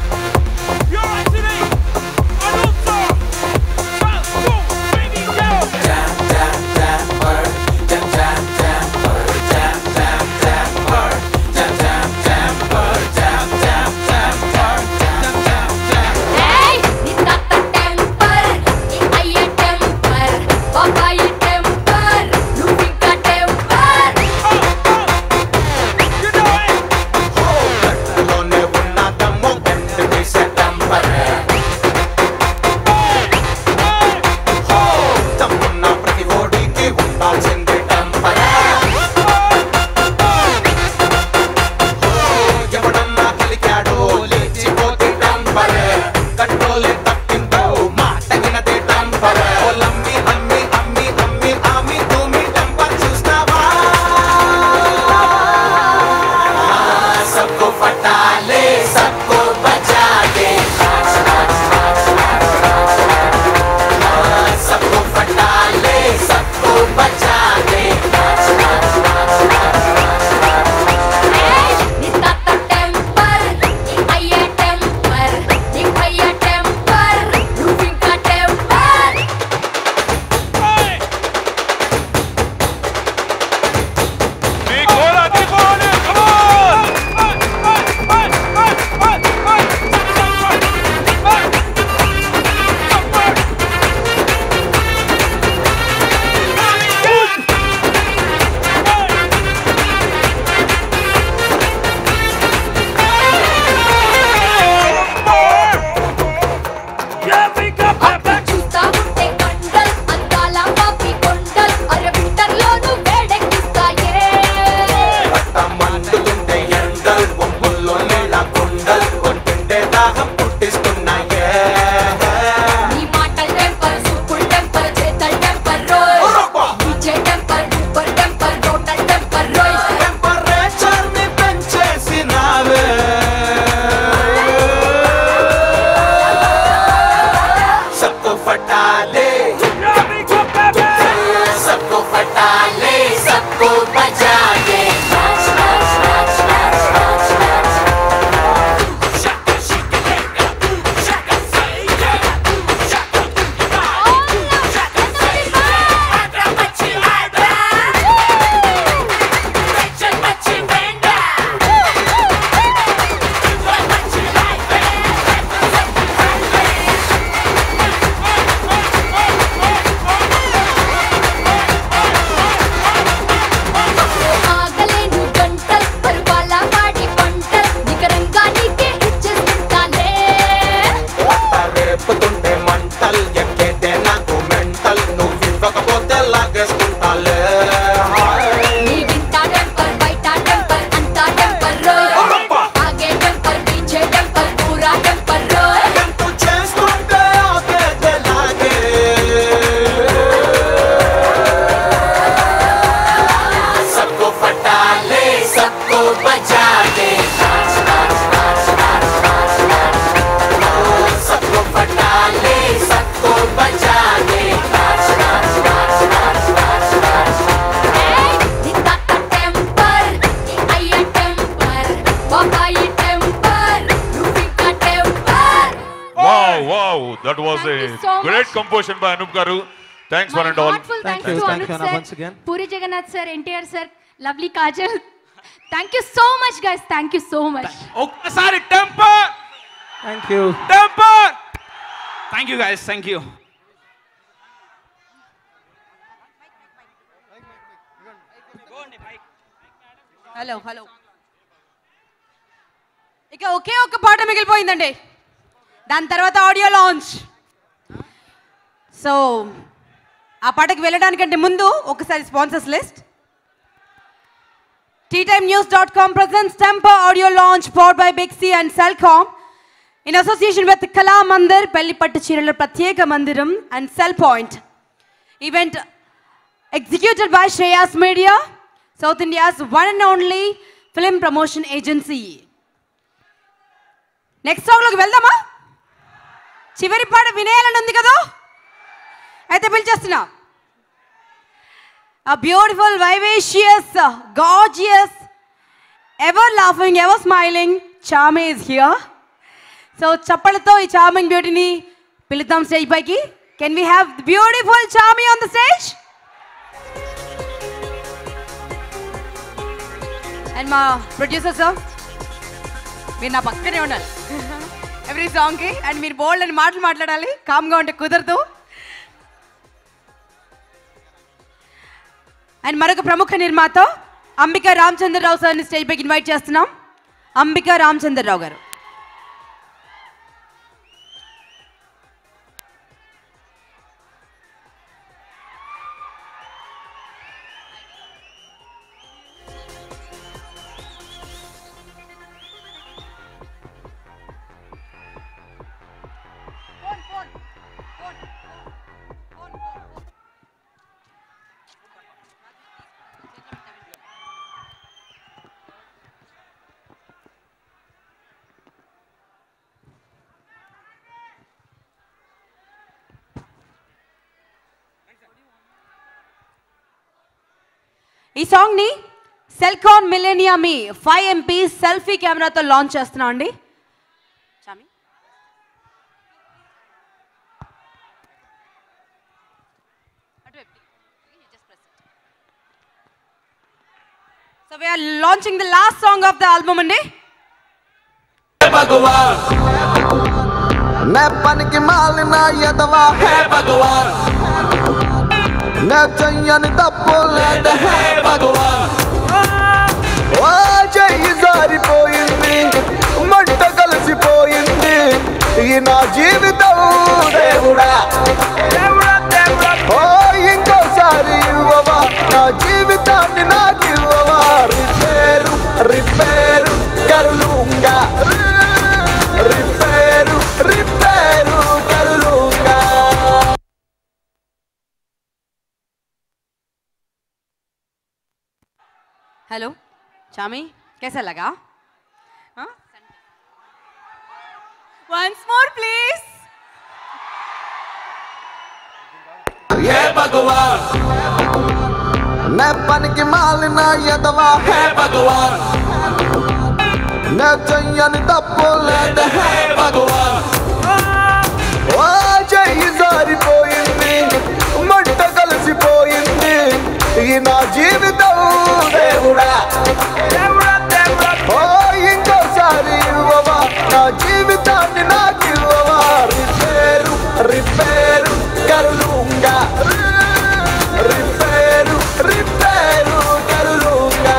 Lovely Kajal. Thank you so much, guys. Thank you so much. ఒక్కసారి temper thank you temper thank you guys thank you hello hello ఇక ఒకే ఒక్క పాట మిగిలిపోయిందండి. దాని తర్వాత audio launch so ఆ పాటకి వెళ్ళడానికంటే ముందు ఒకసారి sponsors list tea time news dot com presents temper audio launch powered by Big C and Celkon in association with Kala Mandir పెళ్ళిపట్టు చీరల ప్రత్యేక మందిరం and cell point event executed by Shreyas Media, South India's one and only film promotion agency. Next సాంగ్లోకి వెళ్దామా? చివరి పాట వినేయాలని ఉంది కదా? అయితే పిలిచేస్తున్నా ఆ beautiful vivacious gorgeous ever laughing ever smiling Charmme is here so చప్పలతో ఈ చామింగ్ బ్యూటీని పిలుద్దాం స్టేజ్ పైకి. Can we have beautiful Charmme on the stage and మా ప్రొడ్యూసర్ సార్ మీరు నా పక్కనే ఉండాలి ఎవ్రీ సాంగ్కి అండ్ మీరు బోల్డ్ అని మాటలు మాట్లాడాలి కామ్గా ఉంటే కుదరదు. అండ్ మరొక ప్రముఖ నిర్మాత అంబికా రామచంద్రరావు సార్ని స్టేజ్ పైకి ఇన్వైట్ చేస్తున్నాం. అంబికా రామచంద్రరావు గారు. ఈ సాంగ్ని సెల్కాన్ మిలేనియా మీ ఫైవ్ ఎంపీ సెల్ఫీ కెమెరాతో లాంచ్ చేస్తున్నాం అండి so we are launching the last song of the album అండి मैं पन की मालना यदवा है भगवान నా చెయ్యని తప్పు లేదహే భగవాన్. ఓ చెయ్యి జారిపోయింది మంట కలిసిపోయింది. ఈ నా జీవితం దేవుడా. ఓ ఇంకోసారి ఇవ్వవా? నా జీవితాన్ని నాకు ఇవ్వవా? రిపేరు రిపేరు కరులుంగా हेलो चामी कैसा लगा? वंस मोर प्लीज़ ये भगवान। मैं पन की मालना यदवा है। भगवान। मैं चयन दबो लेद है। भगवान। ओ जय जारी कोई ఈ నా జీవితం దేవుడా. ఓ ఇంకోసారి ఇవ్వవా? నా జీవితాన్ని నాకు ఇవ్వవా? రిపేరు రిపేరు కరులుంగా రిపేరు రిపేరు కరులుంగా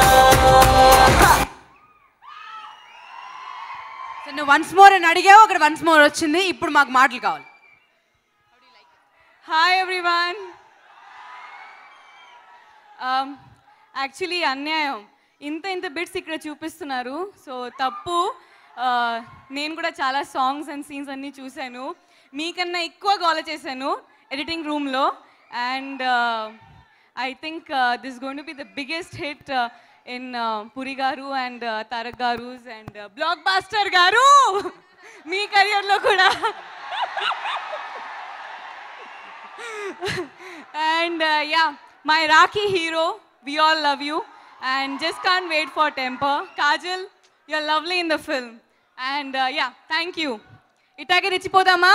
నువ్వు వన్స్ మోర్ అని అడిగావు అక్కడ వన్స్ మోర్ వచ్చింది. ఇప్పుడు మాకు మాటలు కావాలి. హాయ్ ఎవ్రీవన్ Um, యాక్చువల్లీ అన్యాయం. ఇంత ఇంత బిట్స్ ఇక్కడ చూపిస్తున్నారు. సో తప్పు uh, నేను కూడా చాలా సాంగ్స్ అండ్ సీన్స్ అన్నీ చూశాను. మీకన్నా ఎక్కువ గోల చేశాను ఎడిటింగ్ రూమ్లో and I think this gone to be the biggest hit in Puri గారు అండ్ తారక్ uh, uh, గారు అండ్ బ్లాక్ బాస్టర్ గారు! మీ కెరియర్లో కూడా. And yeah my Rakhi hero we all love you and just can't wait for temper Kajal you're lovely in the film and yeah thank you ఇట్లాగే రిచిపోదామా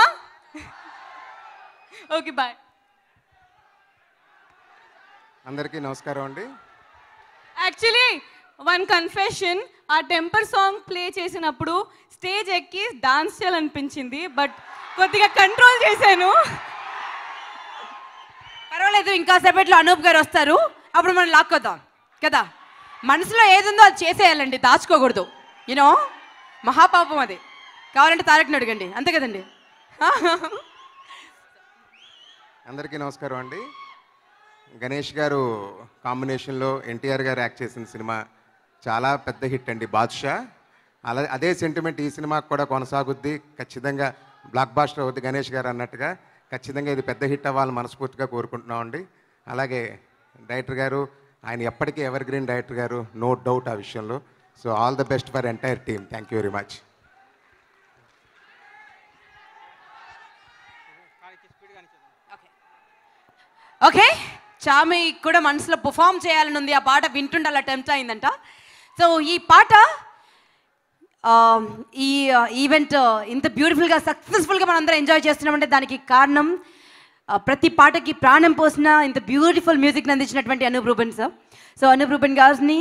okay bye అందరికీ నమస్కారం అండి. యాక్చువల్లీ వన్ కన్ఫెషన్ ఆ టెంపర్ సాంగ్ ప్లే చేసినప్పుడు stage ఎక్కి dance చేయాలనిపించింది but కొద్దిగా కంట్రోల్ చేశాను. పర్వాలేదు ఇంకా సేపట్లో అనూప్ గారు వస్తారు. అప్పుడు మనం లాక్కొద్దాం కదా? మనసులో ఏదుందో అది చేసేయాలండి దాచుకోకూడదు. యూనో మహాపాపం అది. కావాలంటే తారక్ని అడగండి. అంతే కదండి? అందరికీ నమస్కారం అండి. గణేష్ గారు కాంబినేషన్లో ఎన్టీఆర్ గారు యాక్ట్ చేసిన సినిమా చాలా పెద్ద హిట్ అండి బాద్షా. అలా అదే సెంటిమెంట్ ఈ సినిమాకి కూడా కొనసాగుద్ది. ఖచ్చితంగా బ్లాక్ బాస్టర్ అవుద్ది గణేష్ గారు అన్నట్టుగా. ఖచ్చితంగా ఇది పెద్ద హిట్ అవ్వాలని మనస్ఫూర్తిగా కోరుకుంటున్నామండి. అలాగే డైరెక్టర్ గారు ఆయన ఎప్పటికీ ఎవర్ గ్రీన్ డైరెక్టర్ గారు నో డౌట్ ఆ విషయంలో. So all the best for entire team thank you very much okay Charmme కూడా మనసులో పర్ఫామ్ చేయాలని ఉంది. ఆ పాట వింటుండే అలా టెంప్ట్ అయిందంట. సో ఈ పాట Um, ఈ uh, ఈవెంట్ uh, ఇంత బ్యూటిఫుల్గా సక్సెస్ఫుల్గా మనం అందరం ఎంజాయ్ చేస్తున్నామంటే దానికి కారణం uh, ప్రతి పాటకి ప్రాణం పోసిన ఇంత బ్యూటిఫుల్ మ్యూజిక్ని అందించినటువంటి అనూప్ రూబెన్ సార్ సో అనూప్ రూబెన్ గారిని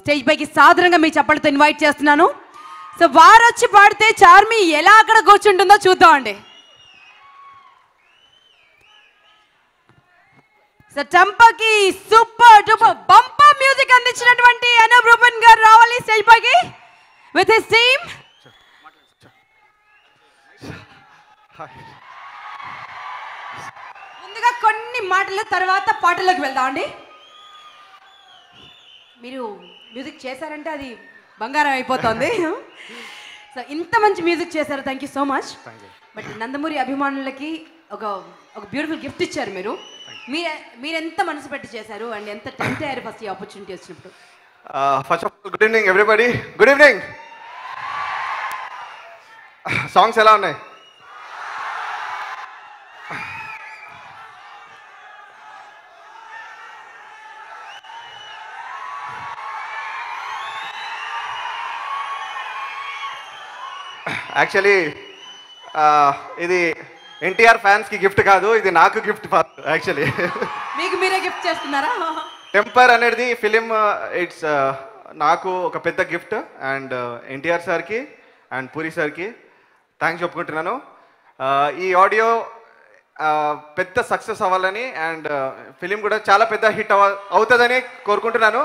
స్టేజ్ పైకి సాధారణంగా మీ చప్పలతో ఇన్వైట్ చేస్తున్నాను. సో వారు వచ్చి పాడితే చార్మి ఎలా అక్కడ కూర్చుంటుందో చూద్దామండి సో చంపకి సూపర్ డూపర్ బంపర్ మ్యూజిక్ అందించినటువంటి అనూప్ రూబెన్ గారు రావాలి స్టేజ్ పైకి. విత్ హిస్ టీమ్ ముందుగా కొన్ని మాటల తర్వాత పాటలోకి వెళ్దామండి మీరు మ్యూజిక్ చేశారంటే అది బంగారం అయిపోతుంది. సో ఇంత మంచి మ్యూజిక్ చేశారు. Thank you so much but Nandamuri అభిమానులకి ఒక ఒక బ్యూటిఫుల్ గిఫ్ట్ ఇచ్చారు మీరు. మీరు మీరు ఎంత మనసు పెట్టి చేశారు అండ్ ఎంత టెంప్ట్ అయ్యారు ఫస్ట్ ఈ ఆపర్చునిటీ వచ్చినప్పుడు? First of all good evening everybody good evening songs ఎలా ఉన్నాయి? యాక్చువల్లీ ఇది ఎన్టీఆర్ ఫ్యాన్స్కి గిఫ్ట్ కాదు ఇది నాకు గిఫ్ట్ యాక్చువల్లీ మీకు మీరే గిఫ్ట్ చేస్తున్నారా? టెంపర్ అనేది ఫిలిం ఇట్స్ నాకు ఒక పెద్ద గిఫ్ట్ అండ్ ఎన్టీఆర్ సార్కి అండ్ పూరి సార్కి. థ్యాంక్స్ చెప్పుకుంటున్నాను uh, ఈ ఆడియో uh, పెద్ద సక్సెస్ అవ్వాలని అండ్ ఫిలిం uh, కూడా చాలా పెద్ద హిట్ అవ అవుతుందని కోరుకుంటున్నాను.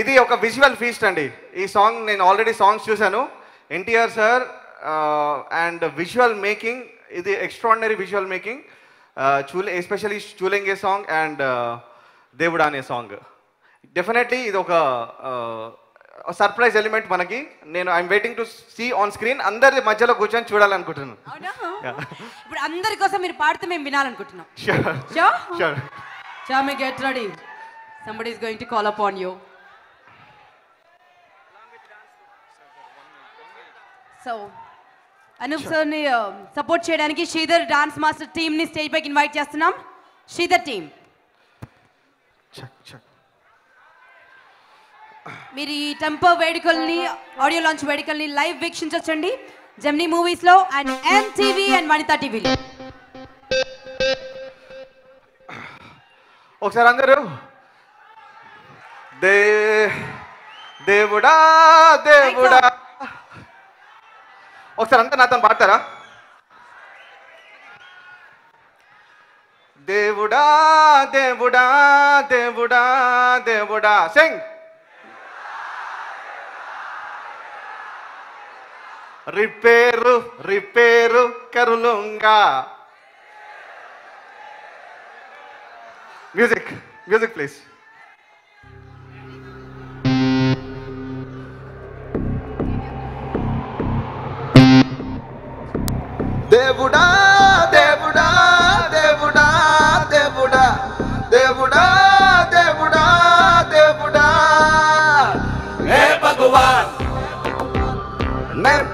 ఇది ఒక విజువల్ ఫీస్ట్ అండి. ఈ సాంగ్ నేను ఆల్రెడీ సాంగ్స్ చూశాను. NTR sir and visual making ఇది ఎక్స్ట్రాడినరీ విజువల్ మేకింగ్ చూలే ఎస్పెషలీ చూలెంగే సాంగ్ అండ్ దేవుడా అనే సాంగ్ డెఫినెట్లీ ఇది ఒక సర్ప్రైజ్ ఎలిమెంట్ మనకి నేను I'm waiting to see on screen అందరి మధ్యలో కూర్చొని చూడాలనుకుంటున్నాను ఇప్పుడు అందరి కోసం మీరు పాడితే మేము వినాలనుకుంటున్నాం. Sure? Sure. Chami, get ready. Somebody is going to call upon you. So Anoop సార్ని సపోర్ట్ చేయడానికి శ్రీధర్ డాన్స్ మాస్టర్ టీమ్ని స్టేజ్ పైకి ఇన్వైట్ చేస్తున్నాం శ్రీధర్ టీమ్ మీరు ఈ టెంపో వేడుకల్ని ఆడియో లాంచ్ వేడుకల్ని లైవ్ వీక్షించవచ్చండి జెమ్నీ మూవీస్లో అండ్ ఎంటీవీ అండ్ వనితా టీవీలో ఒకసారి అందరూ. దే దేవుడా దేవుడా. ఒకసారి అంతా నాతో పాడతారా? దేవుడా దేవుడా దేవుడా దేవుడా. సింగ్. రిపేరు రిపేరు కరులుంగా music music please Devuda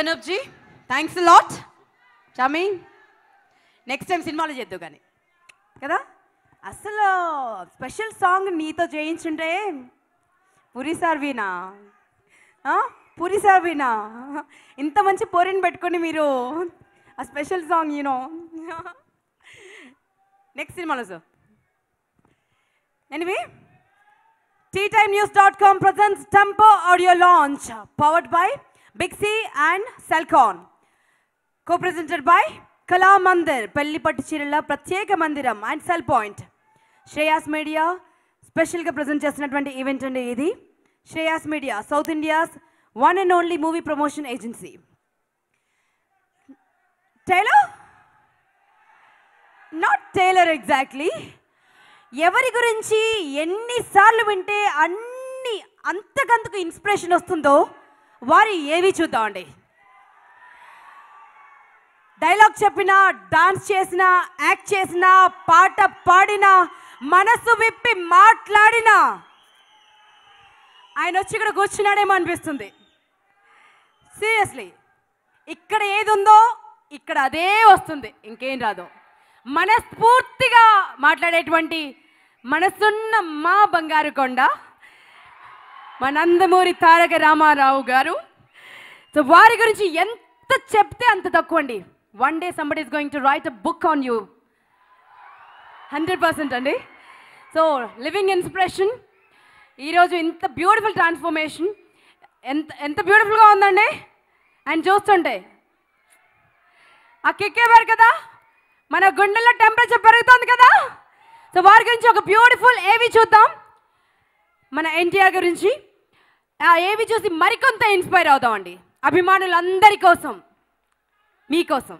అనూప్జీ G thanks lot Charmme next time సినిమాలో చేద్దాం కానీ. కదా? అసలు స్పెషల్ సాంగ్ నీతో చేయించుంటే పురి సార్ వీనా పురి సార్ వీనా ఇంత మంచి పోరిని పెట్టుకొని మీరు ఆ special song you know next సినిమాలో sir anyway tea time news dot com presents temper audio launch powered by Big C and Celkon co presented by Kala Mandir పెళ్ళిపట్టు చీరల ప్రత్యేక మందిరం and Cell Point Shreyas media స్పెషల్గా present చేస్తున్నటువంటి event అండి ఇది. Shreyas media South India's one and only movie promotion agency tailor not tailor exactly ఎవరి గురించి ఎన్నిసార్లు వింటే అన్ని అంతకంతకు ఇన్స్పిరేషన్ వస్తుందో వారి ఏవి చూద్దామండి? డైలాగ్ చెప్పినా డాన్స్ చేసినా యాక్ట్ చేసినా పాట పాడినా మనసు విప్పి మాట్లాడినా ఆయన వచ్చి ఇక్కడ కూర్చున్నాడేమో అనిపిస్తుంది. సీరియస్లీ ఇక్కడ ఏది ఉందో ఇక్కడ అదే వస్తుంది. ఇంకేం రాదు. మనస్ఫూర్తిగా మాట్లాడేటువంటి మనసున్న మా బంగారు కొండ మా నందమూరి తారక రామారావు గారు. సో వారి గురించి ఎంత చెప్తే అంత తక్కువ అండి one day somebody is going to write a book on you hundred percent అండి. సో లివింగ్ ఇన్స్పిరేషన్ ఈరోజు ఇంత బ్యూటిఫుల్ ట్రాన్స్ఫర్మేషన్ ఎంత ఎంత బ్యూటిఫుల్గా ఉందండి? అండ్ చూస్తుంటే ఆ కిక్కేవారు కదా? మన గుండెల్లో టెంపరేచర్ పెరుగుతుంది కదా? సో వారి గురించి ఒక బ్యూటిఫుల్ ఏవి చూద్దాం. మన ఎన్టీఆర్ గురించి. ఏవి చూసి మరికొంత ఇన్స్పైర్ అవుదామండి. అభిమానులందరి కోసం. మీకోసం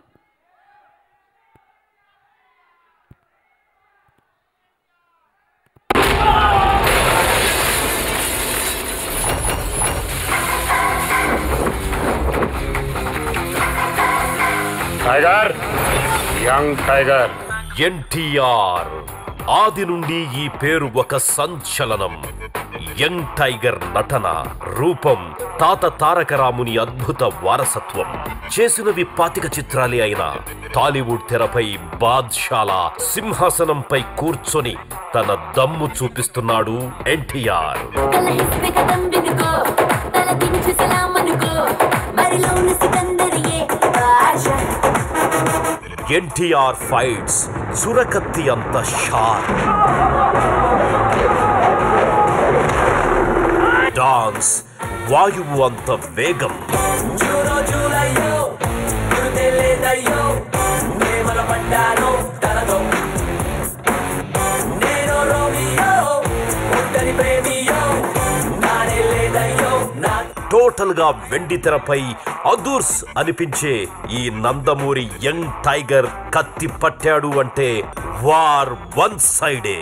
టైగర్ యంగ్ టైగర్ ఎన్టీఆర్. ఆది నుండి ఈ పేరు ఒక సంచలనం. యంగ్ టైగర్ నటన రూపం తాత తారకరాముని అద్భుత వారసత్వం. చేసినవి పాతిక చిత్రాలే అయినా టాలీవుడ్ తెరపై బాద్షాల సింహాసనంపై కూర్చొని తన దమ్ము చూపిస్తున్నాడు ఎన్టీఆర్. ఎన్టీఆర్ ఫైట్స్ సురకత్తి అంత షార్ప్. డాన్స్ వాయువు అంత వేగం. టోటల్గా వెండి తెరపై అదూర్స్ అనిపించే ఈ నందమూరి యంగ్ టైగర్ కత్తి పట్టాడు అంటే వార్ వన్ సైడే.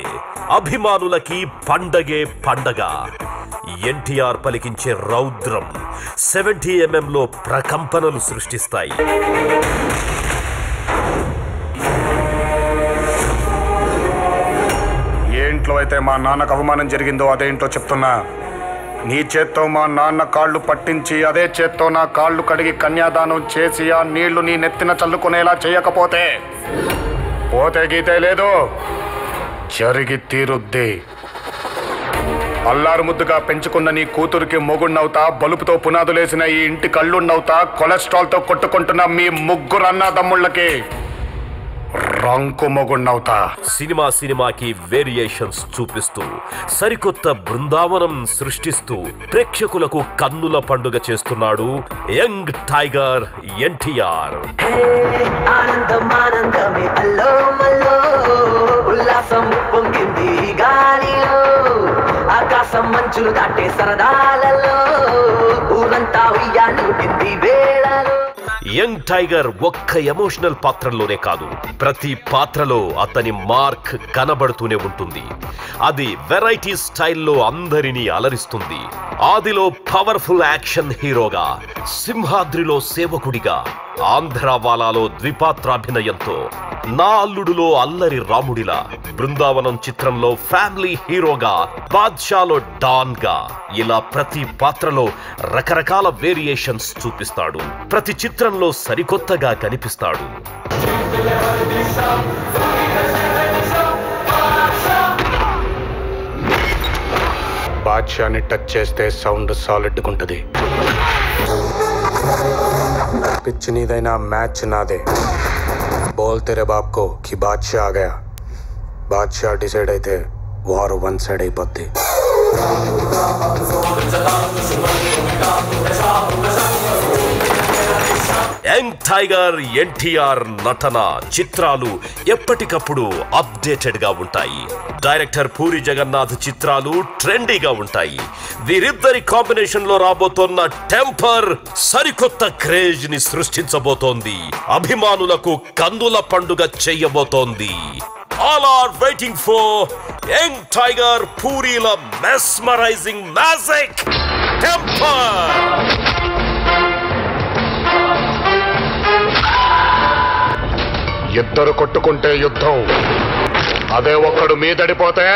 అభిమానులకి పండగే పండగ. ఎన్టీఆర్ పలికించే రౌద్రం సెవెంటీ ఎంఎంలో ప్రకంపనలు సృష్టిస్తాయి. ఏ ఇంట్లో అయితే మా నాన్నకు అవమానం జరిగిందో అదే ఇంట్లో చెప్తున్నా. నీ చేత్తో మా నాన్న కాళ్ళు పట్టించి అదే చేత్తో నా కాళ్ళు కడిగి కన్యాదానం చేసి ఆ నీళ్ళు నీ నెత్తిన చల్లుకునేలా చేయకపోతే? పోతే గీతే లేదు. జరిగి తీరుద్ది. అల్లారు ముద్దుగా పెంచుకున్న నీ కూతురికి మొగుణ్ణవుతా బలుపుతో పునాదులేసిన ఈ ఇంటి కళ్ళున్నవుతా కొలెస్ట్రాల్తో కొట్టుకుంటున్న మీ ముగ్గురు అన్నదమ్ముళ్ళకి. రంకు మొగుణ్ణవుతా. సినిమా సినిమాకి వేరియేషన్స్ చూపిస్తూ సరికొత్త బృందావనం సృష్టిస్తూ ప్రేక్షకులకు కన్నుల పండుగ చేస్తున్నాడు యంగ్ టైగర్ ఎన్టీఆర్. ఆకాశం మంచులు దాటే సరదాలలో ఊరంతా ఉయ్యాలుంది వేళలో. యంగ్ టైగర్ ఒక్క ఎమోషనల్ పాత్రలోనే కాదు ప్రతి పాత్రలో అతని మార్క్ కనబడుతూనే ఉంటుంది. అది వెరైటీ స్టైల్లో అందరినీ అలరిస్తుంది. ఆదిలో పవర్ఫుల్ యాక్షన్ హీరోగా సింహాద్రిలో సేవకుడిగా ఆంధ్రావాలాలో ద్విపాత్రాభినయంతో నా అల్లుడులో అల్లరి రాముడిలా బృందావనం చిత్రంలో ఫ్యామిలీ హీరోగా బాద్షాలో డాన్గా ఇలా ప్రతి పాత్రలో రకరకాల వేరియేషన్స్ చూపిస్తాడు. ప్రతి చిత్రంలో సరికొత్తగా కనిపిస్తాడు. బాద్షాని టచ్ చేస్తే సౌండ్ సాలిడ్ ఉంటుంది పిచ్ నీదైనా మ్యాచ్ నాదే. బోల్ తెరే బాప్కో కి బాద్షా ఆగా బాద్షా డిసైడ్ అయితే వారు వన్ సైడ్ అయిపోద్ది. యంగ్ టైగర్ ఎన్టీఆర్ నటన చిత్రాలు ఎప్పటికప్పుడు అప్డేటెడ్గా ఉంటాయి. డైరెక్టర్ పూరి జగన్నాథ్ చిత్రాలు ట్రెండీగా ఉంటాయి. వీరిద్దరి కాంబినేషన్లో రాబోతున్న టెంపర్ సరికొత్త క్రేజ్ని సృష్టించబోతోంది. అభిమానులకు కందుల పండుగ చెయ్యబోతోంది all are waiting for young tiger పూరీల mesmerising magic temper! ఇద్దరు కొట్టుకుంటే యుద్ధం. అదే ఒక్కడు మీదడిపోతే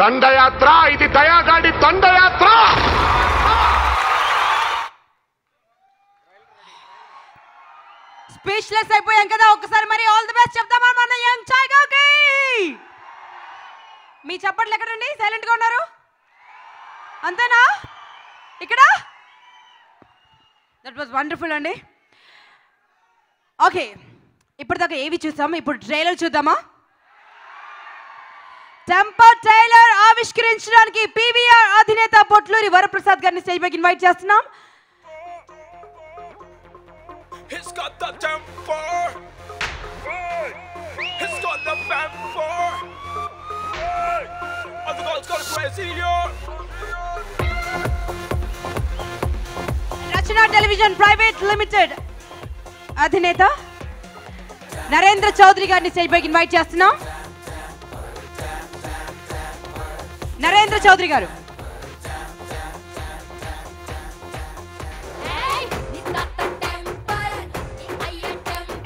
దండయాత్ర ఇది దయాగాడి దండయాత్ర! స్పీచ్లెస్ అయిపోయాం కదా ఒకసారి మరి ఆల్ ది బెస్ట్ చెప్దామా మన యంగ్ చాయ్గాకి మీ చప్పట్లు ఎక్కడండి? సైలెంట్గా ఉన్నారు? అంతేనా? ఇక్కడ? దట్ వాజ్ వండర్ఫుల్ అండి. ఓకే ఇప్పటిదాకా ఏవి చూసాము ఇప్పుడు ట్రైలర్ చూద్దామా టెంపర్ ట్రైలర్ ఆవిష్కరించడానికి పీవీఆర్ అధినేత పొట్లూరి వరప్రసాద్ గారిని స్టేజ్ పైకి ఇన్వైట్ చేస్తున్నాం It's got the temper. Hey. It's got the temper. And the girls got crazy, yo. Rachana television private limited అధినేత నరేంద్ర చౌదరి గారిని స్టేజ్ పైకి ఇన్వైట్ చేస్తున్నాం. నరేంద్ర చౌదరి గారు.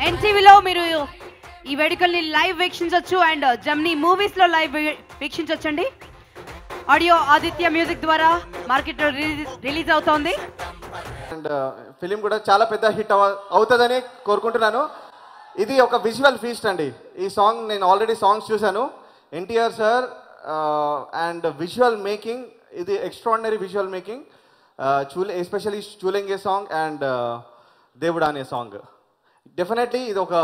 ఎన్టీవీలో మీరు ఈ వేడుకల్ని లైవ్ వీక్షించవచ్చు అండ్ జమ్నీ మూవీస్లో లైవ్ వీక్షించవచ్చండి ఆడియో ఆదిత్య మ్యూజిక్ ద్వారా మార్కెట్లో రిలీజ్ అవుతోంది. అండ్ ఫిలిం కూడా చాలా పెద్ద హిట్ అవుతుందని కోరుకుంటున్నాను. ఇది ఒక విజువల్ ఫీస్ట్ అండి ఈ సాంగ్ నేను ఆల్రెడీ సాంగ్స్ చూశాను NTR sir and visual making ఇది ఎక్స్ట్రాడినరీ విజువల్ మేకింగ్ చూలే ఎస్పెషలీ చూలెంగే సాంగ్ అండ్ దేవుడా అనే సాంగ్ డెఫినెట్లీ ఇది ఒక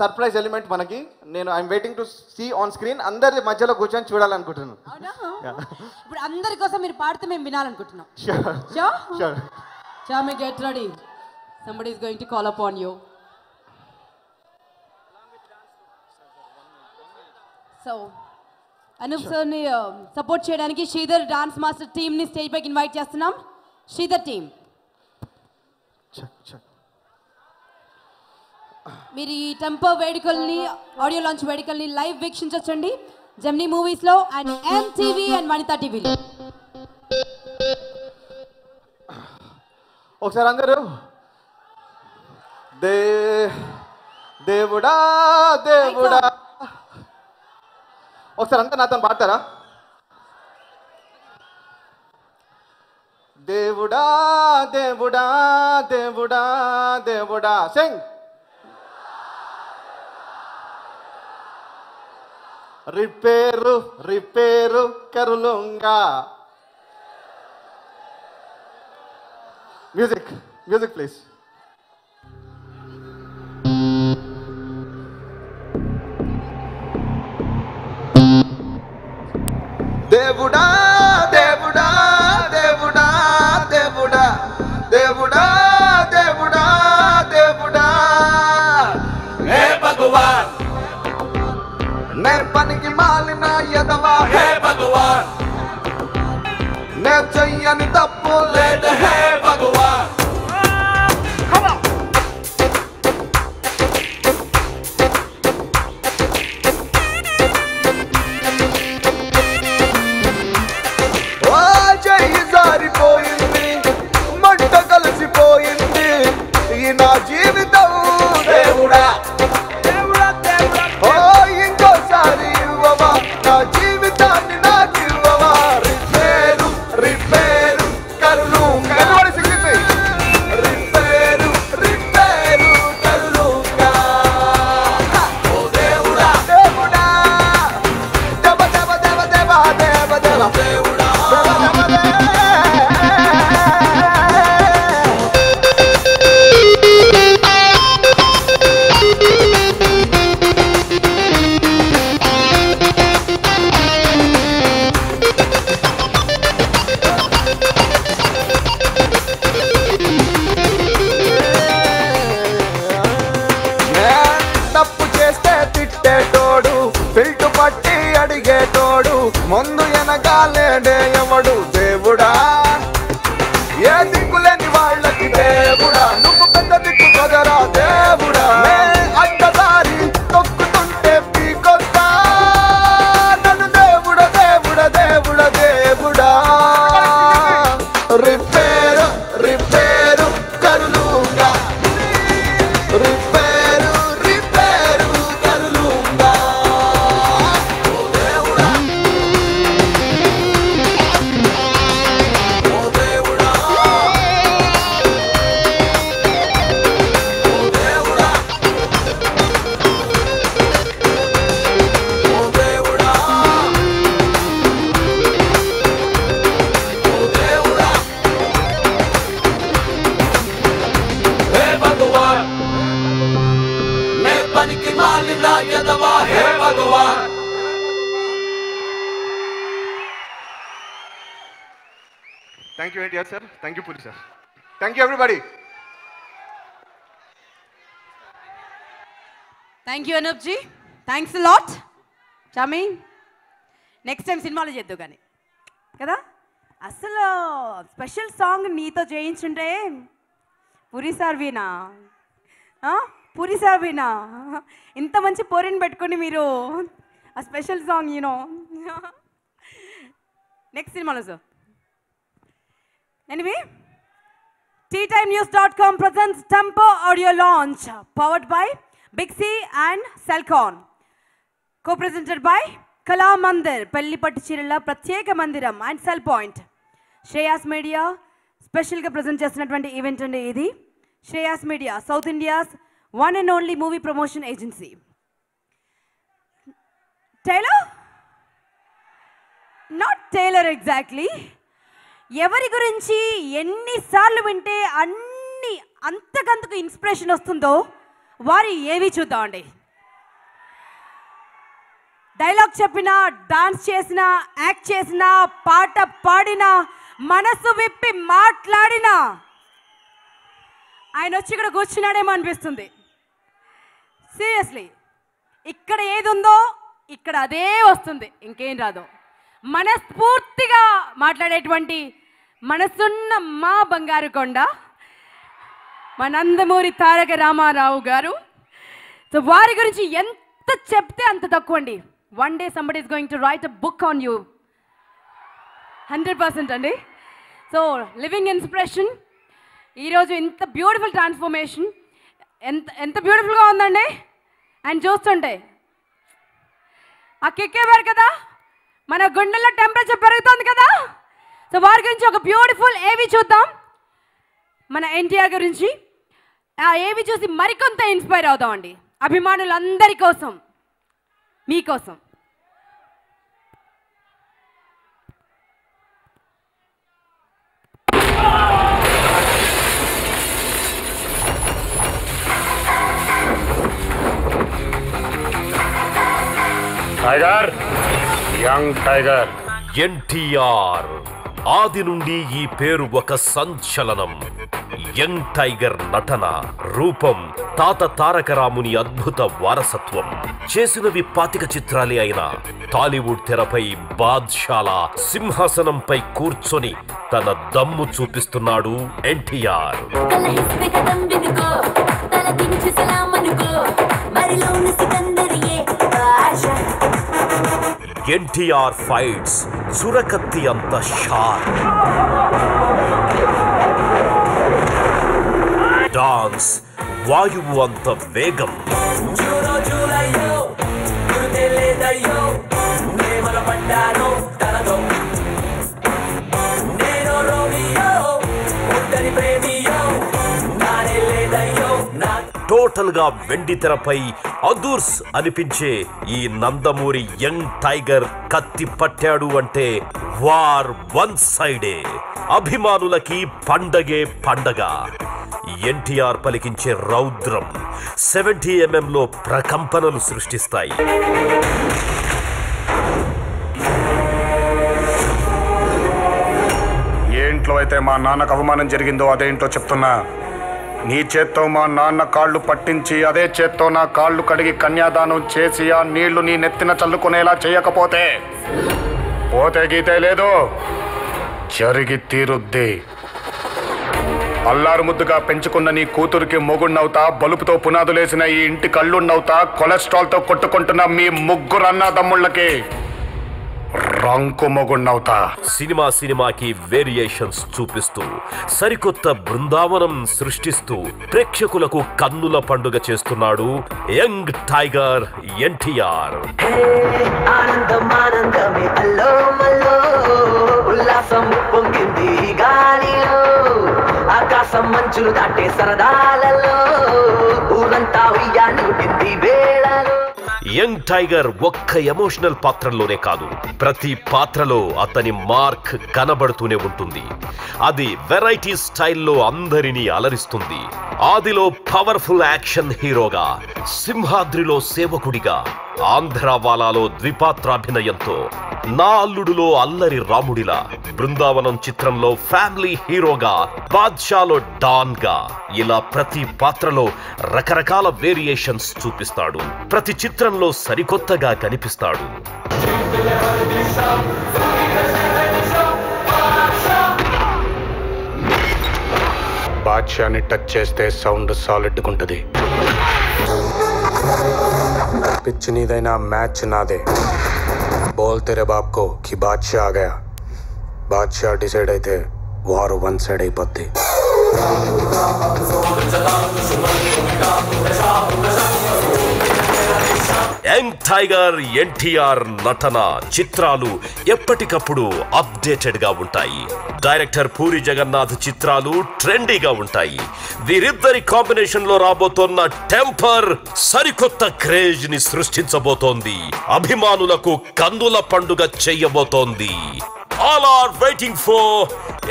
సర్ప్రైజ్ ఎలిమెంట్ మనకి నేను I'm waiting to see on screen అందరి మధ్యలో కూర్చొని చూడాలనుకుంటున్నాను ఇప్పుడు అందరి కోసం మీరు పాడితే మేము వినాలనుకుంటున్నాం. Sure? Sure. Chami, get ready. Somebody is going to call upon you. So Anoop సార్ని సపోర్ట్ చేయడానికి శ్రీధర్ డాన్స్ మాస్టర్ టీమ్ని స్టేజ్ పైకి ఇన్వైట్ చేస్తున్నాం. శ్రీధర్ టీమ్ మీరు ఈ టెంపో వేడుకల్ని ఆడియో లాంచ్ వేడుకల్ని లైవ్ వీక్షించవచ్చండి జెమ్నీ మూవీస్లో అండ్ ఎంటీవీ అండ్ వనితా టీవీలో ఒకసారి అందరూ. దే దేవుడా దేవుడా. ఒకసారి అంతా నాతో పాడతారా? దేవుడా దేవుడా దేవుడా దేవుడా. సింగ్. రిపేరు రిపేరు కరులుంగా మ్యూజిక్ మ్యూజిక్ ప్లీజ్. దేవుడా దేవుడా దేవుడా దేవుడా దేవుడా దేవుడా దేవుడా హే భగవాన్ నే పనికి మాలిన ఎదవా హే భగవాన్ నే చెయ్యని తప్పు లేదు హే భగవాన్ చామి నెక్స్ట్ టైం సినిమాలో చేద్దాం కానీ. కదా? అసలు స్పెషల్ సాంగ్ నీతో చేయించుంటే పురి సార్ వీనా ఆ? పురి సార్ వీనా ఇంత మంచి పోరిని పెట్టుకొని మీరు ఆ special song you know next సినిమాలో sir anyway tea time news dot com presents temper audio launch powered by Big C and Celkon co presented by Kala Mandir పెళ్ళిపట్టు చీరల ప్రత్యేక మందిరం and cell point Shreyas media స్పెషల్గా present చేస్తున్నటువంటి event అండి ఇది. Shreyas media south India's one and only movie promotion agency tailor not tailor exactly ఎవరి గురించి ఎన్నిసార్లు వింటే అన్ని అంతకంతకు ఇన్స్పిరేషన్ వస్తుందో వారి ఏవి చూద్దామండి. డైలాగ్ చెప్పినా డాన్స్ చేసినా యాక్ట్ చేసినా పాట పాడినా మనసు విప్పి మాట్లాడినా ఆయన వచ్చి ఇక్కడ కూర్చున్నాడేమో అనిపిస్తుంది. సీరియస్లీ ఇక్కడ ఏది ఉందో ఇక్కడ అదే వస్తుంది. ఇంకేం రాదు. మనస్ఫూర్తిగా మాట్లాడేటువంటి మనసున్న మా బంగారు కొండ మా నందమూరి తారక రామారావు గారు. సో వారి గురించి ఎంత చెప్తే అంత తక్కువ అండి one day somebody is going to write a book on you hundred percent అండి సో లివింగ్ ఇన్స్పిరేషన్ ఈరోజు ఇంత బ్యూటిఫుల్ ట్రాన్స్ఫర్మేషన్ ఎంత ఎంత బ్యూటిఫుల్గా ఉందండి? అండ్ చూస్తుంటే ఆ కిక్కేవారు కదా? మన గుండెల్లో టెంపరేచర్ పెరుగుతుంది కదా? సో వారి గురించి ఒక బ్యూటిఫుల్ ఏవి చూద్దాం. మన ఎన్టీఆర్ గురించి. ఆ ఏవి చూసి మరికొంత ఇన్స్పైర్ అవుదామండి అభిమానులందరి కోసం. మీకోసం. Tiger young tiger N T R ఆది నుండి ఈ పేరు ఒక సంచలనం. యంగ్ టైగర్ నటన రూపం తాత తారక రాముని అద్భుత వారసత్వం. చేసినవి పాతిక చిత్రాలే అయినా టాలీవుడ్ తెరపై బాద్షాల సింహాసనంపై కూర్చొని తన దమ్ము చూపిస్తున్నాడు ఎన్టీఆర్. ఎన్టీఆర్ ఫైట్స్ సురకత్తి అంత షార్ డాన్స్ వాయువు అంత వేగం. టోటల్ గా వెండి తెరపై అదూర్స్ అనిపించే ఈ నందమూరి యంగ్ టైగర్ కత్తి పట్టాడు అంటే వార్ వన్ సైడే. అభిమానులకి పండగే పండగ. ఎన్టీఆర్ పలికించే రౌద్రం సెవెంటీ ఎంఎంలో ప్రకంపనలు సృష్టిస్తాయి. ఏ ఇంట్లో అయితే మా నాన్నకు అవమానం జరిగిందో అదే ఇంట్లో చెప్తున్నా. నీ చేత్తో మా నాన్న కాళ్ళు పట్టించి అదే చేత్తో నా కాళ్ళు కడిగి కన్యాదానం చేసి ఆ నీళ్ళు నీ నెత్తిన చల్లుకునేలా చేయకపోతే? పోతే గీతే లేదు. జరిగి తీరుద్ది. అల్లారు ముద్దుగా పెంచుకున్న నీ కూతురికి మొగుణ్ణవుతా బలుపుతో పునాదులేసిన ఈ ఇంటి కళ్ళున్నవుతా కొలెస్ట్రాల్తో కొట్టుకుంటున్న మీ ముగ్గురు అన్నదమ్ముళ్ళకి. సినిమా సినిమాకి వేరియేషన్స్ చూపిస్తూ సరికొత్త బృందావనం సృష్టిస్తూ ప్రేక్షకులకు కన్నుల పండుగ చేస్తున్నాడు యంగ్ టైగర్ ఎన్టీఆర్. ఉల్లాసం పొంగింది గాలిలో. ఆకాశం మంచులు దాటే సరదాలలో ఊరంతా ఉయ్యాలుగింది వేళలో. యంగ్ టైగర్ ఒక్క ఎమోషనల్ పాత్రలోనే కాదు ప్రతి పాత్రలో అతని మార్క్ కనబడుతూనే ఉంటుంది. అది వెరైటీ స్టైల్లో అందరినీ అలరిస్తుంది. ఆదిలో పవర్ఫుల్ యాక్షన్ హీరోగా సింహాద్రిలో సేవకుడిగా ఆంధ్రావాలాలో ద్విపాత్రాభినయంతో నా అల్లుడులో అల్లరి రాముడిలా బృందావనం చిత్రంలో ఫ్యామిలీ హీరోగా బాద్షాలో డాన్గా ఇలా ప్రతి పాత్రలో రకరకాల వేరియేషన్స్ చూపిస్తాడు. ప్రతి చిత్రంలో సరికొత్తగా కనిపిస్తాడు. బాద్షాని టచ్ చేస్తే సౌండ్ సాలిడ్గా ఉంటుంది. పిచ్ నీదైనా మ్యాచ్ నాదే బోల్ తెరే బాబ్ కో కి బాద్షా ఆ గయా బాద్షా డిసైడ్ అయితే వారు వన్ సైడ్ అయిపోద్ది యంగ్ టైగర్ ఎన్టీఆర్ నటన చిత్రాలు ఎప్పటికప్పుడు అప్డేటెడ్గా ఉంటాయి. డైరెక్టర్ పూరి జగన్నాథ్ చిత్రాలు ట్రెండీగా ఉంటాయి. వీరిద్దరి కాంబినేషన్లో టెంపర్ సరికొత్త క్రేజ్ని సృష్టించబోతోంది. అభిమానులకు కందుల పండుగ చెయ్యబోతోంది all are waiting for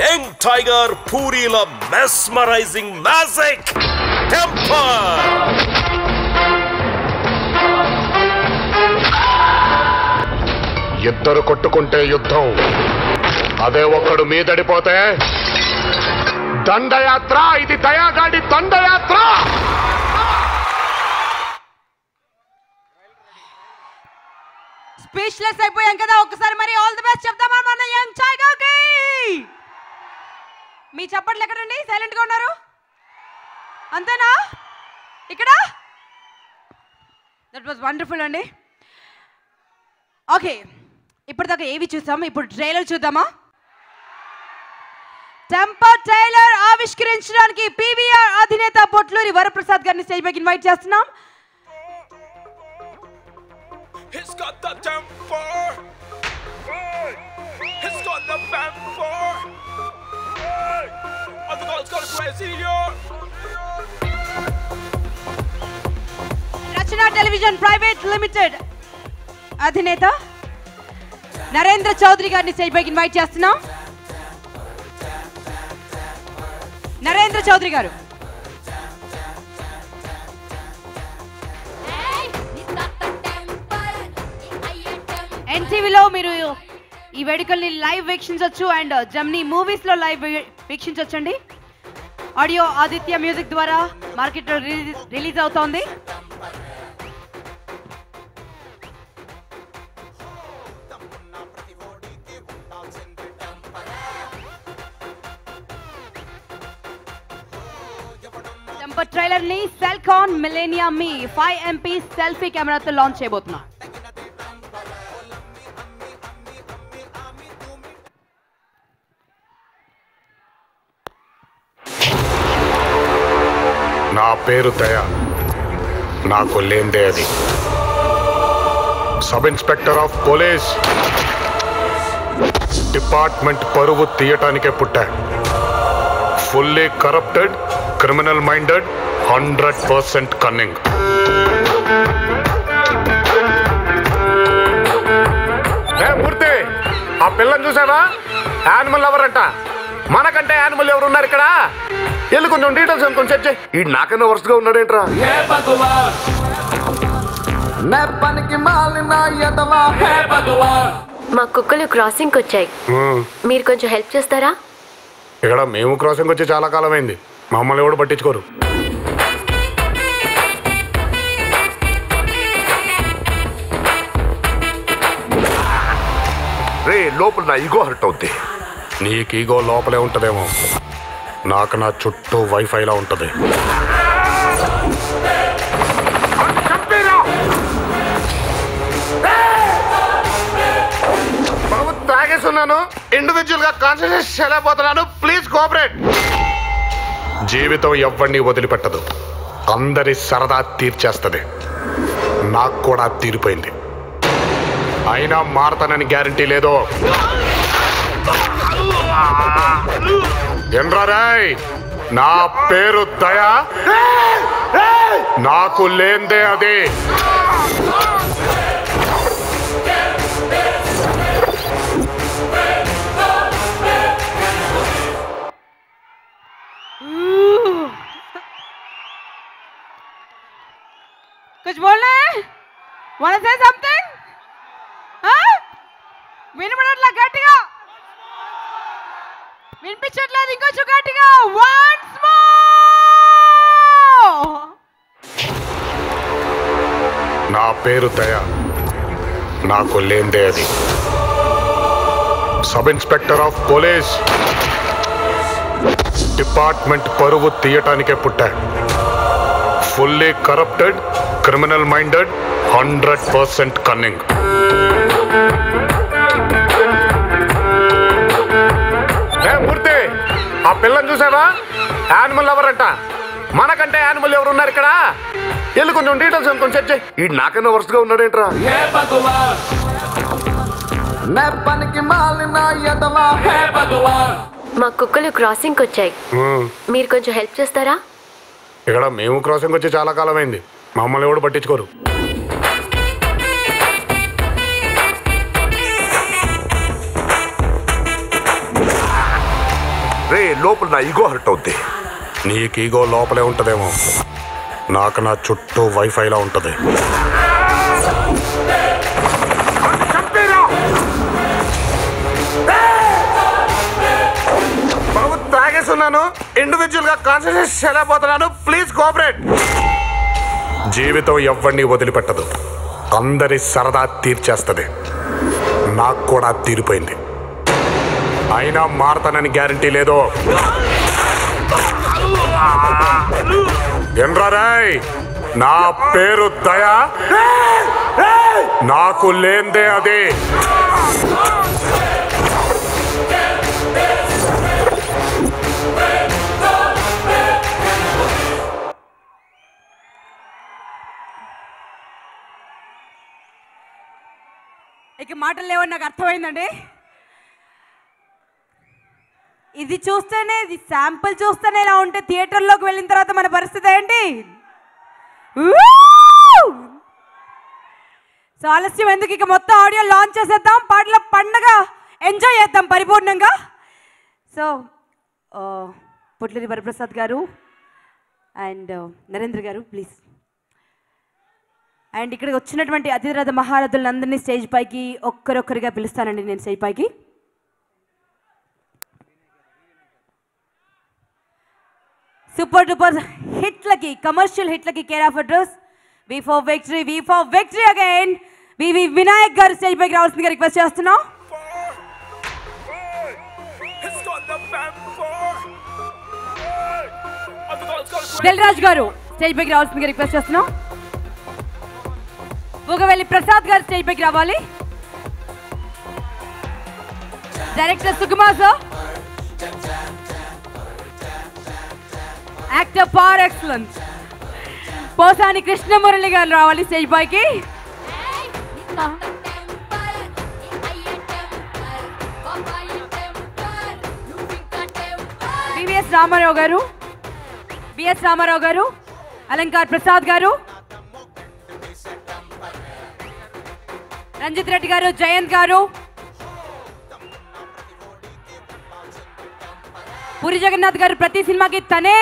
young tiger పూరీల mesmerising magic temper! ఇద్దరు కొట్టుకుంటే యుద్ధం. అదే ఒక్కడు మీదడిపోతే దండయాత్ర ఇది దయాగాడి దండయాత్ర! స్పీచ్లెస్ అయిపోయాం కదా ఒకసారి మరి ఆల్ ది బెస్ట్ చెప్దామా మన యంగ్ టైగర్ మీ చప్పట్లు ఎక్కడండి? సైలెంట్గా ఉన్నారు? అంతేనా? ఇక్కడ? దట్ వాజ్ వండర్ఫుల్ అండి. ఓకే ఇప్పటిదాకా ఏవి చూసాం ఇప్పుడు ట్రైలర్ చూద్దామా టెంపర్ ట్రైలర్ ఆవిష్కరించడానికి పీవీఆర్ అధినేత పొట్లూరి వరప్రసాద్ గారిని స్టేజ్ పైకి ఇన్వైట్ చేస్తున్నాం He's got the. Hey. He's got the. Hey. And the girls got crazy, yo. Rachana Television Private Limited అధినేత నరేంద్ర చౌదరి గారిని స్టేజ్ పైకి ఇన్వైట్ చేస్తున్నాం. నరేంద్ర చౌదరి గారు. ఎన్టీవీలో మీరు ఈ వేడుకల్ని లైవ్ వీక్షించవచ్చు అండ్ uh, జమ్నీ మూవీస్లో లైవ్ వీక్షించవచ్చండి ఆడియో ఆదిత్య మ్యూజిక్ ద్వారా మార్కెట్లో రిలీజ్ రిలీజ్ అవుతోంది. టెంపర్ ట్రైలర్ని సెల్కాన్ మిలేనియా మీ ఫైవ్ ఎంపీ సెల్ఫీ కెమెరాతో లాంచ్ చేయబోతున్నా నా పేరు దయ నాకు లేందే అది sub inspector of police department పరువు తీయటానికే పుట్టా fully corrupted criminal minded hundred percent cunning ఏ మూర్తి ఆ పిల్లని చూసావా? యానిమల్ ఎవరు అంట. మనకంటే యానిమల్ ఎవరు ఉన్నారు ఇక్కడ? వెళ్ళి కొంచెం డీటెయిల్స్ కొంచెం చెక్ చేయి. ఈ నాకన్నా వరుసగా ఉన్నాడేంట్రా? మా కుక్కలు క్రాసింగ్కి వచ్చాయి మీరు కొంచెం హెల్ప్ చేస్తారా? ఇక్కడ మేము క్రాసింగ్ వచ్చి చాలా కాలం అయింది మమ్మల్ని ఎవడు పట్టించుకోరు. రే లోపల నా ఈగో హర్ట్ అవుద్ది. నీకు ఈగో లోపలే ఉంటదేమో. నాకు నా చుట్టూ వైఫైలా ఉంటది. తాగేస్తున్నాను. ఇండివిజువల్గా కాన్సన్ట్రేట్ చేయలేకపోతున్నాను. Please cooperate. జీవితం ఎవరిని వదిలిపెట్టదు. అందరి సరదా తీర్చేస్తుంది. నాకు కూడా తీరిపోయింది. అయినా మారతానని గ్యారంటీ లేదో. ఎండ్రారాయ్ నా పేరు దయా. నాకు లేందే అది. कुछ बोलना है wanna say something huh? వినపడట్లా గట్టిగా వినిపించట్లేదు ఇంకొంచెం గట్టిగా వన్స్ నా పేరు దయ నాకు లేందే అది sub inspector of police department పరువు తీయటానికే పుట్టా fully corrupted criminal minded hundred percent cunning ఏ మూర్తి ఆ పిల్లని చూసావా? యానిమల్ ఎవరంట మనకంటే యానిమల్ ఎవరు ఉన్నారు ఇక్కడ? వెళ్ళి కొంచెం డీటెయిల్స్ కొంచెం చెక్ చేయి. ఈ నాకన్నా వరుసగా ఉన్నాడేంట్రా? పనికి మాలిన ఎదవా హే భగవాన్ మా కుక్కలు క్రాసింగ్కి వచ్చాయి మీరు కొంచెం హెల్ప్ చేస్తారా? ఇక్కడ మేము క్రాసింగ్ వచ్చి చాలా కాలం అయింది మమ్మల్ని ఎవడు పట్టించుకోరు. రే లోపల నా ఈగో హర్ట్ అవుద్ది. నీకు ఈగో లోపలే ఉంటదేమో. నాకు నా చుట్టూ వైఫైలా ఉంటది. చేస్తున్నాను. ఇండివిజువల్గా కాన్సన్ట్రేట్ చేయలేకపోతున్నాను. ప్లీజ్ కోఆపరేట్ జీవితం ఎవరిని వదిలిపెట్టదు. అందరి సరదా తీర్చేస్తుంది. నాకు కూడా తీరిపోయింది. అయినా మారతానని గ్యారంటీ లేదో. ఎండ్రారాయ్ నా పేరు దయా. నాకు లేందే అది. మాటలు లేవని నాకు అర్థమైందండి. ఇది చూస్తేనే ఇది శాంపుల్ చూస్తేనే ఇలా ఉంటే థియేటర్లోకి వెళ్ళిన తర్వాత మన పరిస్థితి ఏంటి? సో ఆలస్యం ఎందుకు? ఇక మొత్తం ఆడియో లాంచ్ చేసేద్దాం. పాటల పండగ ఎంజాయ్ చేద్దాం పరిపూర్ణంగా. సో uh, పొట్లూరి వరప్రసాద్ గారు అండ్ uh, నరేంద్ర గారు ప్లీజ్ అండ్ ఇక్కడికి వచ్చినటువంటి అతిథిరథ మహారథులందరినీ స్టేజ్ పైకి ఒక్కరొక్కరిగా పిలుస్తానండి నేను స్టేజ్ పైకి సూపర్ డూపర్ హిట్లకి commercial హిట్లకి care of address V for victory V for victory again VV Vinayak గారు స్టేజ్ పైకి రావాల్సిందిగా రిక్వెస్ట్ చేస్తున్నాం It's గారు స్టేజ్ పైకి రావాల్సిందిగా రిక్వెస్ట్ చేస్తున్నాం ఒకవేళ ప్రసాద్ గారు స్టేజ్ పైకి రావాలి. Director Sukumar sir actor par excellence Posani Krishnamurali గారు రావాలి స్టేజ్ పైకి. బివిఎస్ రామారావు గారు. బిఎస్ రామారావు గారు. అలంకార్ ప్రసాద్ గారు. రంజిత్ రెడ్డి గారు జయంత్ గారు. పూరి జగన్నాథ్ గారు ప్రతి సినిమాకి తనే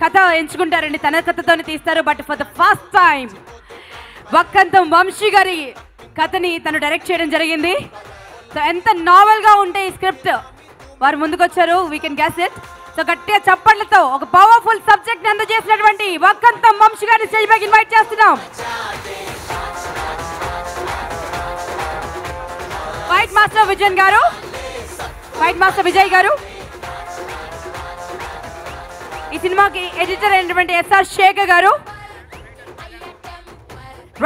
కథ ఎంచుకుంటారండి. తన కథతోనే తీస్తారు but for the first time Vakkantham Vamsi గారి కథని తను డైరెక్ట్ చేయడం జరిగింది. సో ఎంత నావెల్గా ఉంటే ఈ స్క్రిప్ట్ వారు ముందుకొచ్చారు. We can guess it so గట్టిగా చప్పట్లతో ఒక పవర్ఫుల్ సబ్జెక్ట్ అందజేసినటువంటి వక్కంతం వంశీ గారిని స్టేజ్ పైకి ఇన్వైట్ చేస్తున్నాం. ఫైట్ మాస్టర్ విజయన్ గారు. ఫైట్ మాస్టర్ విజయ్ గారు. ఈ సినిమాకి ఎడిటర్ అయినటువంటి ఎస్ఆర్ శేఖర్ గారు.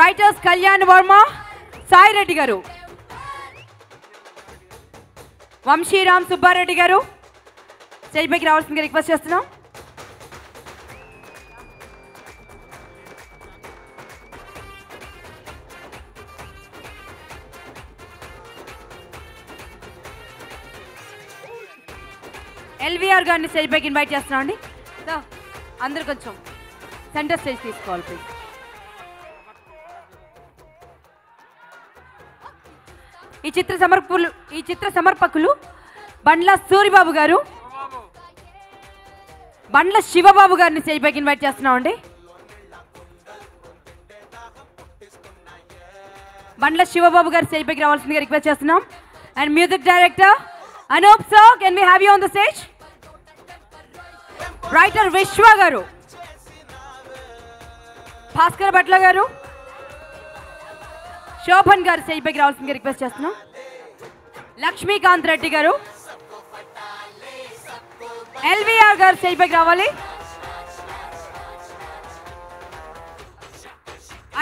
రైటర్స్ కళ్యాణ్ వర్మ సాయి రెడ్డి గారు. వంశీరామ్ సుబ్బారెడ్డి గారు. స్టేజ్ పైకి రావాల్సిందిగా రిక్వెస్ట్ చేస్తున్నాం. ఎల్వీఆర్ గారిని స్టేజ్ పైకి ఇన్వైట్ చేస్తున్నాం అండి. అందరు కొంచెం సెంటర్ స్టేజ్ తీసుకోవాలి ప్లీజ్ ఈ చిత్ర సమర్పకులు ఈ చిత్ర సమర్పకులు బండ్ల సూరిబాబు గారు బండ్ల శివబాబు గారిని స్టేజ్ పైకి ఇన్వైట్ చేస్తున్నాం అండి. బండ్ల శివబాబు గారు స్టేజ్ పైకి రావాల్సిందిగా రిక్వెస్ట్ చేస్తున్నాం. And music director Anoop so can we have you on the stage writer Vishwa గారు భాస్కర్ భట్ల గారు శోభన్ గారు స్టేజ్ పైకి రావాల్సిందిగా రిక్వెస్ట్ చేస్తున్నాం. లక్ష్మీకాంత్ రెడ్డి గారు ఎల్విఆర్ గారు స్టేజ్ పైకి రావాలి.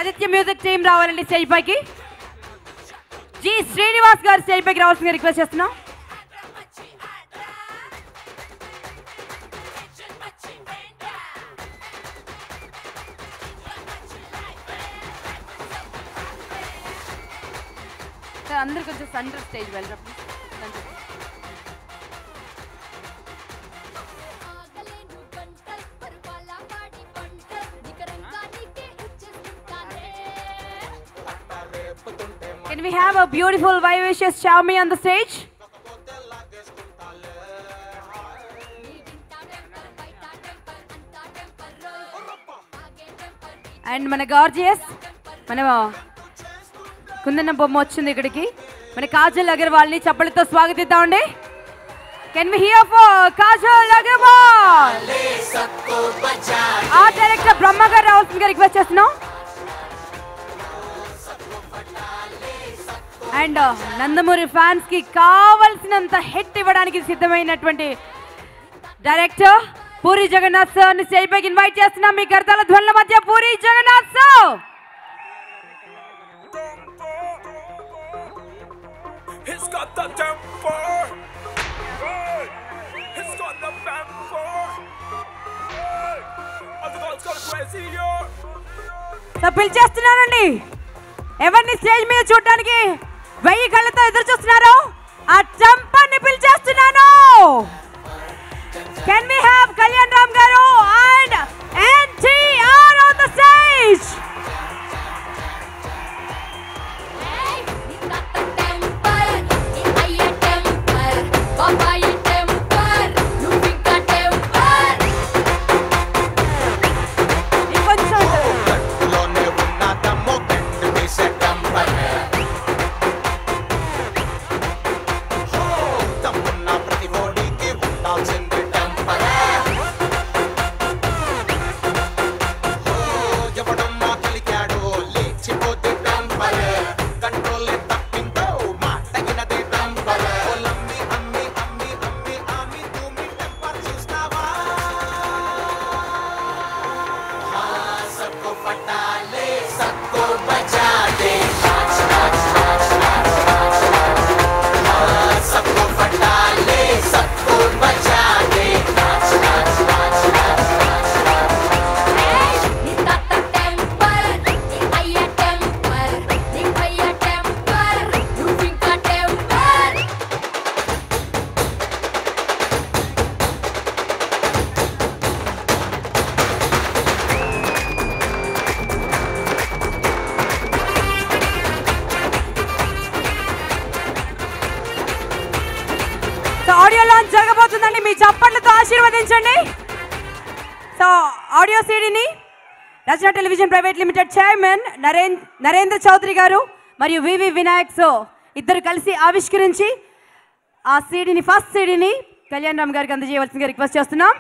ఆదిత్య మ్యూజిక్ టీం రావాలండి స్టేజ్ పైకి. జి శ్రీనివాస్ గారు స్టేజ్ పైకి రావాల్సిందిగా రిక్వెస్ట్ చేస్తున్నాం. సార్ అందరు కొంచెం సెంటర్ స్టేజ్ వెళ్ళరా Can we have a beautiful, vivacious Xiaomi on the stage? And మన గార్జియస్ మన కుందన్న బొమ్మ వచ్చింది ఇక్కడికి. మన కాజల్ అగర్వాల్ని చప్పలతో స్వాగతిద్దామండి. Can we hear for Kajal Agarwal? ఆ డైరెక్టర్ బ్రహ్మ గారు రావాల్సిందిగా రిక్వెస్ట్ చేస్తున్నాం అండ్ నందమూరి ఫ్యాన్స్కి కావలసినంత హిట్ ఇవ్వడానికి సిద్ధమైనటువంటి డైరెక్టర్ పూరి జగన్నాథ్ సార్ని స్టేజ్ పైకి ఇన్వైట్ చేస్తున్నాం. మీ కర్తల ధ్వనుల మధ్య Puri Jagannadh sir He's got the temper. Hey! It's got the vampire. Hey! I forgot it's got a crazy year. So పిలిచేస్తున్నానండి ఎవరిని స్టేజ్ మీద చూడడానికి వెయ్యి కళ్ళతో ఎదురు చూస్తున్నారు ఆ చంపాన్ని పిలిచేస్తున్నాను can we have Kalyan Ram గారు and NTR on the stage లోనే audio Rachana television private limited chairman Narendra Chowdary గారు మరియు వివి వినాయక్ సో ఇద్దరు కలిసి ఆవిష్కరించి ఆ సీడీని ఫస్ట్ సీడీని కళ్యాణ్ రామ్ గారికి అందజేయవలసిందిగా రిక్వెస్ట్ చేస్తున్నాం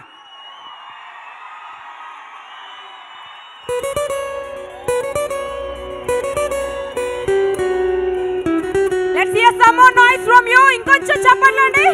Let's hear some more noise from you. ఇంకొంచెం చెప్పండి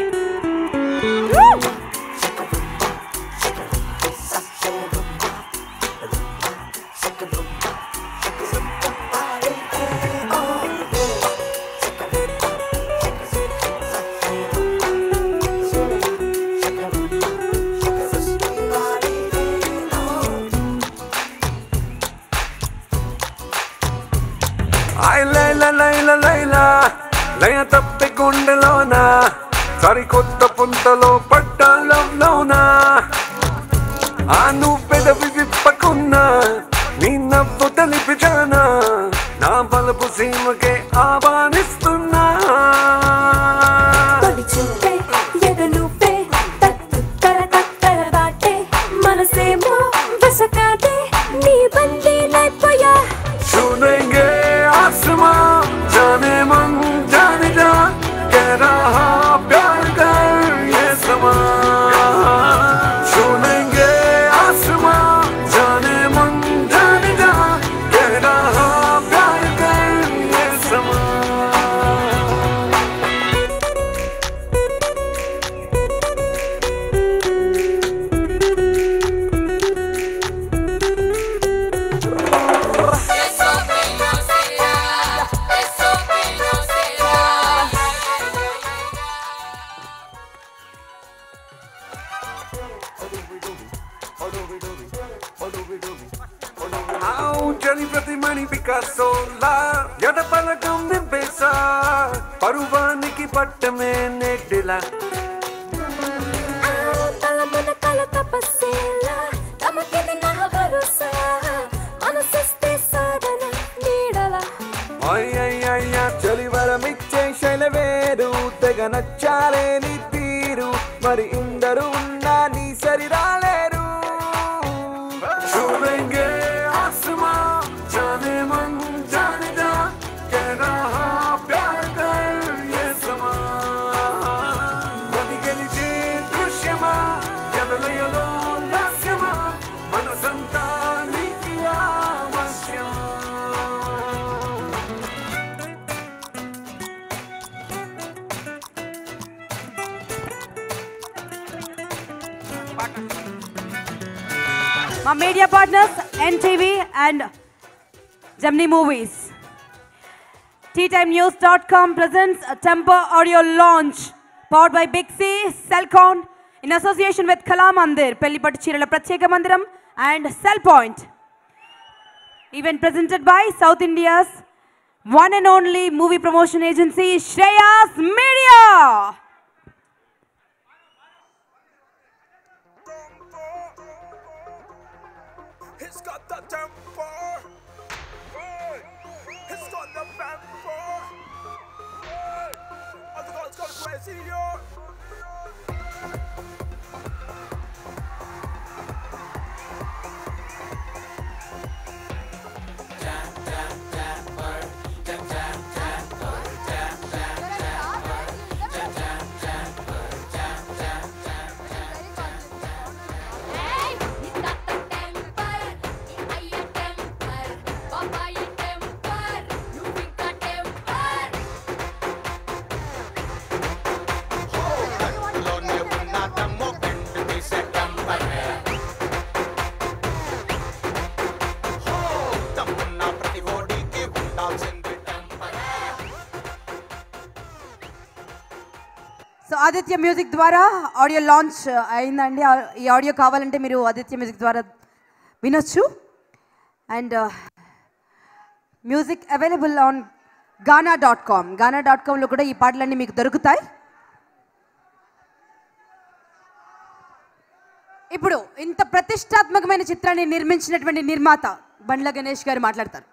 Movies. TTimeNews.com presents a Tempo audio launch powered by Big C, Cellcon, in association with Kala Mandir, Pellipattu Chirala Pratyeka Mandiram and Cellpoint. Event presented by South India's one and only movie promotion agency, Shreyas Aditya Music ద్వారా audio launch అయిందండి. ఈ audio కావాలంటే మీరు Aditya music ద్వారా వినొచ్చు. And uh, music available on Gaana dot com. Gaana dot కామ్లో కూడా ఈ పాటలన్నీ మీకు దొరుకుతాయి. ఇప్పుడు ఇంత ప్రతిష్టాత్మకమైన చిత్రాన్ని నిర్మించినటువంటి నిర్మాత బండ్ల గణేష్ గారు మాట్లాడతారు.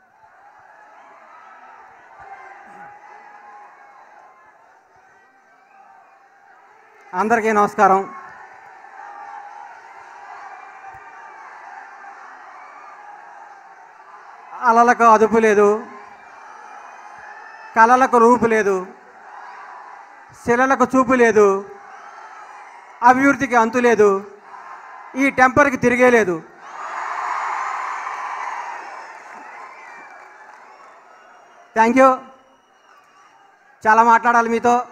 అందరికీ నమస్కారం. అలలకు అదుపు లేదు. కళలకు రూపు లేదు. శిలలకు చూపు లేదు. అభివృద్ధికి అంతు లేదు. ఈ టెంపర్కి తిరిగే లేదు. థ్యాంక్ యూ చాలా మాట్లాడాలి మీతో.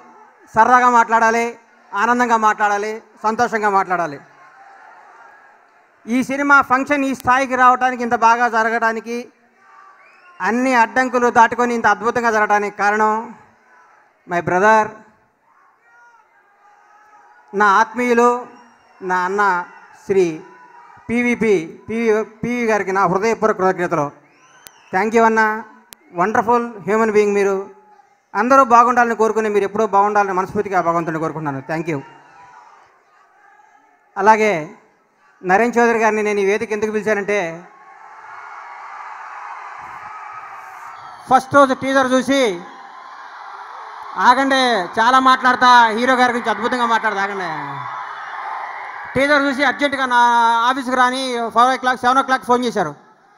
సరదాగా మాట్లాడాలి. ఆనందంగా మాట్లాడాలి సంతోషంగా మాట్లాడాలి. ఈ సినిమా ఫంక్షన్ ఈ స్థాయికి రావడానికి ఇంత బాగా జరగడానికి అన్ని అడ్డంకులు దాటుకొని ఇంత అద్భుతంగా జరగడానికి కారణం మై బ్రదర్ నా ఆత్మీయులు నా అన్న శ్రీ పివిపి పివి పివి గారికి నా హృదయపూర్వక కృతజ్ఞతలు. థ్యాంక్ యూ అన్న. వండర్ఫుల్ హ్యూమన్ బీయింగ్ మీరు. అందరూ బాగుండాలని కోరుకుని మీరు ఎప్పుడూ బాగుండాలని మనస్ఫూర్తిగా భగవంతుని కోరుకుంటున్నాను. థ్యాంక్ యూ అలాగే నరేన్ చౌదరి గారిని నేను ఈ వేదిక ఎందుకు పిలిచానంటే ఫస్ట్ రోజు టీజర్ చూసి ఆగండి చాలా మాట్లాడతా హీరో గారి గురించి అద్భుతంగా మాట్లాడతా ఆగండి. టీజర్ చూసి అర్జెంటుగా నా ఆఫీస్కి రాని five o'clock seven o'clock phone చేశారు.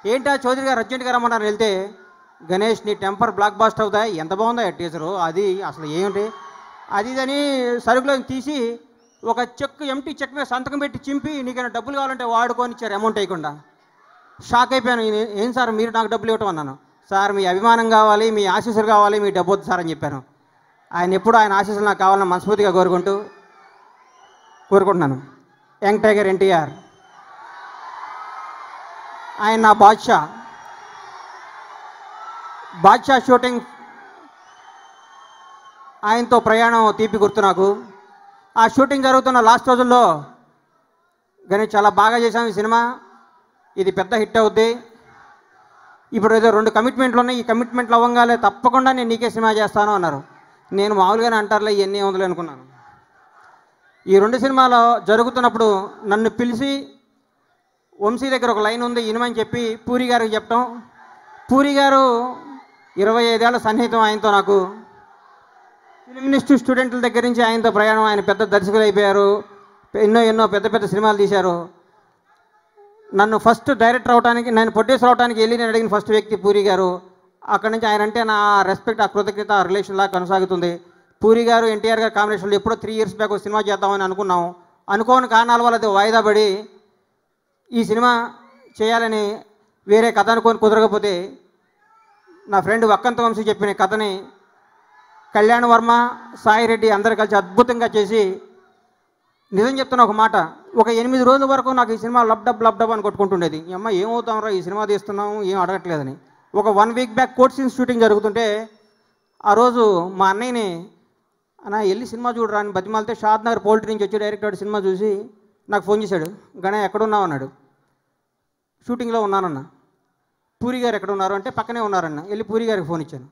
ఏంటా చౌదరి గారు అర్జెంటుగా రమ్మన్నారు వెళ్తే గణేష్ నీ టెంపర్ బ్లాక్ బాస్ట్ అవుతాయి ఎంత బాగుందా టీచరు? అది అసలు ఏమిటి? అది ఇదని సరుకులో తీసి ఒక చెక్ ఎంటీ చెక్ మీద సంతకం పెట్టి చింపి నీకైనా డబ్బులు కావాలంటే వాడుకొని ఇచ్చారు అమౌంట్ వేయకుండా. షాక్ అయిపోయాను. ఏం సార్? మీరు నాకు డబ్బులు ఇవ్వటం అన్నాను. సార్ మీ అభిమానం కావాలి మీ ఆశీస్సులు కావాలి మీ డబ్బు వద్దు సార్ అని చెప్పాను. ఆయన ఎప్పుడు ఆయన ఆశీస్సులు నాకు కావాలని మనస్ఫూర్తిగా కోరుకుంటూ కోరుకుంటున్నాను. Young tiger NTR. ఆయన నా బాద్షా. బాద్షా షూటింగ్ ఆయనతో ప్రయాణం తీపి గుర్తు నాకు. ఆ షూటింగ్ జరుగుతున్న లాస్ట్ రోజుల్లో కానీ చాలా బాగా చేశాం ఈ సినిమా. ఇది పెద్ద హిట్ అవుద్ది. ఇప్పుడు ఏదో రెండు కమిట్మెంట్లు ఉన్నాయి. ఈ కమిట్మెంట్లు అవ్వగానే తప్పకుండా నేను నీకే సినిమా చేస్తాను అన్నారు. నేను మామూలుగానే అంటారులే ఇవన్నీ ఉందలే అనుకున్నాను. ఈ రెండు సినిమాలో జరుగుతున్నప్పుడు నన్ను పిలిచి వంశీ దగ్గర ఒక లైన్ ఉంది ఇనమని చెప్పి పూరి గారికి చెప్పటం పూరి గారు ఇరవై ఐదేళ్ళ సన్నిహితం ఆయనతో నాకు ఫిలిం ఇన్స్టిట్యూట్ స్టూడెంట్ల దగ్గర నుంచి ఆయనతో ప్రయాణం. ఆయన పెద్ద దర్శకులు అయిపోయారు. ఎన్నో ఎన్నో పెద్ద పెద్ద సినిమాలు తీశారు. నన్ను ఫస్ట్ డైరెక్టర్ అవడానికి నేను ప్రొడ్యూసర్ అవడానికి వెళ్ళి నేను అడిగిన ఫస్ట్ వ్యక్తి పూరి గారు. అక్కడి నుంచి ఆయన అంటే నా రెస్పెక్ట్ ఆ కృతజ్ఞత ఆ రిలేషన్ కొనసాగుతుంది. పూరి గారు ఎన్టీఆర్ గారు కాంబినేషన్లో ఎప్పుడో త్రీ ఇయర్స్ బ్యాక్ సినిమా చేద్దామని అనుకున్నాం అనుకోని కారణాల వల్ల అది వాయిదా పడి ఈ సినిమా చేయాలని వేరే కథ అనుకొని కుదరకపోతే నా ఫ్రెండ్ వక్కంత వంశీ చెప్పిన కథని కళ్యాణ్ వర్మ సాయి రెడ్డి అందరు కలిసి అద్భుతంగా చేసి నిజం చెప్తున్నా ఒక మాట ఒక ఎనిమిది రోజుల వరకు నాకు ఈ సినిమా లబ్డబ్ లబ్డబ్ అని కొట్టుకుంటుండేది. ఈ అమ్మ ఏమవుతాంరా ఈ సినిమా తీస్తున్నాము ఏం అడగట్లేదని. ఒక one week back court scene shooting జరుగుతుంటే ఆ రోజు మా అన్నయ్యని అన్న వెళ్ళి సినిమా చూడరా అని బతిమాలితే షాద్ నగర్ పోల్ట్రీ నుంచి వచ్చి డైరెక్టర్ సినిమా చూసి నాకు ఫోన్ చేశాడు. గణ ఎక్కడున్నావు? అన్నాడు. షూటింగ్లో ఉన్నానన్నా. పూరి గారు ఎక్కడ ఉన్నారు అంటే పక్కనే ఉన్నారన్న. వెళ్ళి పూరి గారికి ఫోన్ ఇచ్చాను.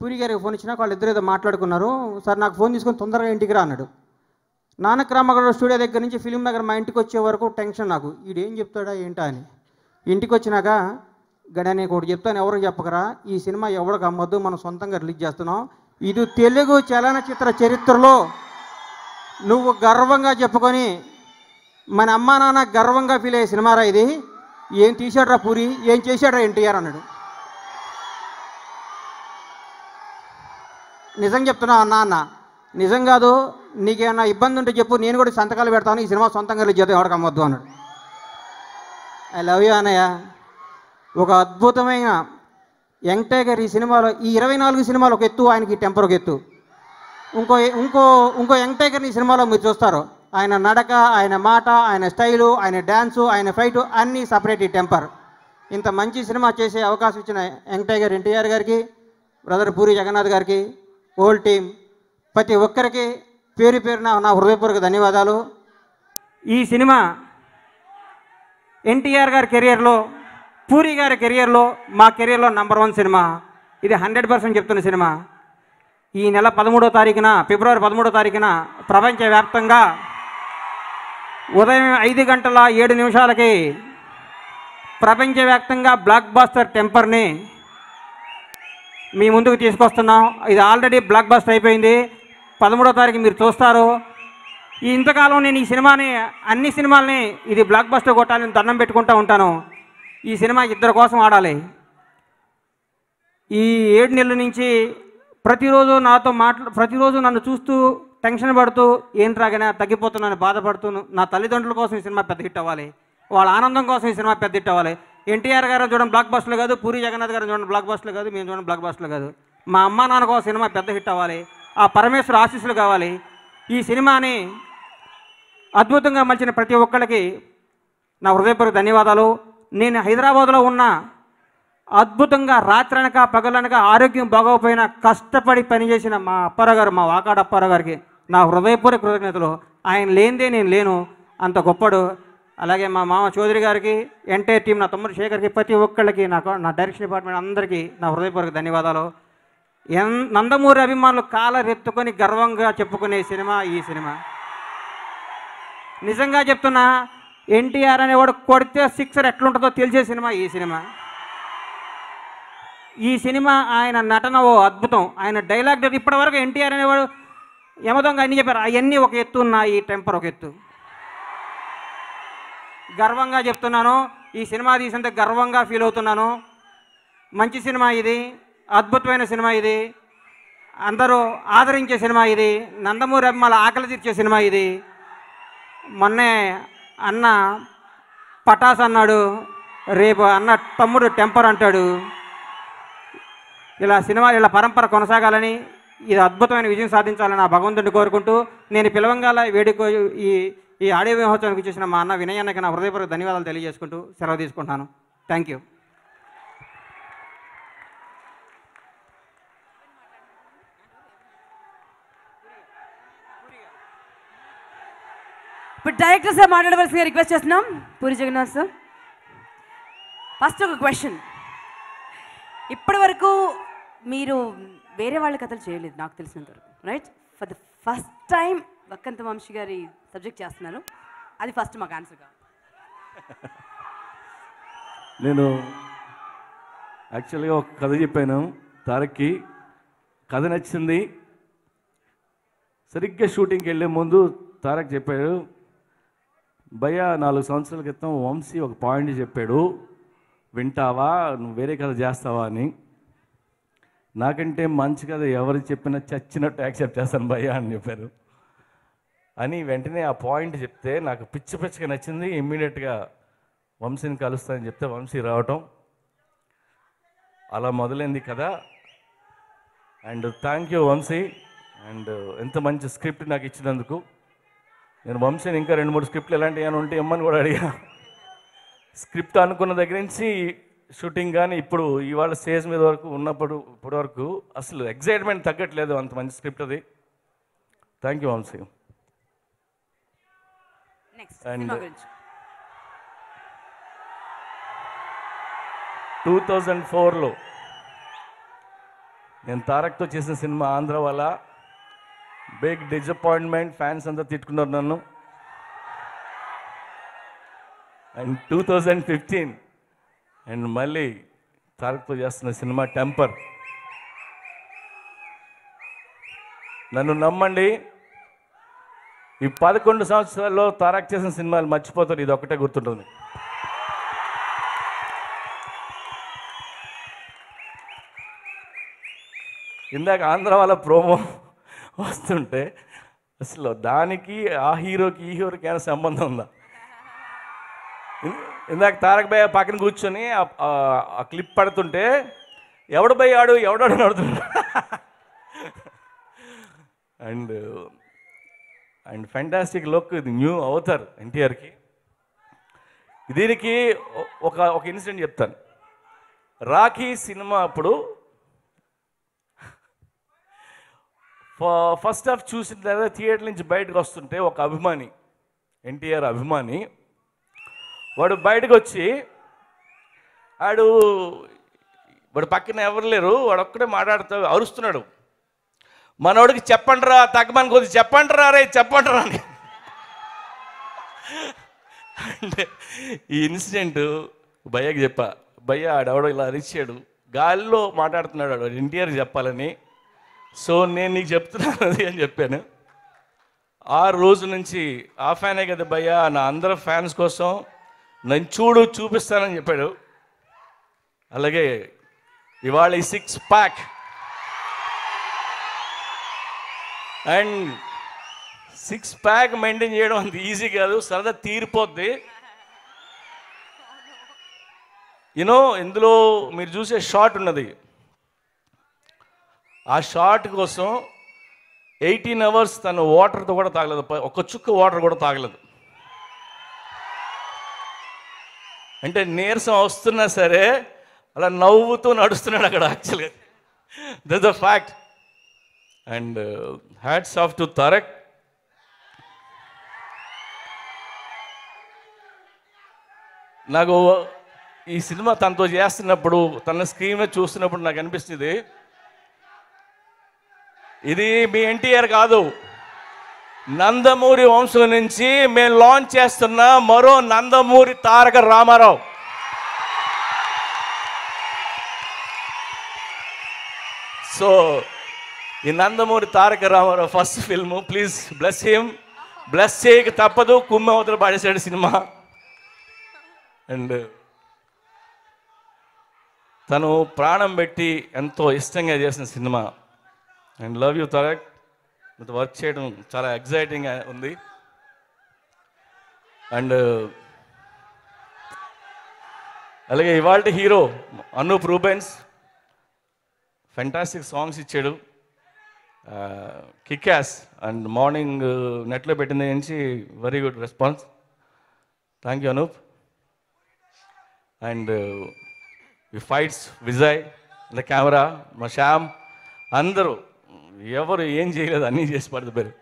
పూరి గారికి ఫోన్ ఇచ్చినాక వాళ్ళిద్దరు ఏదో మాట్లాడుకున్నారు. సార్ నాకు ఫోన్ తీసుకొని తొందరగా ఇంటికి రా అన్నాడు. నానక్ రామగడ స్టూడియో దగ్గర నుంచి ఫిలిం నగర్ మా ఇంటికి వచ్చే వరకు టెన్షన్ నాకు. ఈడేం చెప్తాడా ఏంటా అని. ఇంటికి వచ్చినాక గడ ఒకటి చెప్తాను. ఎవరు చెప్పకరా? ఈ సినిమా ఎవరికి అమ్మద్దు మనం సొంతంగా రిలీజ్ చేస్తున్నాం. ఇది తెలుగు చలనచిత్ర చరిత్రలో నువ్వు గర్వంగా చెప్పుకొని మన అమ్మా నాన్న గర్వంగా ఫీల్ అయ్యే సినిమారా ఇది? ఏం తీశాడ్రా పూరి? ఏం చేశాడ్రా ఎన్టీఆర్ అన్నాడు. నిజం చెప్తున్నావు అన్నా అన్న. నిజం కాదు నీకేమన్నా ఇబ్బంది ఉంటే చెప్పు నేను కూడా సంతకాలు పెడతాను ఈ సినిమా సొంతంగా రిలీజ్ చేద్దాం ఎవరికి అమ్మొద్దు అన్నాడు. ఐ లవ్ యూ అన్నయ్య. ఒక అద్భుతమైన యంగ్ గారు ఈ సినిమాలో ఈ ఇరవై నాలుగు సినిమాలు ఒక ఎత్తు ఆయనకి టెంపర్ ఒక ఎత్తు. ఇంకో ఇంకో ఇంకో యంగ్ గారిని ఈ సినిమాలో మీరు చూస్తారు. ఆయన నడక ఆయన మాట ఆయన స్టైలు ఆయన డ్యాన్సు ఆయన ఫైటు అన్నీ సపరేట్ ఈ టెంపర్. ఇంత మంచి సినిమా చేసే అవకాశం ఇచ్చిన వెంకటయ్య టైగర్ ఎన్టీఆర్ గారికి బ్రదర్ పూరి జగన్నాథ్ గారికి హోల్ టీం ప్రతి ఒక్కరికి పేరు పేరున నా హృదయపూర్వక ధన్యవాదాలు. ఈ సినిమా ఎన్టీఆర్ గారి కెరియర్లో పూరి గారి కెరియర్లో మా కెరియర్లో నంబర్ వన్ సినిమా. ఇది హండ్రెడ్ పర్సెంట్ చెప్తున్న సినిమా. ఈ నెల పదమూడో తారీఖున ఫిబ్రవరి పదమూడో తారీఖున ప్రపంచవ్యాప్తంగా ఉదయం ఐదు గంటల ఏడు నిమిషాలకి ప్రపంచవ్యాప్తంగా బ్లాక్ బాస్టర్ టెంపర్ని మీ ముందుకు తీసుకొస్తున్నాం. ఇది ఆల్రెడీ బ్లాక్ బాస్టర్ అయిపోయింది. పదమూడో తారీఖు మీరు చూస్తారు. ఈ ఇంతకాలం నేను ఈ సినిమాని అన్ని సినిమాల్ని ఇది బ్లాక్ బస్టర్ కొట్టాలని దండం పెట్టుకుంటూ ఉంటాను. ఈ సినిమా ఇద్దరి కోసం ఆడాలి. ఈ ఏడు నెలల నుంచి ప్రతిరోజు నాతో మాట్లా ప్రతిరోజు నన్ను చూస్తూ టెన్షన్ పడుతూ ఏంట్రాగానే తగ్గిపోతున్నాను బాధపడుతూ నా తల్లిదండ్రుల కోసం ఈ సినిమా పెద్ద హిట్ అవ్వాలి. వాళ్ళ ఆనందం కోసం ఈ సినిమా పెద్ద హిట్ అవ్వాలి. ఎన్టీఆర్ గారు చూడండి బ్లాక్ బస్టులు కాదు పూరి జగన్నాథ్ గారు చూడండి బ్లాక్ బస్టులు కాదు మేము చూడండి బ్లాక్ బస్టులు కాదు. మా అమ్మ నాన్న కోసం సినిమా పెద్ద హిట్ అవ్వాలి. ఆ పరమేశ్వర ఆశీస్సులు కావాలి. ఈ సినిమాని అద్భుతంగా మలిచిన ప్రతి ఒక్కరికి నా హృదయపూర్వక ధన్యవాదాలు. నేను హైదరాబాద్లో ఉన్న అద్భుతంగా రాత్రనక పగలనక ఆరోగ్యం బాగోకపోయినా కష్టపడి పనిచేసిన మా అప్పారావు గారు మా వాకాడ అప్పారావు గారికి నా హృదయపూర్వక కృతజ్ఞతలు. ఆయన లేనిదే నేను లేను. అంత గొప్పడు. అలాగే మా మామ చౌదరి గారికి ఎంటైర్ టీం నా తమ్ముడు శేఖర్కి ప్రతి ఒక్కళ్ళకి నాకు నా డైరెక్షన్ డిపార్ట్మెంట్ అందరికీ నా హృదయపూర్వక ధన్యవాదాలు. ఎన్ నందమూరి అభిమానులు కాలరెత్తుకొని గర్వంగా చెప్పుకునే సినిమా ఈ సినిమా. నిజంగా చెప్తున్నా ఎన్టీఆర్ అనేవాడు కొడితే సిక్సర్ ఎట్లుంటుందో తెలిసే సినిమా ఈ సినిమా. ఈ సినిమా ఆయన నటన ఓ అద్భుతం. ఆయన డైలాగ్ ఇప్పటివరకు ఎన్టీఆర్ అనేవాడు యమదొంగ అన్ని చెప్పారు. అవన్నీ ఒక ఎత్తు ఉన్నాయి టెంపర్ ఒక ఎత్తు. గర్వంగా చెప్తున్నాను ఈ సినిమా తీసినంత గర్వంగా ఫీల్ అవుతున్నాను. మంచి సినిమా ఇది అద్భుతమైన సినిమా ఇది. అందరూ ఆదరించే సినిమా ఇది నందమూరి అభిమానుల ఆకలి తీర్చే సినిమా ఇది. మొన్నే అన్న పటాస్ అన్నాడు రేపు అన్న తమ్ముడు టెంపర్ అంటాడు. ఇలా సినిమా ఇలా పరంపర కొనసాగాలని ఇది అద్భుతమైన విజయం సాధించాలని ఆ భగవంతుడిని కోరుకుంటూ నేను పిలవంగాల వేడుక ఈ ఈ ఆడియో మహోత్సవానికి చేసిన మా అన్న వినయానికి నా హృదయపూర్వక ధన్యవాదాలు తెలియజేసుకుంటూ సెలవు తీసుకుంటాను థ్యాంక్ యూ ఇప్పుడు డైరెక్టర్ సార్ మాట్లాడవలసిందిగా రిక్వెస్ట్ చేస్తున్నాం. పూరి జగన్నాథ్ సార్ ఫస్ట్ ఒక క్వశ్చన్ ఇప్పటి వరకు మీరు వేరే వాళ్ళ కథలు చేయలేదు నాకు తెలిసినంత వరకు right for the first time Vakkantham Vamsi గారి సబ్జెక్ట్ చేస్తున్నారు. అది ఫస్ట్ మాకు ఆన్సర్ కావాలి. నేను యాక్చువల్గా ఒక కథ చెప్పాను తారక్కి. కథ నచ్చింది. సరిగ్గా షూటింగ్కి వెళ్ళే ముందు తారక్ చెప్పాడు భయ నాలుగు సంవత్సరాల క్రితం వంశీ ఒక పాయింట్ చెప్పాడు వింటావా? నువ్వు వేరే కథ చేస్తావా? అని. నాకంటే మంచి కదా ఎవరు చెప్పినా చచ్చినట్టు యాక్సెప్ట్ చేస్తాను భయ్య అని చెప్పారు. అని వెంటనే ఆ పాయింట్ చెప్తే నాకు పిచ్చి పిచ్చిగా నచ్చింది. ఇమ్మీడియట్గా వంశీని కలుస్తానని చెప్తే వంశీ రావటం. అలా మొదలైంది కదా and thank you Vamsi. And ఎంత మంచి స్క్రిప్ట్ నాకు ఇచ్చినందుకు. నేను వంశీని ఇంకా రెండు మూడు స్క్రిప్ట్లు ఎలాంటివి ఏమైనా ఉంటే ఇమ్మని కూడా అడిగా. స్క్రిప్ట్ అనుకున్న దగ్గర నుంచి షూటింగ్ కానీ ఇప్పుడు ఇవాళ స్టేజ్ మీద వరకు ఉన్నప్పుడు ఇప్పటి వరకు అసలు ఎగ్జైట్మెంట్ తగ్గట్లేదు అంత మంచి స్క్రిప్ట్ అది. Thank you Vamsi. గురించి. టూ థౌజండ్ ఫోర్లో నేను తారక్తో చేసిన సినిమా ఆంధ్ర వల్ల బిగ్ డిసప్పాయింట్మెంట్ ఫ్యాన్స్ అంతా తిట్టుకున్నారు నన్ను. And two thousand fifteen and మళ్ళీ తారక్తో చేస్తున్న సినిమా టెంపర్. నన్ను నమ్మండి. ఈ పదకొండు సంవత్సరాల్లో తారక్ చేసిన సినిమాలు మర్చిపోతారు. ఇది ఒకటే గుర్తుంటుంది. ఇందాక ఆంధ్ర వాళ్ళ ప్రోమో వస్తుంటే అసలు దానికి ఆ హీరోకి ఈ హీరోకి ఏమైనా సంబంధం ఉందా? ఇందాక తారక్ భయ్య పక్కన కూర్చొని ఆ- క్లిప్ పడుతుంటే ఎవడు భయ్యాడు ఎవడాడు నడుతున్నాడు అండ్ అండ్ ఫెంటాస్టిక్ లుక్ ఇది న్యూ అవుతారు ఎన్టీఆర్కి. దీనికి ఒక ఒక ఇన్సిడెంట్ చెప్తాను. రాఖీ సినిమా అప్పుడు ఫ- ఫస్ట్ హాఫ్ చూసిన తర్వాత థియేటర్ నుంచి బయటకు వస్తుంటే ఒక అభిమాని ఎన్టీఆర్ అభిమాని వాడు బయటకు వచ్చి వాడు వాడు పక్కన ఎవరు లేరు వాడు ఒక్కడే మాట్లాడుతూ అరుస్తున్నాడు. మనోడికి చెప్పండిరా తగ్గమని కొద్ది చెప్పండిరా రే చెప్పండిరా అని. అంటే ఈ ఇన్సిడెంట్ భయ్యకి చెప్పా భయ్య ఆడెవడో ఇలా అరిచాడు. గాలిలో మాట్లాడుతున్నాడు వాడు ఎన్టీఆర్ చెప్పాలని. సో నేను నీకు చెప్తున్నాను అది అని చెప్పాను. ఆ రోజు నుంచి ఆ ఫ్యానే కదా భయ్యా నా అందరు ఫ్యాన్స్ కోసం నేను చూడు చూపిస్తానని చెప్పాడు. అలాగే ఇవాళ ఈ six pack and six pack maintain చేయడం అంత ఈజీ కాదు సరదా తీరిపోద్ది. యూనో ఇందులో మీరు చూసే షార్ట్ ఉన్నది. ఆ షార్ట్ కోసం ఎయిటీన్ అవర్స్ తను వాటర్తో కూడా తాగలేదు. ఒక ఒక్క చుక్క వాటర్ కూడా తాగలేదు. అంటే నీరసం వస్తున్నా సరే అలా నవ్వుతూ నడుస్తున్నాడు అక్కడ యాక్చువల్గా that the fact and hats off to Tarak నాకు ఈ సినిమా తనతో చేస్తున్నప్పుడు తన స్క్రీన్ మీద చూస్తున్నప్పుడు నాకు అనిపిస్తుంది. ఇది మీ ఎన్టీఆర్ కాదు. నందమూరి వంశం నుంచి మేము లాంచ్ చేస్తున్న మరో నందమూరి తారక రామారావు. సో ఈ Nandamuri Taraka Ramarao first film please bless him bless చేయక తప్పదు కుమ్మవతలు పాడేశాడు సినిమా. అండ్ తను ప్రాణం పెట్టి ఎంతో ఇష్టంగా చేసిన cinema. And love you Tarak. మీతో వర్క్ చేయడం చాలా ఎగ్జైటింగ్ ఉంది. అండ్ అలాగే ఇవాళ hero Anoop Rubens fantastic songs ఇచ్చాడు. కిక్యాస్ అండ్ మార్నింగ్ నెట్లో పెట్టింది నుంచి very good response. Thank you Anoop and we fights Vijay the camera మా శ్యామ్ అందరూ ఎవరు ఏం చేయలేదు అన్నీ చేసి పడుతున్నారు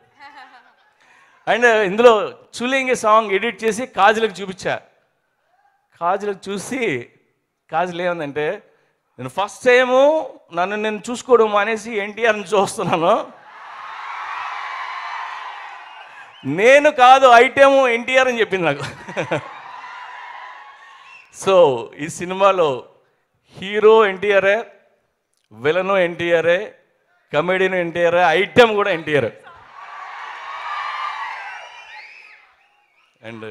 అండ్ ఇందులో చులింగి సాంగ్ ఎడిట్ చేసి కాజులకు చూపించా. కాజులకు చూసి కాజులు ఏముందంటే నేను ఫస్ట్ టైము నన్ను నేను చూసుకోవడం మానేసి ఎన్టీఆర్ని చూస్తున్నాను. నేను కాదు ఐటెము ఎన్టీఆర్ అని చెప్పింది నాకు. సో ఈ సినిమాలో హీరో ఎన్టీఆర్ఏ విలను ఎన్టీఆర్ఏ కమెడీను ఎన్టీఆర్ ఐటమ్ కూడా ఎన్టీఆర్. అండ్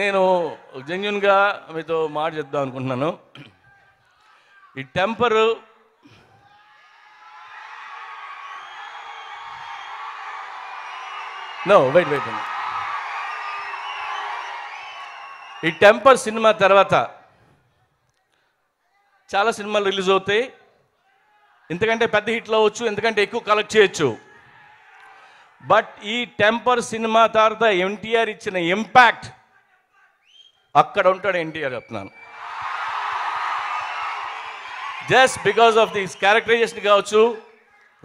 నేను జెన్యున్గా మీతో మాట చెప్దాం అనుకుంటున్నాను. ఈ టెంపర్ నో వెయిట్ వెయిట్. ఈ టెంపర్ సినిమా తర్వాత చాలా సినిమాలు రిలీజ్ అవుతాయి. ఎందుకంటే పెద్ద హిట్లు అవ్వచ్చు ఎందుకంటే ఎక్కువ కలెక్ట్ చేయొచ్చు. బట్ ఈ టెంపర్ సినిమా తర్వాత ఎన్టీఆర్ ఇచ్చిన ఇంపాక్ట్ అక్కడ ఉంటాడు ఎన్టీఆర్ చెప్తున్నాను. Just because of this characterisation కావచ్చు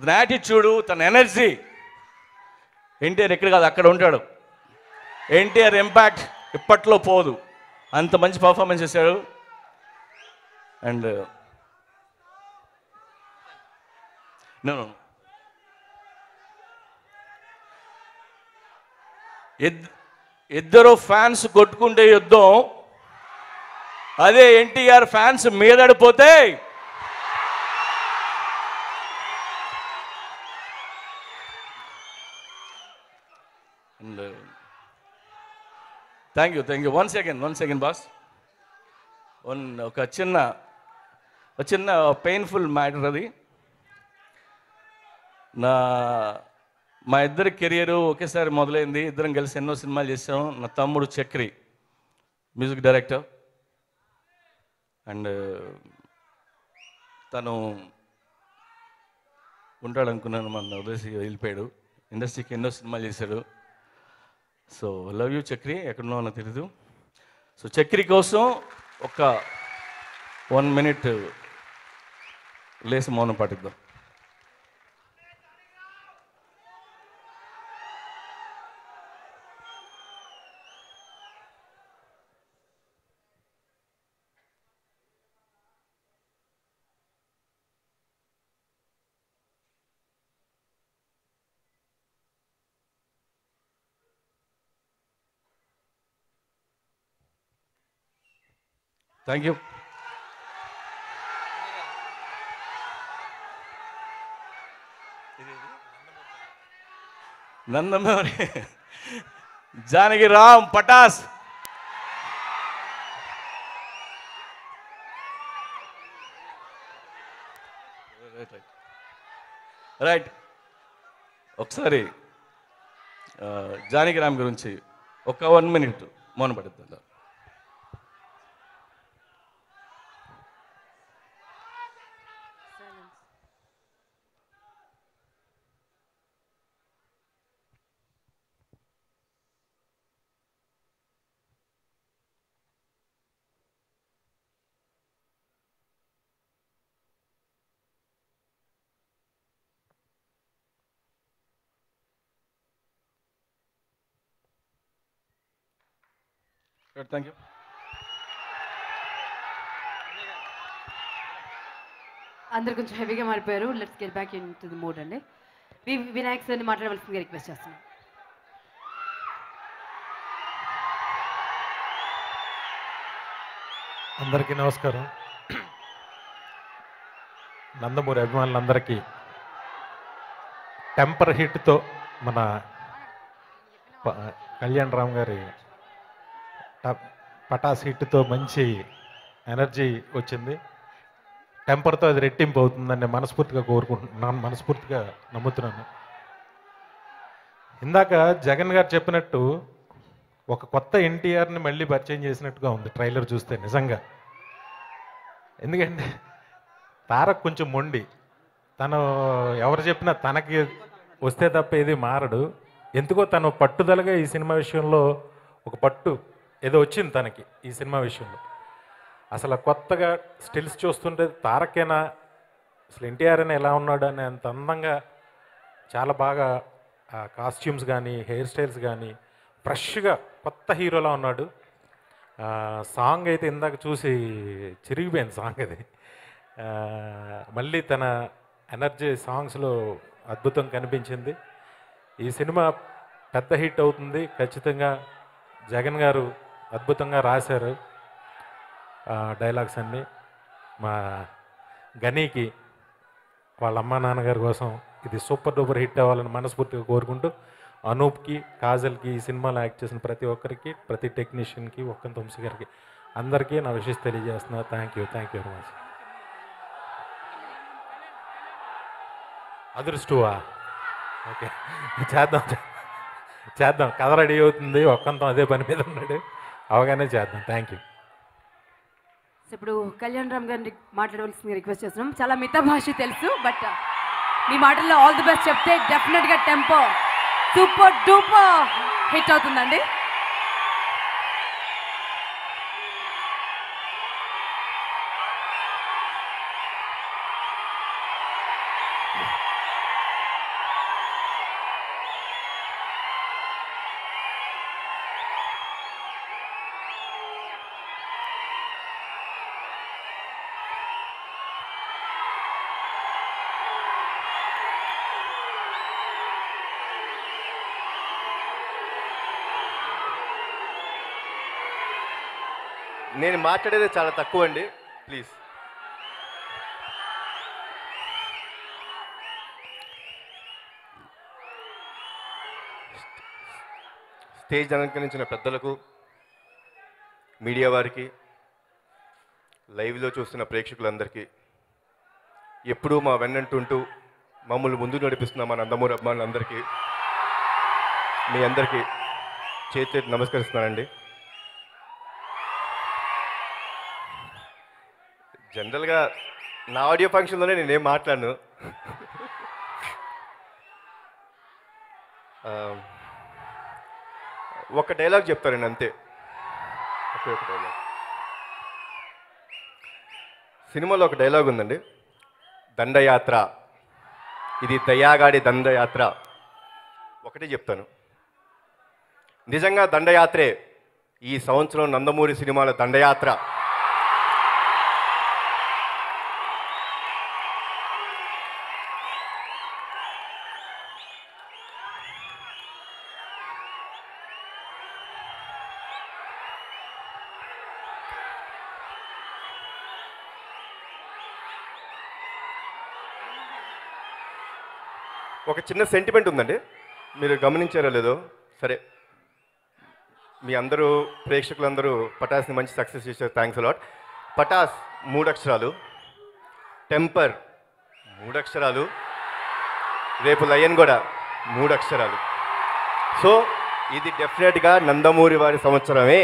తన యాటిట్యూడు తన ఎనర్జీ ఎన్టీఆర్ ఎక్కడ కాదు అక్కడ ఉంటాడు. ఎన్టీఆర్ ఇంపాక్ట్ ఇప్పట్లో పోదు. అంత మంచి పర్ఫార్మెన్స్ చేశాడు. అండ్ నేను ఇద్దరు ఫ్యాన్స్ కొట్టుకుంటే యుద్ధం. అదే NTR fans మీదడిపోతే thank you thank you. One second one second boss. One ఒక చిన్న ఒక చిన్న పెయిన్ఫుల్ మ్యాటర్ అది. నా మా ఇద్దరి కెరియర్ ఒకేసారి మొదలైంది. ఇద్దరం కలిసి ఎన్నో సినిమాలు చేసాం నా తమ్ముడు చక్రి మ్యూజిక్ డైరెక్టర్ అండ్ తను ఉంటాడు అనుకున్నాను మన వదిలేసి వెళ్ళిపోయాడు. ఇండస్ట్రీకి ఎన్నో సినిమాలు చేశాడు. సో లవ్ యూ చక్రి ఎక్కడున్నావు నాకు తెలీదు. సో చక్రి కోసం ఒక వన్ మినిట్ లేసి మౌనం పాటిద్దాం thank you Nandamuri. Janaki Ram Pataas. Right ఒకసారి జానకి రామ్ గురించి ఒక వన్ మినిట్ మౌన పడుతుంది థ్యాంక్ యూ అందరు కొంచెం హెవీగా మారిపోయారు. Let's get back into the mood అండి. వి వినాయక్ సార్ని మాట్లాడవలసిందిగా రిక్వెస్ట్ చేస్తున్నాం. అందరికీ నమస్కారం. నందమూరి అభిమానులందరికీ టెంపర్ హిట్తో మన కళ్యాణ్ రామ్ గారి పటాస్ హిట్తో మంచి ఎనర్జీ వచ్చింది. టెంపర్తో అది రెట్టింపు అవుతుందని మనస్ఫూర్తిగా కోరుకుంటున్నాను మనస్ఫూర్తిగా నమ్ముతున్నాను. ఇందాక జగన్ గారు చెప్పినట్టు ఒక కొత్త ఎన్టీఆర్ని మళ్ళీ పరిచయం చేసినట్టుగా ఉంది ట్రైలర్ చూస్తే నిజంగా. ఎందుకంటే తారక్ కొంచెం మొండి. తను ఎవరు చెప్పినా తనకి వస్తే తప్ప ఏది మారడు. ఎందుకో తను పట్టుదలగా ఈ సినిమా విషయంలో ఒక పట్టు ఏదో వచ్చింది తనకి ఈ సినిమా విషయంలో. అసలు కొత్తగా స్టిల్స్ చూస్తుంటే తారకేనా అసలు ఎన్టీఆర్ అని ఎలా ఉన్నాడు అని అంత అందంగా చాలా బాగా కాస్ట్యూమ్స్ కానీ హెయిర్ స్టైల్స్ కానీ ఫ్రెష్గా కొత్త హీరోలా ఉన్నాడు. సాంగ్ అయితే ఇందాక చూసి చిరిగిపోయింది సాంగ్ అది. మళ్ళీ తన ఎనర్జీ సాంగ్స్లో అద్భుతం కనిపించింది. ఈ సినిమా పెద్ద హిట్ అవుతుంది. ఖచ్చితంగా జగన్ గారు అద్భుతంగా రాశారు డైలాగ్స్ అన్నీ. మా గనీకి వాళ్ళ అమ్మా నాన్నగారి కోసం ఇది సూపర్ డూపర్ హిట్ అవ్వాలని మనస్ఫూర్తిగా కోరుకుంటూ అనూప్కి కాజల్కి ఈ సినిమాలో యాక్ట్ చేసిన ప్రతి ఒక్కరికి ప్రతి టెక్నీషియన్కి ఒక్క తుమ్సి గారికి అందరికీ నా విషయం తెలియజేస్తున్నా. Thank you thank you very much అదృష్టవా? Okay. చేద్దాం. చేద్దాం. కథ రెడీ అవుతుంది. ఒక్కంతం అదే పని మీద ఉన్నాడు. అవగానే చేద్దాం. థ్యాంక్ యూ ఇప్పుడు కళ్యాణ్ రామ్ గారిని మాట్లాడవలసింది రిక్వెస్ట్ చేస్తున్నాం. చాలా మిత భాష తెలుసు బట్ uh, మీ మాటల్లో ఆల్ ది బెస్ట్ చెప్తే డెఫినెట్గా టెంపో సూపర్ డూపర్ హిట్ అవుతుందండి. నేను మాట్లాడేది చాలా తక్కువ అండి ప్లీజ్. స్టేజ్ అలంకరించిన పెద్దలకు మీడియా వారికి లైవ్లో చూస్తున్న ప్రేక్షకులందరికీ ఎప్పుడూ మా వెన్నంటుంటూ మమ్మల్ని ముందు నడిపిస్తున్న మా నందమూరి అభిమానులందరికీ మీ అందరికీ చేతి నమస్కరిస్తున్నానండి. జనరల్గా నా ఆడియో ఫంక్షన్లోనే నేనేం మాట్లాడను. ఒక డైలాగ్ చెప్తానండి అంతే. ఒకే ఒక డైలాగ్. సినిమాలో ఒక డైలాగ్ ఉందండి. దండయాత్ర. ఇది దయాగాడి దండయాత్ర. ఒకటే చెప్తాను. నిజంగా దండయాత్రే ఈ సంవత్సరం నందమూరి సినిమాల దండయాత్ర. ఒక చిన్న సెంటిమెంట్ ఉందండి. మీరు గమనించారో లేదో సరే. మీ అందరూ ప్రేక్షకులందరూ పటాస్ని మంచి సక్సెస్ చేశారు. థ్యాంక్స్ అలాట్ పటాస్ మూడు అక్షరాలు టెంపర్ మూడు అక్షరాలు రేపు లయన్ కూడా మూడు అక్షరాలు సో ఇది డెఫినెట్గా నందమూరి వారి సంవత్సరమే.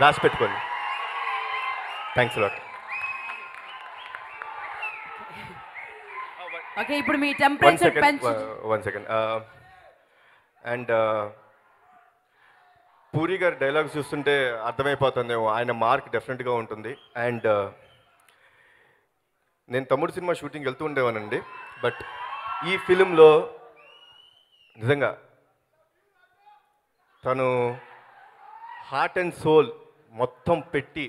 రాసి పెట్టుకోండి. థ్యాంక్స్ అలాట్ ఓకే ఇప్పుడు మీ టెంపరేచర్ పెంచు one second and Puri garu dialogues చూస్తుంటే అర్థమైపోతుందేమో. ఆయన మార్క్ డెఫినెట్గా ఉంటుంది. అండ్ నేను తమ్ముడు సినిమా షూటింగ్ వెళ్తూ ఉండేవానండి. బట్ ఈ ఫిలింలో నిజంగా తను హార్ట్ అండ్ సోల్ మొత్తం పెట్టి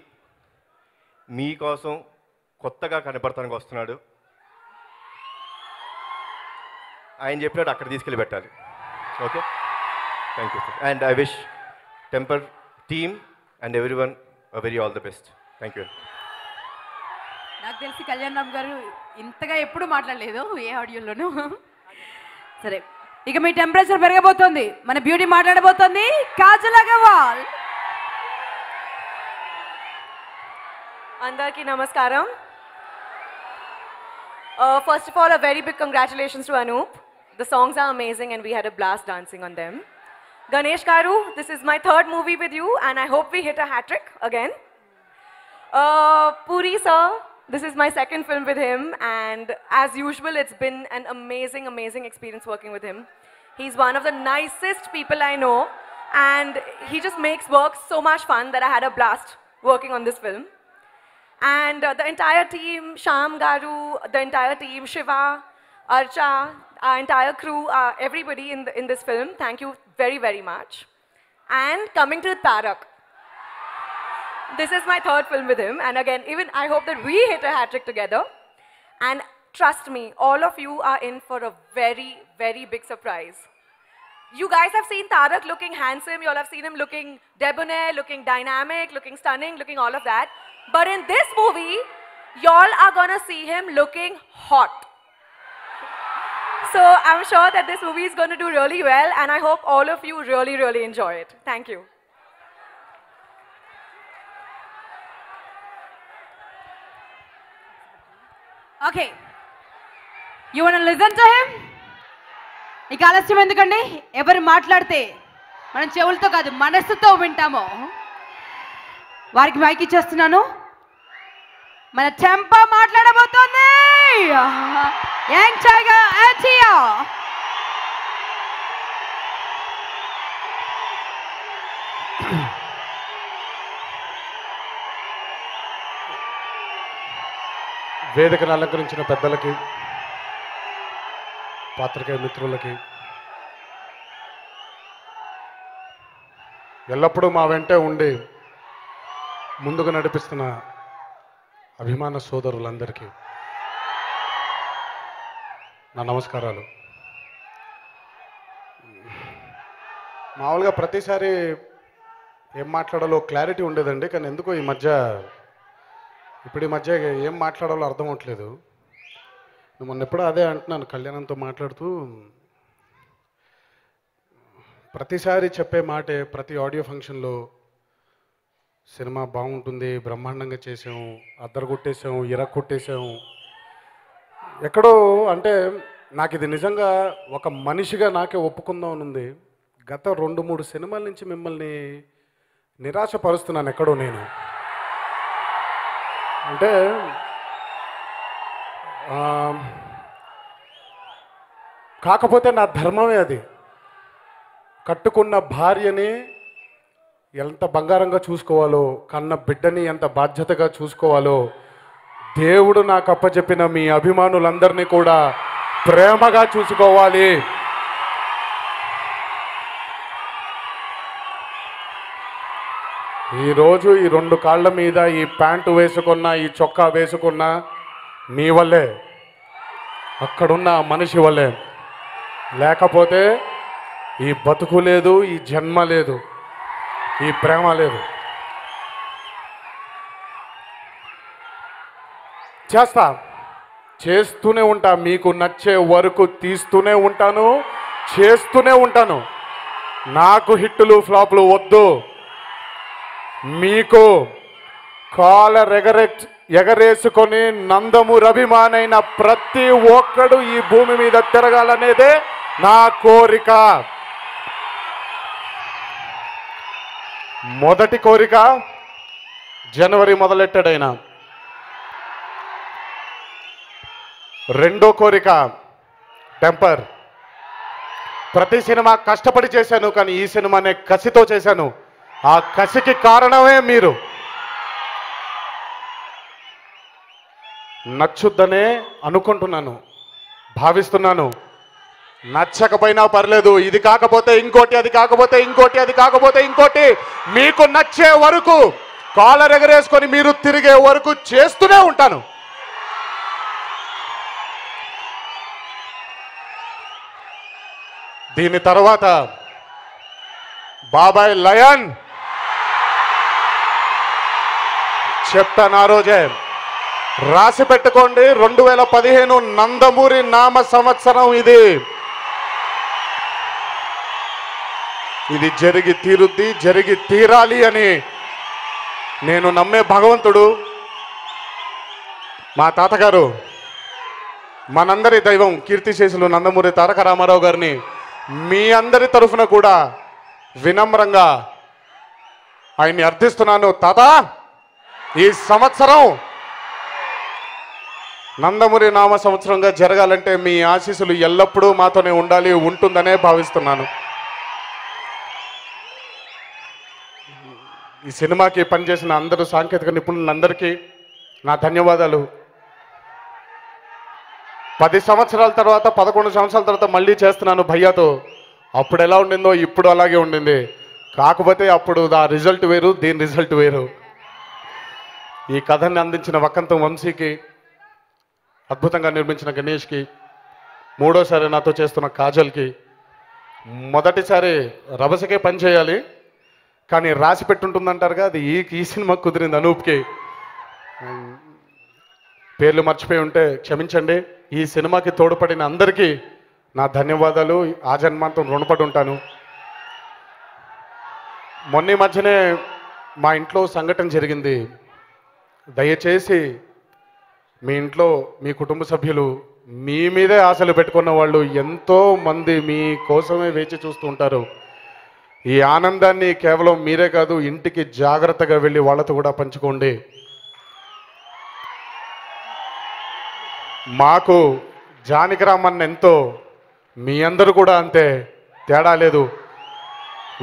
మీకోసం కొత్తగా కనపడటానికి వస్తున్నాడు. ఆయన చెప్పినట్టు అక్కడ తీసుకెళ్ళి పెట్టాలి. Okay thank you and I wish Temper team and everyone very all the best thank you నాకు తెలిసి కళ్యాణ్ రామ్ గారు ఇంతగా ఎప్పుడు మాట్లాడలేదు ఏ ఆడియోలోనూ. సరే ఇక మీ టెంపరేచర్ పెరగబోతోంది. మన బ్యూటీ మాట్లాడబోతోంది కాజల్ అగర్వాల్. అందరికీ నమస్కారం. First of all, a very big congratulations to Anoop. The songs are amazing and we had a blast dancing on them. Ganesh Karu, this is my third movie with you and I hope we hit a hat trick again. Uh, Puri sir, this is my second film with him and as usual, it's been an amazing, amazing experience working with him. He's one of the nicest people I know and he just makes work so much fun that I had a blast working on this film. And uh, the entire team, Sham Garu, the entire team, Shiva, Archa, our entire crew, uh, everybody in, the, in this film, thank you very, very much. And coming to Tarak. This is my third film with him. And again, even I hope that we hit a hat trick together. And trust me, all of you are in for a very, very big surprise. You guys have seen Tarak looking handsome. You all have seen him looking debonair, looking dynamic, looking stunning, looking all of that. But in this movie, y'all are gonna see him looking hot. So I'm sure that this movie is going to do really well, and I hope all of you really, really enjoy it. Thank you. Okay you want listen to him ఇక ఆలస్యం ఎందుకండి ఎవరు మాట్లాడితే మనం చెవులతో కాదు మనస్సుతో వింటామో వారికి మైక్ ఇచ్చేస్తున్నాను మన చెంప మాట్లాడబోతోంది. వేదికను అలంకరించిన పెద్దలకి పాత్రికేయ మిత్రులకి ఎల్లప్పుడూ మా వెంటే ఉండి ముందుకు నడిపిస్తున్న అభిమాన సోదరులందరికీ నా నమస్కారాలు. మామూలుగా ప్రతిసారి ఏం మాట్లాడాలో క్లారిటీ ఉండేదండి కానీ ఎందుకో ఈ మధ్య ఇప్పుడు ఈ మధ్య ఏం మాట్లాడాలో అర్థం అవట్లేదు. మొన్న ఎప్పుడో అదే అంటున్నాను కళ్యాణంతో మాట్లాడుతూ ప్రతిసారి చెప్పే మాటే ప్రతి ఆడియో ఫంక్షన్లో సినిమా బాగుంటుంది బ్రహ్మాండంగా చేసాము అద్దరు కొట్టేసాము ఇరగ కొట్టేసాము ఎక్కడో అంటే నాకు ఇది నిజంగా ఒక మనిషిగా నాకే ఒప్పుకుందాం అని ఉంది గత రెండు మూడు సినిమాల నుంచి మిమ్మల్ని నిరాశపరుస్తున్నాను ఎక్కడో నేను. అంటే కాకపోతే నా ధర్మమే అది. కట్టుకున్న భార్యని ఎంత బంగారంగా చూసుకోవాలో కన్న బిడ్డని ఎంత బాధ్యతగా చూసుకోవాలో దేవుడు నాకు అప్పచెప్పిన మీ అభిమానులందరినీ కూడా ప్రేమగా చూసుకోవాలి. ఈరోజు ఈ రెండు కాళ్ళ మీద ఈ ప్యాంటు వేసుకున్న ఈ చొక్కా వేసుకున్న మీ వల్లే. అక్కడున్న మనిషి వల్లే. లేకపోతే ఈ బతుకు లేదు ఈ జన్మ లేదు. ఈ ప్రేమ లేదు. చేస్తా. చేస్తూనే ఉంటా. మీకు నచ్చే వరకు తీస్తూనే ఉంటాను. చేస్తూనే ఉంటాను. నాకు హిట్టులు ఫ్లాపులు వద్దు. మీకు కాలర్ ఎగరె ఎగరేసుకొని నందమూరి అభిమానైన ప్రతి ఒక్కడు ఈ భూమి మీద తిరగాలనేదే నా కోరిక. మొదటి కోరిక జనవరి మొదలెట్టాడైనా. రెండో కోరిక టెంపర్. ప్రతి సినిమా కష్టపడి చేశాను కానీ ఈ సినిమానే కసితో చేశాను. ఆ కసికి కారణమే మీరు. నచ్చుద్దనే అనుకుంటున్నాను భావిస్తున్నాను. నచ్చకపోయినా పర్లేదు ఇది కాకపోతే ఇంకోటి అది కాకపోతే ఇంకోటి అది కాకపోతే ఇంకోటి. మీకు నచ్చే వరకు కాలర్ ఎగరేసుకొని మీరు తిరిగే వరకు చేస్తూనే ఉంటాను. దీని తర్వాత బాబాయ్ లయన్ చెప్తాను ఆ రోజే. రాసి పెట్టుకోండి రెండు వేల పదిహేను నందమూరి నామ సంవత్సరం ఇది. ఇది జరిగి తీరుద్ది జరిగి తీరాలి అని నేను నమ్మే భగవంతుడు మా తాతగారు మనందరి దైవం కీర్తిశేషులు నందమూరి తారక రామారావు గారిని మీ అందరి తరఫున కూడా వినమ్రంగా ఆయన్ని అర్థిస్తున్నాను తాత ఈ సంవత్సరం నందమూరి నామ సంవత్సరంగా జరగాలంటే మీ ఆశీస్సులు ఎల్లప్పుడూ మాతోనే ఉండాలి ఉంటుందనే భావిస్తున్నాను. ఈ సినిమాకి పనిచేసిన అందరూ సాంకేతిక నిపుణులందరికీ నా ధన్యవాదాలు. పది సంవత్సరాల తర్వాత పదకొండు సంవత్సరాల తర్వాత మళ్ళీ చేస్తున్నాను భయ్యాతో. అప్పుడు ఎలా ఉండిందో ఇప్పుడు అలాగే ఉండింది. కాకపోతే అప్పుడు ఆ రిజల్ట్ వేరు దీని రిజల్ట్ వేరు. ఈ కథని అందించిన వకంతం వంశీకి అద్భుతంగా నిర్మించిన గణేష్కి మూడోసారి నాతో చేస్తున్న కాజల్కి మొదటిసారి రభసకే పనిచేయాలి కానీ రాసి పెట్టుంటుందంటారుగా? అది ఈ ఈ సినిమా కుదిరింది అనూప్కి. పేర్లు మర్చిపోయి ఉంటే క్షమించండి. ఈ సినిమాకి తోడ్పడిన అందరికీ నా ధన్యవాదాలు. ఆ జన్మాంతం రుణపడి ఉంటాను. మొన్న మధ్యనే మా ఇంట్లో సంఘటన జరిగింది. దయచేసి మీ ఇంట్లో మీ కుటుంబ సభ్యులు మీ మీదే ఆశలు పెట్టుకున్న వాళ్ళు ఎంతో మంది మీ కోసమే వేచి చూస్తూ ఉంటారు. ఈ ఆనందాన్ని కేవలం మీరే కాదు ఇంటికి జాగ్రత్తగా వెళ్ళి వాళ్ళతో కూడా పంచుకోండి. మాకు జానకిరామన్న ఎంతో మీ అందరూ కూడా అంతే తేడా లేదు.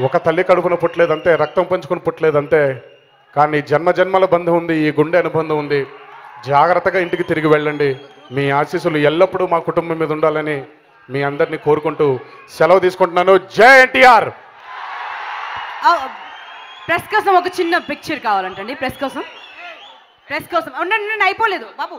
ఒక తల్లి కడుపున పుట్టలేదంతే రక్తం పంచుకుని పుట్టలేదంతే కానీ జన్మ జన్మల బంధం ఉంది ఈ గుండె అనుబంధం ఉంది. జాగ్రత్తగా ఇంటికి తిరిగి వెళ్ళండి. మీ ఆశీస్సులు ఎల్లప్పుడూ మా కుటుంబం మీద ఉండాలని మీ అందరినీ కోరుకుంటూ సెలవు తీసుకుంటున్నాను. జై ఎన్టీఆర్! ప్రెస్ కోసం ఒక చిన్న పిక్చర్ కావాలంటండి ప్రెస్ కోసం. ప్రెస్ కోసం. ఉండండి నేను అయిపోలేదు బాబు.